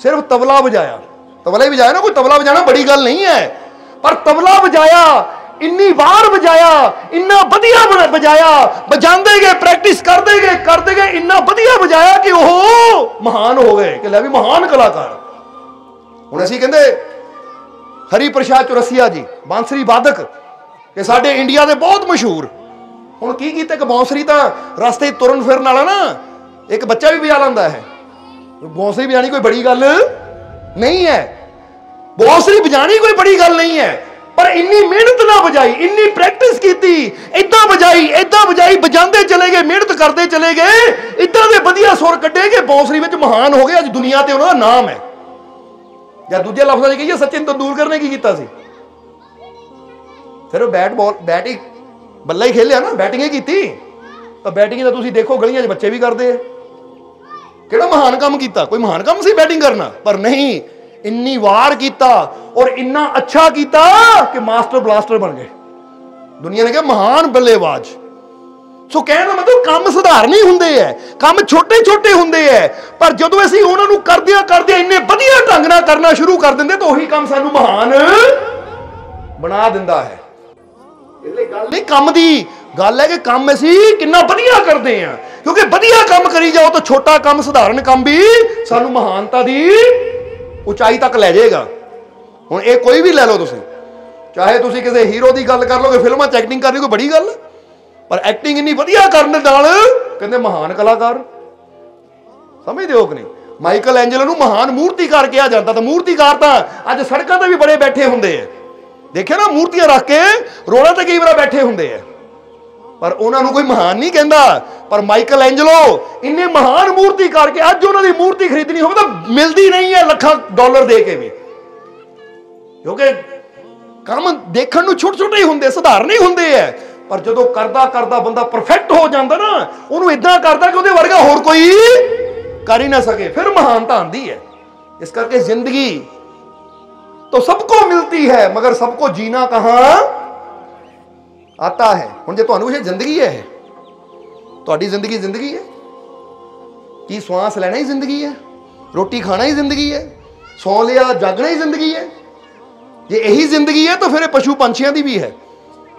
ਸਿਰਫ ਤਬਲਾ ਵਜਾਇਆ। ਤਬਲਾ ਹੀ ਵਜਾਇਆ ਨਾ, ਕੋਈ ਤਬਲਾ ਵਜਾਣਾ ਬੜੀ ਗੱਲ ਨਹੀਂ ਹੈ। ਪਰ ਤਬਲਾ ਵਜਾਇਆ ਇੰਨੀ ਵਾਰ ਵਜਾਇਆ, ਇੰਨਾ ਵਧੀਆ ਵਜਾਇਆ, ਵਜਾਉਂਦੇ ਗਏ ਪ੍ਰੈਕਟਿਸ ਕਰਦੇ ਗਏ ਕਰਦੇ ਗਏ, ਇੰਨਾ ਵਧੀਆ ਵਜਾਇਆ ਕਿ ਉਹ ਮਹਾਨ ਹੋ ਗਏ, ਕਿ ਲੈ ਵੀ ਮਹਾਨ ਕਲਾਕਾਰ। ਹੁਣ ਅਸੀਂ ਕਹਿੰਦੇ, ਹਰੀ ਪ੍ਰਸ਼ਾਦ ਚੁਰਸੀਆ ਜੀ, ਬਾਂਸਰੀ ਵਾਦਕ ਕਿ ਸਾਡੇ ਇੰਡੀਆ ਦੇ ਬਹੁਤ ਮਸ਼ਹੂਰ। ਹੁਣ ਕੀ ਕੀਤਾ ਕਿ ਬਾਂਸਰੀ ਤਾਂ ਰਸਤੇ ਤੁਰਨ ਫਿਰਨ ਵਾਲਾ ਨਾ, ਇੱਕ ਬੱਚਾ ਵੀ ਵਜਾ ਲੈਂਦਾ ਹੈ। ਬਾਂਸਰੀ ਵਜਾਣੀ ਕੋਈ ਬੜੀ ਗੱਲ ਨਹੀਂ ਹੈ। ਬਾਂਸਰੀ ਵਜਾਣੀ ਕੋਈ ਬੜੀ ਗੱਲ ਨਹੀਂ ਹੈ। ਪਰ ਇੰਨੀ ਮਿਹਨਤ ਨਾ ਵਜਾਈ ਇੰਨੀ ਪ੍ਰੈਕਟਿਸ ਕੀਤੀ ਇਦਾਂ ਵਜਾਈ ਇਦਾਂ ਵਜਾਈ ਵਜਾਉਂਦੇ ਚਲੇ ਗਏ, ਮਿਹਨਤ ਕਰਦੇ ਚਲੇ ਗਏ ਇਦਾਂ ਦੇ ਵਧੀਆ ਸੁਰ ਕੱਢੇ ਕਿ ਬਾਂਸਰੀ ਵਿੱਚ ਮਹਾਨ ਹੋ ਗਏ, ਅੱਜ ਦੁਨੀਆ ਤੇ ਉਹਨਾਂ ਦਾ ਨਾਮ ਹੈ। ਜਾਂ ਦੂਜੇ ਲਫ਼ਜ਼ਾਂ 'ਚ ਕਹੀਏ, ਸਚਿਨ ਤੰਦੂਲਕਰ ਨੇ ਕੀ ਕੀਤਾ ਸੀ? ਫਿਰ ਉਹ ਬੈਟ ਬਾਲ ਬੈਟ ਹੀ ਬੱਲਾ ਹੀ ਖੇਲਿਆ ਨਾ ਬੈਟਿੰਗ ਹੀ ਕੀਤੀ। ਤਾਂ ਬੈਟਿੰਗ ਦਾ ਤੁਸੀਂ ਦੇਖੋ, ਗਲੀਆਂ 'ਚ ਬੱਚੇ ਵੀ ਕਰਦੇ ਆ। ਕਿਹੜਾ ਮਹਾਨ ਕੰਮ ਕੀਤਾ? ਕੋਈ ਮਹਾਨ ਕੰਮ ਸੀ ਬੈਟਿੰਗ ਕਰਨਾ? ਪਰ ਨਹੀਂ ਇੰਨੀ ਵਾਰ ਕੀਤਾ ਔਰ ਇੰਨਾ ਅੱਛਾ ਕੀਤਾ ਕਿ ਮਾਸਟਰ ਬਲਾਸਟਰ ਬਣ ਗਏ। ਦੁਨੀਆ ਨੇ ਕਿਹਾ, ਮਹਾਨ ਬੱਲੇਬਾਜ਼। ਸੋ ਕਹਿਣ ਦਾ ਮਤਲਬ ਕੰਮ ਸਧਾਰਨ ਹੀ ਹੁੰਦੇ ਐ, ਕੰਮ ਛੋਟੇ ਛੋਟੇ ਹੁੰਦੇ ਐ, ਪਰ ਜਦੋਂ ਅਸੀਂ ਉਹਨਾਂ ਨੂੰ ਕਰਦਿਆਂ ਕਰਦਿਆਂ ਇੰਨੇ ਵਧੀਆ ਢੰਗ ਨਾਲ ਕਰਨਾ ਸ਼ੁਰੂ ਕਰ ਦਿੰਦੇ, ਤਾਂ ਉਹੀ ਕੰਮ ਸਾਨੂੰ ਮਹਾਨ ਬਣਾ ਦਿੰਦਾ ਹੈ। ਇਹਲੇ ਗੱਲ ਨਹੀਂ, ਕੰਮ ਦੀ ਗੱਲ ਹੈ ਕਿ ਕੰਮ ਅਸੀਂ ਕਿੰਨਾ ਵਧੀਆ ਕਰਦੇ ਆ ਕਿਉਂਕਿ ਵਧੀਆ ਕੰਮ ਕਰੀ ਜਾਓ ਤਾਂ ਛੋਟਾ ਕੰਮ, ਸਧਾਰਨ ਕੰਮ ਵੀ ਸਾਨੂੰ ਮਹਾਨਤਾ ਦੀ ਉਚਾਈ ਤੱਕ ਲੈ ਜਾਏਗਾ। ਹੁਣ ਇਹ ਕੋਈ ਵੀ ਲੈ ਲਓ ਤੁਸੀਂ। ਚਾਹੇ ਤੁਸੀਂ ਕਿਸੇ ਹੀਰੋ ਦੀ ਗੱਲ ਕਰ ਲੋਗੇ ਫਿਲਮਾਂ 'ਚ ਐਕਟਿੰਗ ਕਰਨੀ ਕੋਈ ਬੜੀ ਗੱਲ। ਪਰ ਐਕਟਿੰਗ ਇੰਨੀ ਵਧੀਆ ਕਰਨ ਨਾਲ ਕਹਿੰਦੇ ਮਹਾਨ ਕਲਾਕਾਰ। ਸਮਝਦੇ ਹੋ ਕਿ ਨਹੀਂ? ਮਾਈਕਲ ਐਂਜਲੋ ਨੂੰ ਮਹਾਨ ਮੂਰਤੀਕਾਰ ਕਿਹਾ ਜਾਂਦਾ ਤਾਂ ਮੂਰਤੀਕਾਰ ਤਾਂ ਅੱਜ ਸੜਕਾਂ ਤੇ ਵੀ ਬੜੇ ਬੈਠੇ ਹੁੰਦੇ ਆ। ਦੇਖਿਆ ਨਾ ਮੂਰਤੀਆਂ ਰੱਖ ਕੇ ਰੋਲਾਂ ਤੇ ਕਈ ਵਾਰ ਬੈਠੇ ਹੁੰਦੇ ਆ। ਪਰ ਉਹਨਾਂ ਨੂੰ ਕੋਈ ਮਹਾਨ ਨਹੀਂ ਕਹਿੰਦਾ ਪਰ ਮਾਈਕਲ ਐਂਜਲੋ ਇੰਨੇ ਮਹਾਨ ਮੂਰਤੀ ਕਰਕੇ ਅੱਜ ਉਹਨਾਂ ਦੀ ਮੂਰਤੀ ਖਰੀਦਣੀ ਹੋਵੇ ਤਾਂ ਮਿਲਦੀ ਨਹੀਂ ਹੈ ਲੱਖਾਂ ਡਾਲਰ ਦੇ ਕੇ ਵੀ ਕਿਉਂਕਿ ਕੰਮ ਦੇਖਣ ਨੂੰ ਛੋਟੇ ਛੋਟੇ ਹੀ ਹੁੰਦੇ ਸਧਾਰਨ ਹੀ ਹੁੰਦੇ ਐ ਪਰ ਜਦੋਂ ਕਰਦਾ ਕਰਦਾ ਬੰਦਾ ਪਰਫੈਕਟ ਹੋ ਜਾਂਦਾ ਨਾ ਉਹਨੂੰ ਇਦਾਂ ਕਰਦਾ ਕਿ ਉਹਦੇ ਵਰਗਾ ਹੋਰ ਕੋਈ ਕਰ ਹੀ ਨਾ ਸਕੇ ਫਿਰ ਮਹਾਨਤਾ ਆਂਦੀ ਹੈ ਇਸ ਕਰਕੇ ਜ਼ਿੰਦਗੀ तो सबको मिलती है मगर सबको जीना कहां ਆਤਾ ਹੈ। ਹੁਣ ਜੇ ਤੁਹਾਨੂੰ ਇਹ ਜ਼ਿੰਦਗੀ ਹੈ ਤੁਹਾਡੀ ਜ਼ਿੰਦਗੀ ਜ਼ਿੰਦਗੀ ਹੈ। ਕੀ ਸਵਾਸ ਲੈਣਾ ਹੀ ਜ਼ਿੰਦਗੀ ਹੈ? ਰੋਟੀ ਖਾਣਾ ਹੀ ਜ਼ਿੰਦਗੀ ਹੈ? ਸੌ ਲਿਆ, ਜਾਗਣਾ ਹੀ ਜ਼ਿੰਦਗੀ ਹੈ? ਜੇ ਇਹੀ ਜ਼ਿੰਦਗੀ ਹੈ, ਤਾਂ ਫਿਰ ਇਹ ਪਸ਼ੂ ਪੰਛੀਆਂ ਦੀ ਵੀ ਹੈ।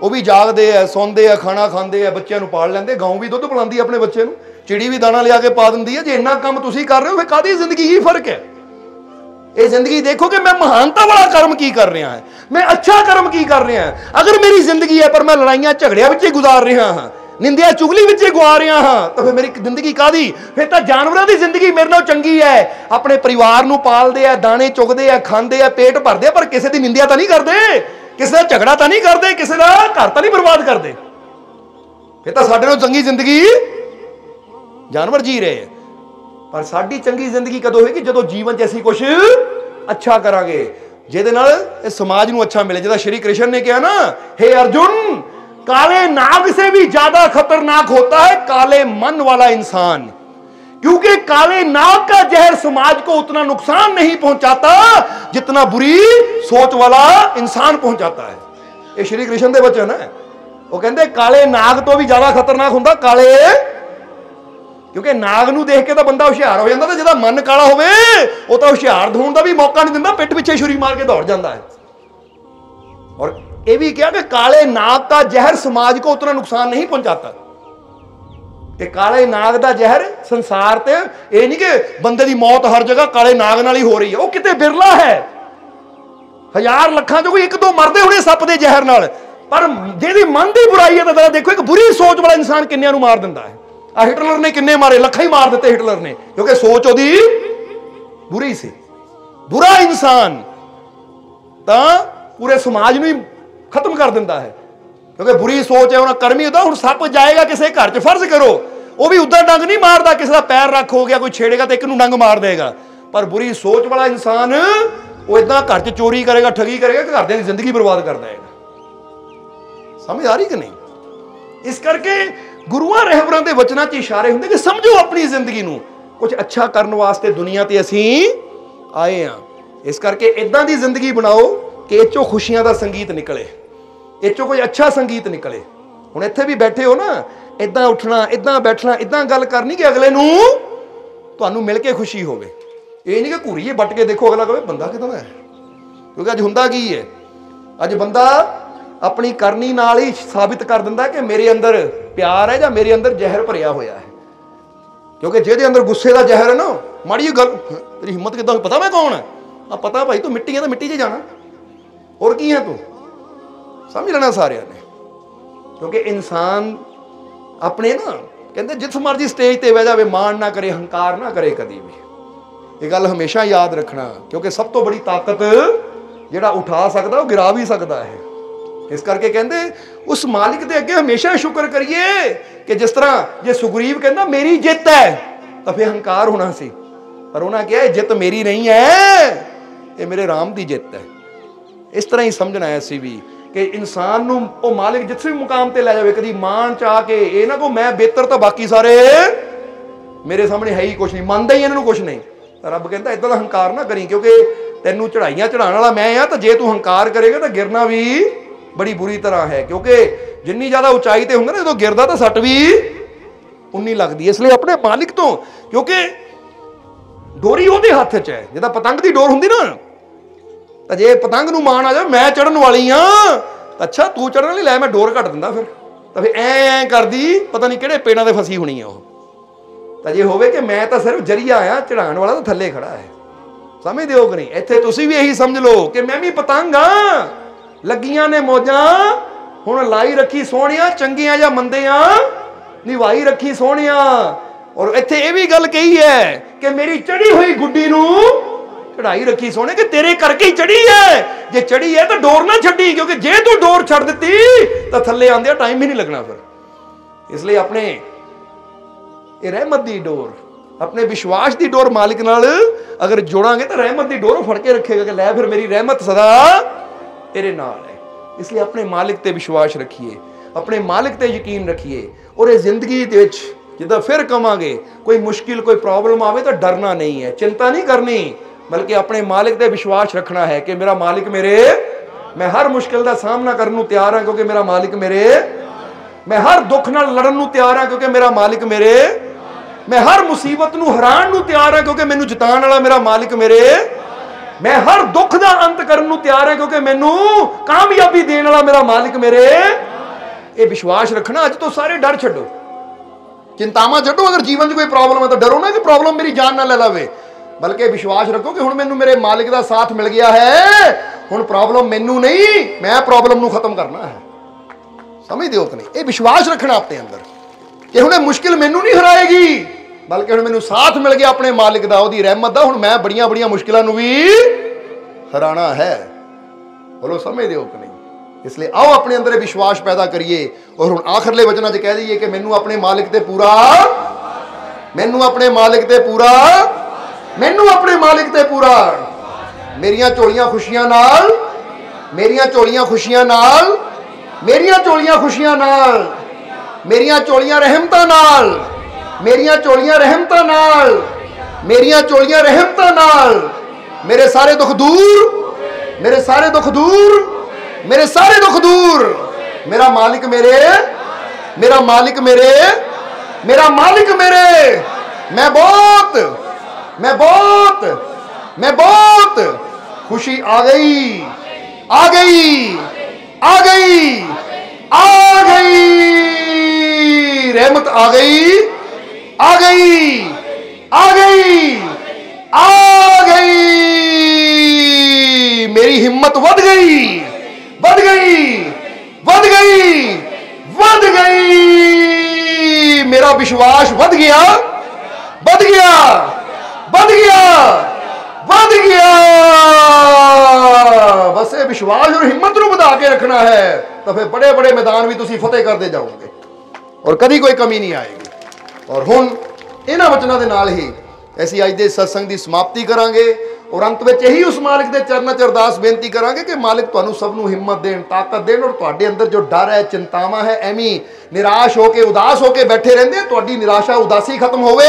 ਉਹ ਵੀ ਜਾਗਦੇ ਆ, ਸੌਂਦੇ ਆ, ਖਾਣਾ ਖਾਂਦੇ ਆ, ਬੱਚਿਆਂ ਨੂੰ ਪਾਲ ਲੈਂਦੇ, ਗਾਉਂ ਵੀ ਦੁੱਧ ਪਿਲਾਉਂਦੀ ਆਪਣੇ ਬੱਚੇ ਨੂੰ, ਚਿੜੀ ਵੀ ਦਾਣਾ ਲਿਆ ਕੇ ਪਾ ਦਿੰਦੀ ਹੈ ਜੇ ਇੰਨਾ ਕੰਮ ਤੁਸੀਂ ਕਰ ਰਹੇ ਹੋ, ਫਿਰ ਕਾਦੀ ਜ਼ਿੰਦਗੀ ਹੀ ਫ਼ਰਕ ਹੈ? ਇਹ ਜ਼ਿੰਦਗੀ ਦੇਖੋ ਕਿ ਮੈਂ ਮਹਾਨਤਾ ਵਾਲਾ ਕਰਮ ਕੀ ਕਰ ਰਿਹਾ ਹਾਂ। ਮੈਂ ਅੱਛਾ ਕਰਮ ਕੀ ਕਰ ਰਿਹਾ ਹਾਂ। ਅਗਰ ਮੇਰੀ ਜ਼ਿੰਦਗੀ ਹੈ ਪਰ ਮੈਂ ਲੜਾਈਆਂ ਝਗੜਿਆਂ ਵਿੱਚ ਹੀ ਗੁਜ਼ਾਰ ਰਿਹਾ ਹਾਂ, ਨਿੰਦਿਆ ਚੁਗਲੀ ਵਿੱਚ ਹੀ ਗੁਆ ਰਿਹਾ ਹਾਂ, ਤਾਂ ਫਿਰ ਮੇਰੀ ਜ਼ਿੰਦਗੀ ਕਾਦੀ ਫਿਰ ਤਾਂ ਜਾਨਵਰਾਂ ਦੀ ਜ਼ਿੰਦਗੀ ਮੇਰੇ ਨਾਲੋਂ ਚੰਗੀ ਹੈ। ਆਪਣੇ ਪਰਿਵਾਰ ਨੂੰ ਪਾਲਦੇ ਆ, ਦਾਣੇ ਚੁਗਦੇ ਆ, ਖਾਂਦੇ ਆ, ਪੇਟ ਭਰਦੇ ਆ, ਪਰ ਕਿਸੇ ਦੀ ਨਿੰਦਿਆ ਤਾਂ ਨਹੀਂ ਕਰਦੇ। ਕਿਸੇ ਦਾ ਝਗੜਾ ਤਾਂ ਨਹੀਂ ਕਰਦੇ, ਕਿਸੇ ਦਾ ਘਰ ਤਾਂ ਨਹੀਂ ਬਰਬਾਦ ਕਰਦੇ। ਫਿਰ ਤਾਂ ਸਾਡੇ ਨਾਲੋਂ ਚੰਗੀ ਜ਼ਿੰਦਗੀ ਜਾਨਵਰ ਜੀ ਰਹੇ ਆ। ਪਰ ਸਾਡੀ ਚੰਗੀ ਜ਼ਿੰਦਗੀ ਕਦੋਂ ਹੋਏਗੀ ਜਦੋਂ ਜੀਵਨ 'ਚ ਅਸੀਂ ਕੁਝ ਅੱਛਾ ਕਰਾਂਗੇ ਜਿਹਦੇ ਨਾਲ ਇਹ ਸਮਾਜ ਨੂੰ ਅੱਛਾ ਮਿਲੇ ਜਿਹਦਾ ਸ਼੍ਰੀ ਕ੍ਰਿਸ਼ਨ ਨੇ ਕਿਹਾ ਨਾ हे अर्जुन काले नाग से भी ज्यादा खतरनाक होता है काले मन वाला इंसान क्योंकि काले नाग का जहर समाज को उतना नुकसान नहीं पहुंचाता जितना बुरी सोच वाला इंसान पहुंचाता है ਇਹ ਸ਼੍ਰੀ ਕ੍ਰਿਸ਼ਨ ਦੇ ਬਚਨ ਹੈ ਉਹ ਕਹਿੰਦੇ ਕਾਲੇ ਨਾਗ ਤੋਂ ਵੀ ਜ਼ਿਆਦਾ ਖਤਰਨਾਕ ਹੁੰਦਾ ਕਾਲੇ ਕਿਉਂਕਿ ਨਾਗ ਨੂੰ ਦੇਖ ਕੇ ਤਾਂ ਬੰਦਾ ਹੁਸ਼ਿਆਰ ਹੋ ਜਾਂਦਾ ਤੇ ਜਿਹਦਾ ਮਨ ਕਾਲਾ ਹੋਵੇ, ਉਹ ਤਾਂ ਹੁਸ਼ਿਆਰ ਹੋਣ ਦਾ ਵੀ ਮੌਕਾ ਨਹੀਂ ਦਿੰਦਾ, ਪਿੱਠ ਪਿੱਛੇ ਛੁਰੀ ਮਾਰ ਕੇ ਦੌੜ ਜਾਂਦਾ ਹੈ। ਔਰ ਇਹ ਵੀ ਕਿਹਾ ਕਿ ਕਾਲੇ ਨਾਗ ਦਾ ਜ਼ਹਿਰ ਸਮਾਜ ਕੋ ਉਤਨਾ ਨੁਕਸਾਨ ਨਹੀਂ ਪਹੁੰਚਾਤਾ। ਤੇ ਕਾਲੇ ਨਾਗ ਦਾ ਜ਼ਹਿਰ ਸੰਸਾਰ ਤੇ ਇਹ ਨਹੀਂ ਕਿ ਬੰਦੇ ਦੀ ਮੌਤ ਹਰ ਜਗ੍ਹਾ ਕਾਲੇ ਨਾਗ ਨਾਲ ਹੀ ਹੋ ਰਹੀ ਹੈ, ਉਹ ਕਿਤੇ ਬਿਰਲਾ ਹੈ। ਹਜ਼ਾਰ ਲੱਖਾਂ ਚੋਂ ਕੋਈ ਇੱਕ ਦੋ ਮਰਦੇ ਹੋਣੇ ਸੱਪ ਦੇ ਜ਼ਹਿਰ ਨਾਲ, ਪਰ ਜਿਹਦੀ ਮਨ ਦੀ ਬੁਰਾਈ ਹੈ ਤਾਂ ਜ਼ਰਾ ਦੇਖੋ ਇੱਕ ਬੁਰੀ ਸੋਚ ਵਾਲਾ ਇਨਸਾਨ ਕਿੰਨਿਆਂ ਨੂੰ ਮਾਰ ਦਿੰਦਾ ਹੈ। ਆ ਹਿਟਲਰ ਨੇ ਕਿੰਨੇ ਮਾਰੇ? ਲੱਖਾਂ ਹੀ ਮਾਰ ਦਿੱਤੇ ਹਿਟਲਰ ਨੇ। ਕਿਉਂਕਿ ਸੋਚ ਉਹਦੀ ਬੁਰੀ ਸੀ। ਬੁਰਾ ਇਨਸਾਨ। ਤਾਂ ਪੂਰੇ ਸਮਾਜ ਨੂੰ ਹੀ ਖਤਮ ਕਰ ਦਿੰਦਾ ਹੈ। ਕਿਉਂਕਿ ਬੁਰੀ ਸੋਚ ਹੈ, ਉਹਨਾਂ ਕਰਮੀ ਹੁੰਦਾ, ਹੁਣ ਸੱਪ ਜਾਏਗਾ ਕਿਸੇ ਘਰ 'ਚ, ਫਰਜ਼ ਕਰੋ। ਉਹ ਵੀ ਉਦਾਂ ਡੰਗ ਨਹੀਂ ਮਾਰਦਾ, ਕਿਸੇ ਦਾ ਪੈਰ ਰੱਖ ਹੋ ਗਿਆ, ਕੋਈ ਛੇੜੇਗਾ ਤੇ ਇੱਕ ਨੂੰ ਡੰਗ ਮਾਰ ਦੇਗਾ। ਪਰ ਬੁਰੀ ਸੋਚ ਵਾਲਾ ਇਨਸਾਨ, ਉਹ ਇਦਾਂ ਘਰ 'ਚ ਚੋਰੀ ਕਰੇਗਾ, ਠਗੀ ਕਰੇਗਾ ਕਿ ਘਰਦਿਆਂ ਦੀ ਜ਼ਿੰਦਗੀ ਬਰਬਾਦ ਕਰ ਦੇਗਾ ਸਮਝ ਆ ਰਹੀ ਕਿ ਨਹੀਂ? ਇਸ ਕਰਕੇ ਗੁਰੂਆਂ ਰਹਿਬਰਾਂ ਦੇ ਵਚਨਾਂ 'ਚ ਇਸ਼ਾਰੇ ਹੁੰਦੇ ਕਿ ਸਮਝੋ ਆਪਣੀ ਜ਼ਿੰਦਗੀ ਨੂੰ। ਕੁਝ ਅੱਛਾ ਕਰਨ ਵਾਸਤੇ ਦੁਨੀਆ ਤੇ ਅਸੀਂ ਆਏ ਆ। ਇਸ ਕਰਕੇ ਇਦਾਂ ਦੀ ਜ਼ਿੰਦਗੀ ਬਣਾਓ ਕਿ ਇਹ ਚੋਂ ਖੁਸ਼ੀਆਂ ਦਾ ਸੰਗੀਤ ਨਿਕਲੇ। ਇਹ ਚੋਂ ਕੋਈ ਅੱਛਾ ਸੰਗੀਤ ਨਿਕਲੇ। ਹੁਣ ਇੱਥੇ ਵੀ ਬੈਠੇ ਹੋ ਨਾ ਇਦਾਂ ਉੱਠਣਾ ਇਦਾਂ ਬੈਠਣਾ ਇਦਾਂ ਗੱਲ ਕਰਨੀ ਕਿ ਅਗਲੇ ਨੂੰ ਤੁਹਾਨੂੰ ਮਿਲ ਕੇ ਖੁਸ਼ੀ ਹੋਵੇ। ਇਹ ਨਹੀਂ ਕਿ ਘੂਰੀਏ ਵੱਟ ਕੇ ਦੇਖੋ ਅਗਲਾ ਕਹੇ, ਬੰਦਾ ਕਿਦਾਂ ਦਾ ਹੈ? ਕਿਉਂਕਿ ਅੱਜ ਹੁੰਦਾ ਕੀ ਹੈ ਅੱਜ ਬੰਦਾ ਆਪਣੀ ਕਰਨੀ ਨਾਲ ਹੀ ਸਾਬਿਤ ਕਰ ਦਿੰਦਾ ਕਿ ਮੇਰੇ ਅੰਦਰ ਪਿਆਰ ਹੈ ਜਾਂ ਮੇਰੇ ਅੰਦਰ ਜ਼ਹਿਰ ਭਰਿਆ ਹੋਇਆ ਹੈ। ਕਿਉਂਕਿ ਜਿਹਦੇ ਅੰਦਰ ਗੁੱਸੇ ਦਾ ਜ਼ਹਿਰ ਹੈ ਨਾ, ਮਾੜੀ ਜਿਹੀ ਗੱਲ ਤੇਰੀ ਹਿੰਮਤ ਕਿਦਾਂ ਪਤਾ ਮੈਂ ਕੌਣ ਹੈ? ਆ ਪਤਾ ਭਾਈ, ਤੂੰ ਮਿੱਟੀ ਹੈ ਤਾਂ ਮਿੱਟੀ 'ਚ ਜਾਣਾ। ਹੋਰ ਕੀ ਹੈ ਤੂੰ? ਸਮਝ ਲੈਣਾ ਸਾਰਿਆਂ ਨੇ। ਕਿਉਂਕਿ ਇਨਸਾਨ ਆਪਣੇ ਨਾ, ਕਹਿੰਦੇ ਜਿਸ ਮਰਜ਼ੀ ਸਟੇਜ ਤੇ ਬਹਿ ਜਾਵੇ, ਮਾਣ ਨਾ ਕਰੇ, ਹੰਕਾਰ ਨਾ ਕਰੇ ਕਦੀ ਵੀ। ਇਹ ਗੱਲ ਹਮੇਸ਼ਾ ਯਾਦ ਰੱਖਣਾ, ਕਿਉਂਕਿ ਸਭ ਤੋਂ ਬੜੀ ਤਾਕਤ ਜਿਹੜਾ ਉਠਾ ਸਕਦਾ, ਉਹ ਗਿਰਾ ਵੀ ਸਕਦਾ ਹੈ। ਇਸ ਕਰਕੇ ਕਹਿੰਦੇ, ਉਸ ਮਾਲਿਕ ਦੇ ਅੱਗੇ ਹਮੇਸ਼ਾ ਸ਼ੁਕਰ ਕਰੀਏ ਕਿ ਜਿਸ ਤਰ੍ਹਾਂ ਜੇ ਸੁਗਰੀਵ ਕਹਿੰਦਾ, ਮੇਰੀ ਜਿੱਤ ਹੈ, ਤਾਂ ਫੇ ਹੰਕਾਰ ਹੋਣਾ ਸੀ। ਪਰ ਉਹਨਾਂ ਕਿਹਾ, ਇਹ ਜਿੱਤ ਮੇਰੀ ਨਹੀਂ ਹੈ, ਇਹ ਮੇਰੇ ਰਾਮ ਦੀ ਜਿੱਤ ਹੈ। ਇਸ ਤਰ੍ਹਾਂ ਹੀ ਸਮਝਣਾ ਹੈ ਸੀ ਵੀ ਕਿ ਇਨਸਾਨ ਨੂੰ ਉਹ ਮਾਲਿਕ ਜਿਸ ਵੀ ਮੁਕਾਮ ਤੇ ਲੈ ਜਾਵੇ, ਕਦੀ ਮਾਣ ਚ ਆ ਕੇ, ਇਹ ਨਾ ਕੋ ਮੈਂ ਬਿਹਤਰ ਤਾਂ ਬਾਕੀ ਸਾਰੇ, ਮੇਰੇ ਸਾਹਮਣੇ ਹੈ ਹੀ ਕੁਝ ਨਹੀਂ, ਮੰਨਦਾ ਹੀ ਇਹਨਾਂ ਨੂੰ ਕੁਝ ਨਹੀਂ। ਤਾਂ ਰੱਬ ਕਹਿੰਦਾ ਇਦਾਂ ਦਾ ਹੰਕਾਰ ਨਾ ਕਰੀ, ਕਿਉਂਕਿ ਤੈਨੂੰ ਚੜਾਈਆਂ ਚੜਾਉਣ ਵਾਲਾ ਮੈਂ ਆ, ਤਾਂ ਜੇ ਤੂੰ ਹੰਕਾਰ ਕਰੇਗਾ, ਤਾਂ ਗਿਰਨਾ ਵੀ ਬੜੀ ਬੁਰੀ ਤਰ੍ਹਾਂ ਹੈ, ਕਿਉਂਕਿ ਜਿੰਨੀ ਜ਼ਿਆਦਾ ਉਚਾਈ ਤੇ ਹੁੰਦਾ ਨਾ, ਜਦੋਂ ਗਿਰਦਾ ਤਾਂ ਸੱਟ ਵੀ ਉਨੀ ਲੱਗਦੀ ਹੈ। ਇਸ ਲਈ ਆਪਣੇ ਮਾਲਿਕ ਤੋਂ, ਕਿਉਂਕਿ ਡੋਰੀ ਉਹਦੇ ਹੱਥ 'ਚ ਹੈ। ਜਿਹਦਾ ਪਤੰਗ ਦੀ ਡੋਰ ਹੁੰਦੀ ਨਾ, ਤਾਂ ਜੇ ਪਤੰਗ ਨੂੰ ਮਾਣ ਆ ਜਾ ਮੈਂ ਚੜਨ ਵਾਲੀ ਆ ਅੱਛਾ, ਤੂੰ ਚੜਨ ਲਈ ਲੈ ਮੈਂ ਡੋਰ ਕੱਟ ਦਿੰਦਾ ਫਿਰ। ਤਾਂ ਫਿਰ ਐ ਐ ਕਰਦੀ, ਪਤਾ ਨਹੀਂ ਕਿਹੜੇ ਪੇੜਾਂ ਤੇ ਫਸੀ ਹੋਣੀ ਆ ਉਹ। ਤਾਂ ਜੇ ਹੋਵੇ ਕਿ ਮੈਂ ਤਾਂ ਸਿਰਫ ਜਰੀਆ ਆ ਚੜਾਉਣ ਵਾਲਾ ਤਾਂ ਥੱਲੇ ਖੜਾ ਹੈ। ਸਮਝਦੇ ਹੋ ਕਿ ਨਹੀਂ? ਇੱਥੇ ਤੁਸੀਂ ਵੀ ਇਹੀ ਸਮਝ ਲਓ ਕਿ ਮੈਂ ਵੀ ਪਤੰਗ ਆ ਲੱਗੀਆਂ ਨੇ ਮੋਜਾਂ। ਹੁਣ ਲਾਈ ਰੱਖੀ ਸੋਹਣਿਆ, ਚੰਗੀਆਂ ਜਾਂ ਮੰਦਿਆਂ। ਨਿਭਾਈ ਰੱਖੀ ਸੋਹਣਿਆ। ਔਰ ਇੱਥੇ ਇਹ ਵੀ ਗੱਲ ਕਹੀ ਹੈ ਕਿ ਮੇਰੀ ਚੜੀ ਹੋਈ ਗੁੱਡੀ ਨੂੰ ਚੜਾਈ ਰੱਖੀ ਸੋਹਣੇ, ਕਿ ਤੇਰੇ ਕਰਕੇ ਹੀ ਚੜੀ ਹੈ। ਜੇ ਚੜੀ ਹੈ ਤਾਂ ਡੋਰ ਨਾ ਛੱਡੀ, ਕਿਉਂਕਿ ਜੇ ਤੂੰ ਡੋਰ ਛੱਡ ਦਿੱਤੀ, ਤਾਂ ਥੱਲੇ ਆਂਦਿਆਂ ਟਾਈਮ ਹੀ ਨਹੀਂ ਲੱਗਣਾ ਫਿਰ। ਇਸ ਲਈ ਆਪਣੇ ਇਹ ਰਹਿਮਤ ਦੀ ਡੋਰ, ਆਪਣੇ ਵਿਸ਼ਵਾਸ ਦੀ ਡੋਰ ਮਾਲਿਕ ਨਾਲ ਅਗਰ ਜੋੜਾਂਗੇ ਤਾਂ ਰਹਿਮਤ ਦੀ ਡੋਰ ਫੜ ਕੇ ਰੱਖੇਗਾ ਕਿ ਲੈ ਫਿਰ ਮੇਰੀ ਰਹਿਮਤ ਸਦਾ ਤੇਰੇ ਨਾਲ ਹੈ। ਇਸ ਲਈ ਆਪਣੇ ਮਾਲਿਕ ਤੇ ਵਿਸ਼ਵਾਸ ਰੱਖੀਏ। ਆਪਣੇ ਮਾਲਿਕ ਤੇ ਯਕੀਨ ਰੱਖੀਏ। ਔਰ ਇਹ ਜ਼ਿੰਦਗੀ ਦੇ ਵਿੱਚ ਜਿੱਦਾਂ ਫਿਰ ਕਵਾਂਗੇ, ਕੋਈ ਮੁਸ਼ਕਿਲ, ਕੋਈ ਪ੍ਰੋਬਲਮ ਆਵੇ ਤਾਂ ਡਰਨਾ ਨਹੀਂ ਹੈ। ਚਿੰਤਾ ਨਹੀਂ ਕਰਨੀ, ਬਲਕਿ ਆਪਣੇ ਮਾਲਿਕ ਤੇ ਵਿਸ਼ਵਾਸ ਰੱਖਣਾ ਹੈ ਕਿ ਮੇਰਾ ਮਾਲਿਕ ਮੇਰੇ, ਮੈਂ ਹਰ ਮੁਸ਼ਕਿਲ ਦਾ ਸਾਹਮਣਾ ਕਰਨ ਨੂੰ ਤਿਆਰ ਹਾਂ ਕਿਉਂਕਿ ਮੇਰਾ ਮਾਲਿਕ ਮੇਰੇ, ਮੈਂ ਹਰ ਦੁੱਖ ਨਾਲ ਲੜਨ ਨੂੰ ਤਿਆਰ ਹਾਂ ਕਿਉਂਕਿ ਮੇਰਾ ਮਾਲਿਕ ਮੇਰੇ, ਮੈਂ ਹਰ ਮੁਸੀਬਤ ਨੂੰ ਹਰਾਉਣ ਨੂੰ ਤਿਆਰ ਹਾਂ ਕਿਉਂਕਿ ਮੈਨੂੰ ਜਿਤਾਉਣ ਵਾਲਾ ਮੇਰਾ ਮਾਲਿਕ ਮੇਰੇ। ਮੈਂ ਹਰ ਦੁੱਖ ਦਾ ਅੰਤ ਕਰਨ ਨੂੰ ਤਿਆਰ ਹਾਂ ਕਿਉਂਕਿ ਮੈਨੂੰ ਕਾਮਯਾਬੀ ਦੇਣ ਵਾਲਾ ਮੇਰਾ ਮਾਲਿਕ ਮੇਰੇ ਇਹ ਵਿਸ਼ਵਾਸ ਰੱਖਣਾ, ਅੱਜ ਤੋਂ ਸਾਰੇ ਡਰ ਛੱਡੋ। ਚਿੰਤਾਵਾਂ ਛੱਡੋ, ਅਗਰ ਜੀਵਨ 'ਚ ਕੋਈ ਪ੍ਰੋਬਲਮ ਹੈ ਤਾਂ ਡਰੋ ਨਾ ਕਿ ਪ੍ਰੋਬਲਮ ਮੇਰੀ ਜਾਨ ਨਾ ਲੈ ਲਵੇ। ਬਲਕਿ ਵਿਸ਼ਵਾਸ ਰੱਖੋ ਕਿ ਹੁਣ ਮੈਨੂੰ ਮੇਰੇ ਮਾਲਿਕ ਦਾ ਸਾਥ ਮਿਲ ਗਿਆ ਹੈ। ਹੁਣ ਪ੍ਰੋਬਲਮ ਮੈਨੂੰ ਨਹੀਂ, ਮੈਂ ਪ੍ਰੋਬਲਮ ਨੂੰ ਖਤਮ ਕਰਨਾ ਹੈ। ਸਮਝਦੇ ਹੋ ਕਿ ਨਹੀਂ? ਇਹ ਵਿਸ਼ਵਾਸ ਰੱਖਣਾ ਆਪਣੇ ਅੰਦਰ। ਕਿ ਹੁਣ ਇਹ ਮੁਸ਼ਕਿਲ ਮੈਨੂੰ ਨਹੀਂ ਹਰਾਏਗੀ। ਬਲਕਿ ਹੁਣ ਮੈਨੂੰ ਸਾਥ ਮਿਲ ਗਿਆ ਆਪਣੇ ਮਾਲਿਕ ਦਾ, ਉਹਦੀ ਰਹਿਮਤ ਦਾ। ਹੁਣ ਮੈਂ ਬੜੀਆਂ ਬੜੀਆਂ ਮੁਸ਼ਕਿਲਾਂ ਨੂੰ ਵੀ ਹਰਾਣਾ ਹੈ। ਬੋਲੋ, ਸਮਝਦੇ ਹੋ ਕਿ ਨਹੀਂ? ਇਸ ਲਈ ਆਓ ਆਪਣੇ ਅੰਦਰ ਇਹ ਵਿਸ਼ਵਾਸ ਪੈਦਾ ਕਰੀਏ। ਔਰ ਹੁਣ ਆਖਰਲੇ ਵਚਨਾਂ 'ਚ ਕਹਿ ਦਈਏ ਕਿ ਮੈਨੂੰ ਆਪਣੇ ਮਾਲਿਕ ਤੇ ਪੂਰਾ ਮੈਨੂੰ ਆਪਣੇ ਮਾਲਿਕ ਤੇ ਪੂਰਾ ਮੈਨੂੰ ਆਪਣੇ ਮਾਲਿਕ ਤੇ ਪੂਰਾ। ਮੇਰੀਆਂ ਝੋਲੀਆਂ ਖੁਸ਼ੀਆਂ ਨਾਲ, ਮੇਰੀਆਂ ਝੋਲੀਆਂ ਖੁਸ਼ੀਆਂ ਨਾਲ, ਮੇਰੀਆਂ ਝੋਲੀਆਂ ਖੁਸ਼ੀਆਂ ਨਾਲ, ਮੇਰੀਆਂ ਝੋਲੀਆਂ ਰਹਿਮਤਾਂ ਨਾਲ। ਮੇਰੀਆਂ ਝੋਲੀਆਂ ਰਹਿਮਤਾਂ ਨਾਲ ਮੇਰੀਆਂ ਝੋਲੀਆਂ ਰਹਿਮਤਾਂ ਨਾਲ ਮੇਰੇ ਸਾਰੇ ਦੁੱਖ ਦੂਰ ਮੇਰੇ ਸਾਰੇ ਦੁੱਖ ਦੂਰ ਮੇਰੇ ਸਾਰੇ ਦੁੱਖ ਦੂਰ ਮੇਰਾ ਮਾਲਿਕ ਮੇਰੇ ਮੇਰਾ ਮਾਲਿਕ ਮੇਰੇ ਮੇਰਾ ਮਾਲਿਕ ਮੇਰੇ ਮੈਂ ਬਹੁਤ ਮੈਂ ਬਹੁਤ ਮੈਂ ਬਹੁਤ ਖੁਸ਼ੀ ਆ ਗਈ ਆ ਗਈ ਆ ਗਈ ਆ आ गई आ गई आ गई। मेरी हिम्मत बढ़ गई बढ़ गई बढ़ गई बढ़ गई। मेरा विश्वास बढ़ गया बढ़ गया बढ़ गया बढ़ गया। बस ये विश्वास और हिम्मत रूप बधा के रखना है तो फिर बड़े बड़े मैदान भी तुम फतेह करते जाओगे, और कभी कोई कमी नहीं आएगी। ਔਰ ਹੁਣ ਇਹਨਾਂ ਵਚਨਾਂ ਦੇ ਨਾਲ ਹੀ ਅਸੀਂ ਅੱਜ ਦੇ ਸਤਸੰਗ ਦੀ ਸਮਾਪਤੀ ਕਰਾਂਗੇ ਔਰ ਅੰਤ ਵਿੱਚ ਇਹੀ ਉਸ ਮਾਲਕ ਦੇ ਚਰਨਾਂ 'ਚ ਅਰਦਾਸ ਬੇਨਤੀ ਕਰਾਂਗੇ ਕਿ ਮਾਲਕ ਤੁਹਾਨੂੰ ਸਭ ਨੂੰ ਹਿੰਮਤ ਦੇਣ, ਤਾਕਤ ਦੇਣ ਔਰ ਤੁਹਾਡੇ ਅੰਦਰ ਜੋ ਡਰ ਹੈ, ਚਿੰਤਾਵਾਂ ਹੈ, ਐਵੇਂ ਨਿਰਾਸ਼ ਹੋ ਕੇ, ਉਦਾਸ ਹੋ ਕੇ ਬੈਠੇ ਰਹਿੰਦੇ ਤੁਹਾਡੀ ਨਿਰਾਸ਼ਾ, ਉਦਾਸੀ ਖਤਮ ਹੋਵੇ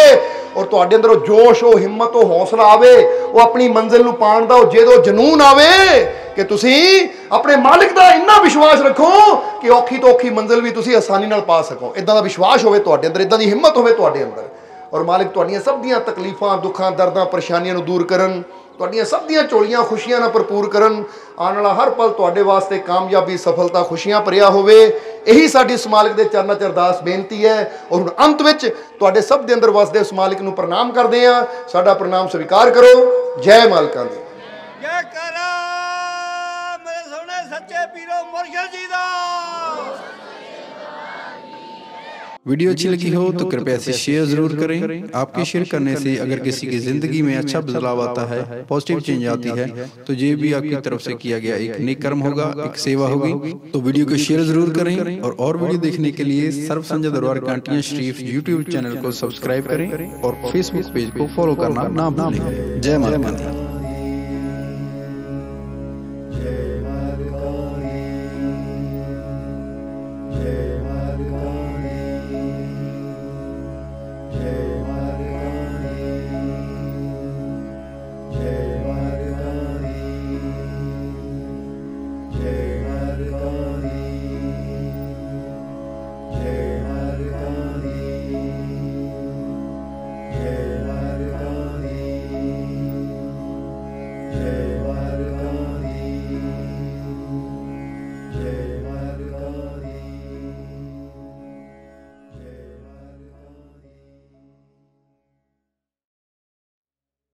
ਔਰ ਤੁਹਾਡੇ ਅੰਦਰ ਉਹ ਜੋਸ਼, ਉਹ ਹਿੰਮਤ, ਉਹ ਹੌਸਲਾ ਆਵੇ, ਉਹ ਆਪਣੀ ਮੰਜ਼ਿਲ ਨੂੰ ਪਾਣ ਦਾ, ਉਹ ਜਿਹਦੋ ਜਨੂਨ ਆਵੇ। ਕਿ ਤੁਸੀਂ ਆਪਣੇ ਮਾਲਕ ਦਾ ਇੰਨਾ ਵਿਸ਼ਵਾਸ ਰੱਖੋ ਕਿ ਔਖੀ ਤੋਂ ਔਖੀ ਮੰਜ਼ਿਲ ਵੀ ਤੁਸੀਂ ਆਸਾਨੀ ਨਾਲ ਪਾ ਸਕੋ। ਇਦਾਂ ਦਾ ਵਿਸ਼ਵਾਸ ਹੋਵੇ ਤੁਹਾਡੇ ਅੰਦਰ ਇਦਾਂ ਦੀ ਹਿੰਮਤ ਹੋਵੇ ਤੁਹਾਡੇ ਅੰਦਰ। ਔਰ ਮਾਲਕ ਤੁਹਾਡੀਆਂ ਸਭ ਦੀਆਂ ਤਕਲੀਫਾਂ, ਦੁੱਖਾਂ, ਦਰਦਾਂ, ਪਰੇਸ਼ਾਨੀਆਂ ਨੂੰ ਦੂਰ ਕਰਨ, ਤੁਹਾਡੀਆਂ ਸਭ ਦੀਆਂ ਝੋਲੀਆਂ ਖੁਸ਼ੀਆਂ ਨਾਲ ਭਰਪੂਰ ਕਰਨ। ਆਉਣ ਵਾਲਾ ਹਰ ਪਲ ਤੁਹਾਡੇ ਵਾਸਤੇ ਕਾਮਯਾਬੀ, ਸਫਲਤਾ, ਖੁਸ਼ੀਆਂ ਭਰਿਆ ਹੋਵੇ। ਇਹੀ ਸਾਡੀ ਇਸ ਮਾਲਕ ਦੇ ਚਰਨਾਂ 'ਚ ਅਰਦਾਸ ਬੇਨਤੀ ਹੈ। ਔਰ ਹੁਣ ਅੰਤ ਵਿੱਚ ਤੁਹਾਡੇ ਸਭ ਦੇ ਅੰਦਰ ਵਸਦੇ ਉਸ ਮਾਲਕ ਨੂੰ ਪ੍ਰਣਾਮ ਕਰਦੇ ਹਾਂ। ਸਾਡਾ ਪ੍ਰਣਾਮ ਸਵੀਕਾਰ ਕਰੋ। ਜੈ ਮਾਲਕਾਂ ਦੀ। ਜੈ ਕਰਾ पीरो मुर्शिद जी दा वीडियो अच्छी लगी तो हो तो कृपया इसे शेयर ज़रूर करें। आपके शेयर करने से अगर किसी की अच्छा ज़िंदगी में अच्छा बदलाव आता है पॉजिटिव चेंज आती है तो ये भी तो आपकी तरफ़ से किया गया एक नेक कर्म होगा एक सेवा होगी तो वीडियो को शेयर ज़रूर करें और और वीडियो देखने के लिए सर्व संजय दरबार कांटिया शरीफ यूट्यूब चैनल को सब्सक्राइब करें और फेसबुक पेज को फॉलो करना ना भूलें। जय माता